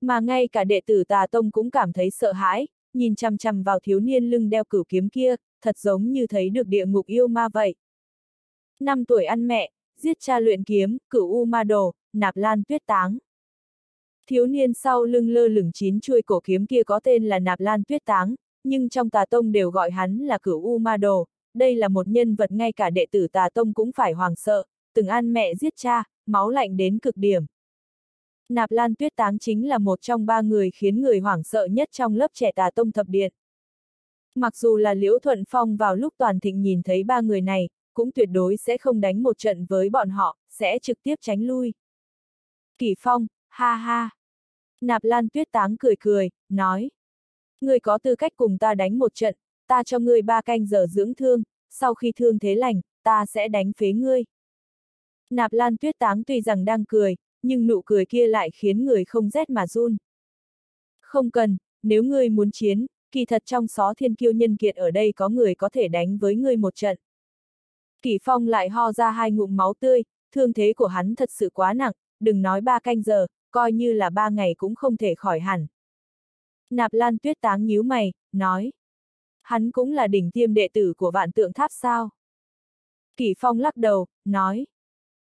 Mà ngay cả đệ tử tà tông cũng cảm thấy sợ hãi, nhìn chăm chăm vào thiếu niên lưng đeo cửu kiếm kia, thật giống như thấy được địa ngục yêu ma vậy. Năm tuổi ăn mẹ, giết cha luyện kiếm, cửu u ma đồ, nạp lan tuyết táng. Thiếu niên sau lưng lơ lửng chín chuôi cổ kiếm kia có tên là nạp lan tuyết táng, nhưng trong tà tông đều gọi hắn là cửu u ma đồ, đây là một nhân vật ngay cả đệ tử tà tông cũng phải hoàng sợ, từng ăn mẹ giết cha, máu lạnh đến cực điểm. Nạp Lan Tuyết Táng chính là một trong ba người khiến người hoảng sợ nhất trong lớp trẻ tà tông thập điện. Mặc dù là Liễu Thuận Phong vào lúc toàn thịnh nhìn thấy ba người này, cũng tuyệt đối sẽ không đánh một trận với bọn họ, sẽ trực tiếp tránh lui. Kỷ Phong, ha ha. Nạp Lan Tuyết Táng cười cười, nói. Người có tư cách cùng ta đánh một trận, ta cho ngươi ba canh giờ dưỡng thương, sau khi thương thế lành, ta sẽ đánh phế ngươi. Nạp Lan Tuyết Táng tuy rằng đang cười, nhưng nụ cười kia lại khiến người không rét mà run. Không cần, nếu ngươi muốn chiến, kỳ thật trong xó thiên kiêu nhân kiệt ở đây có người có thể đánh với ngươi một trận. Kỳ Phong lại ho ra hai ngụm máu tươi, thương thế của hắn thật sự quá nặng, đừng nói ba canh giờ, coi như là ba ngày cũng không thể khỏi hẳn. Nạp Lan Tuyết táng nhíu mày, nói. Hắn cũng là đỉnh tiêm đệ tử của vạn tượng tháp sao? Kỷ Phong lắc đầu, nói.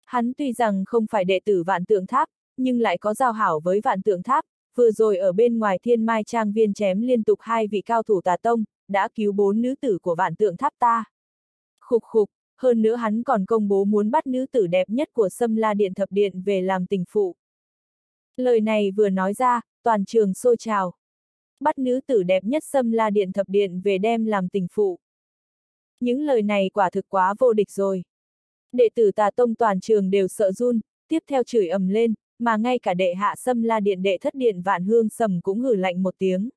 Hắn tuy rằng không phải đệ tử vạn tượng tháp, nhưng lại có giao hảo với vạn tượng tháp, vừa rồi ở bên ngoài thiên mai trang viên chém liên tục hai vị cao thủ tà tông, đã cứu bốn nữ tử của vạn tượng tháp ta. Khục khục, hơn nữa hắn còn công bố muốn bắt nữ tử đẹp nhất của Sâm La Điện Thập Điện về làm tình phụ. Lời này vừa nói ra, toàn trường xô trào. Bắt nữ tử đẹp nhất xâm La Điện Thập Điện về đem làm tình phụ. Những lời này quả thực quá vô địch rồi. Đệ tử tà tông toàn trường đều sợ run, tiếp theo chửi ầm lên, mà ngay cả đệ hạ xâm La Điện đệ thất điện vạn hương sầm cũng hử lạnh một tiếng.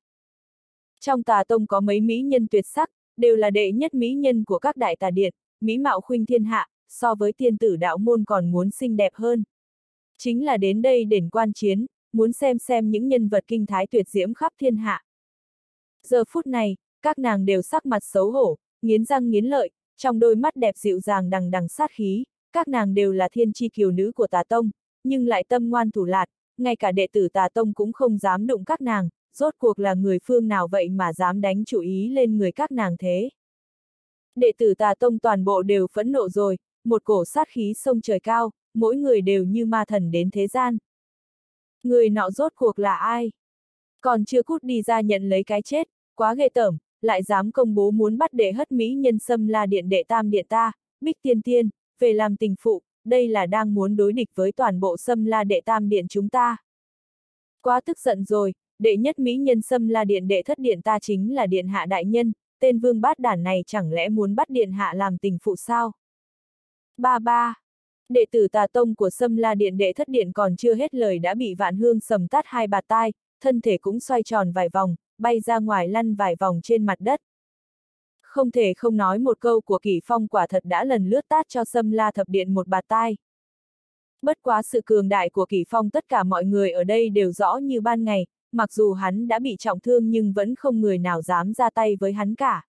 Trong tà tông có mấy mỹ nhân tuyệt sắc, đều là đệ nhất mỹ nhân của các đại tà điện, mỹ mạo khuynh thiên hạ, so với tiên tử đạo môn còn muốn xinh đẹp hơn. Chính là đến đây đền quan chiến, muốn xem xem những nhân vật kinh thái tuyệt diễm khắp thiên hạ. Giờ phút này, các nàng đều sắc mặt xấu hổ, nghiến răng nghiến lợi, trong đôi mắt đẹp dịu dàng đằng đằng sát khí, các nàng đều là thiên chi kiều nữ của tà tông, nhưng lại tâm ngoan thủ lạt, ngay cả đệ tử tà tông cũng không dám đụng các nàng, rốt cuộc là người phương nào vậy mà dám đánh chủ ý lên người các nàng thế. Đệ tử tà tông toàn bộ đều phẫn nộ rồi, một cổ sát khí sông trời cao, mỗi người đều như ma thần đến thế gian. Người nọ rốt cuộc là ai? Còn chưa cút đi ra nhận lấy cái chết, quá ghê tởm, lại dám công bố muốn bắt đệ hất Mỹ nhân xâm la điện đệ tam điện ta, bích tiên tiên, về làm tình phụ, đây là đang muốn đối địch với toàn bộ xâm la đệ tam điện chúng ta. Quá tức giận rồi, đệ nhất mỹ nhân xâm la điện đệ thất điện ta chính là điện hạ đại nhân, tên vương bát đản này chẳng lẽ muốn bắt điện hạ làm tình phụ sao? Ba ba. Đệ tử tà tông của Sâm La Điện đệ thất điện còn chưa hết lời đã bị vạn hương sầm tát hai bạt tai, thân thể cũng xoay tròn vài vòng, bay ra ngoài lăn vài vòng trên mặt đất. Không thể không nói một câu của kỷ phong quả thật đã lần lướt tát cho Sâm La thập điện một bạt tai. Bất quá sự cường đại của kỷ phong tất cả mọi người ở đây đều rõ như ban ngày, mặc dù hắn đã bị trọng thương nhưng vẫn không người nào dám ra tay với hắn cả.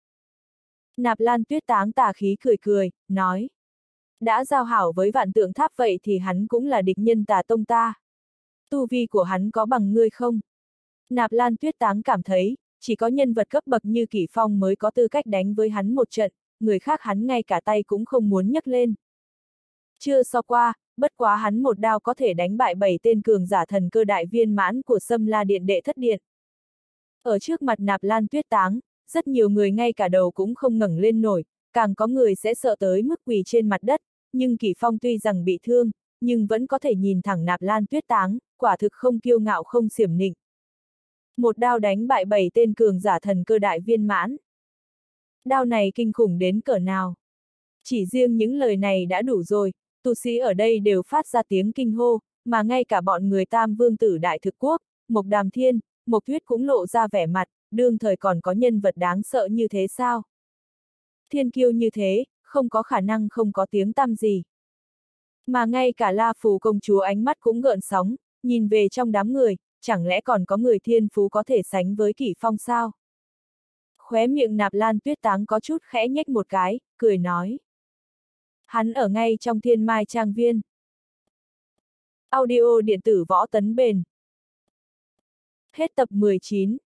Nạp Lan tuyết táng tà khí cười cười, nói. Đã giao hảo với vạn tượng tháp vậy thì hắn cũng là địch nhân tà tông ta. Tu vi của hắn có bằng ngươi không? Nạp Lan tuyết táng cảm thấy, chỉ có nhân vật cấp bậc như Kỷ Phong mới có tư cách đánh với hắn một trận, người khác hắn ngay cả tay cũng không muốn nhấc lên. Chưa so qua, bất quá hắn một đao có thể đánh bại bảy tên cường giả thần cơ đại viên mãn của Sâm La Điện đệ thất điện. Ở trước mặt Nạp Lan tuyết táng, rất nhiều người ngay cả đầu cũng không ngẩng lên nổi, càng có người sẽ sợ tới mức quỳ trên mặt đất, nhưng Kỷ Phong tuy rằng bị thương, nhưng vẫn có thể nhìn thẳng Nạp Lan tuyết táng, quả thực không kiêu ngạo không xiểm nịnh. Một đao đánh bại bảy tên cường giả thần cơ đại viên mãn. Đao này kinh khủng đến cỡ nào? Chỉ riêng những lời này đã đủ rồi, tu sĩ ở đây đều phát ra tiếng kinh hô, mà ngay cả bọn người tam vương tử đại thực quốc, Mộc Đàm Thiên, Mộc Thuyết cũng lộ ra vẻ mặt, đương thời còn có nhân vật đáng sợ như thế sao? Thiên kiêu như thế, không có khả năng không có tiếng tăm gì. Mà ngay cả La Phù công chúa ánh mắt cũng gợn sóng, nhìn về trong đám người, chẳng lẽ còn có người thiên phú có thể sánh với kỷ phong sao? Khóe miệng nạp lan tuyết táng có chút khẽ nhếch một cái, cười nói. Hắn ở ngay trong thiên mai trang viên. Audio điện tử võ tấn bền. Hết tập 19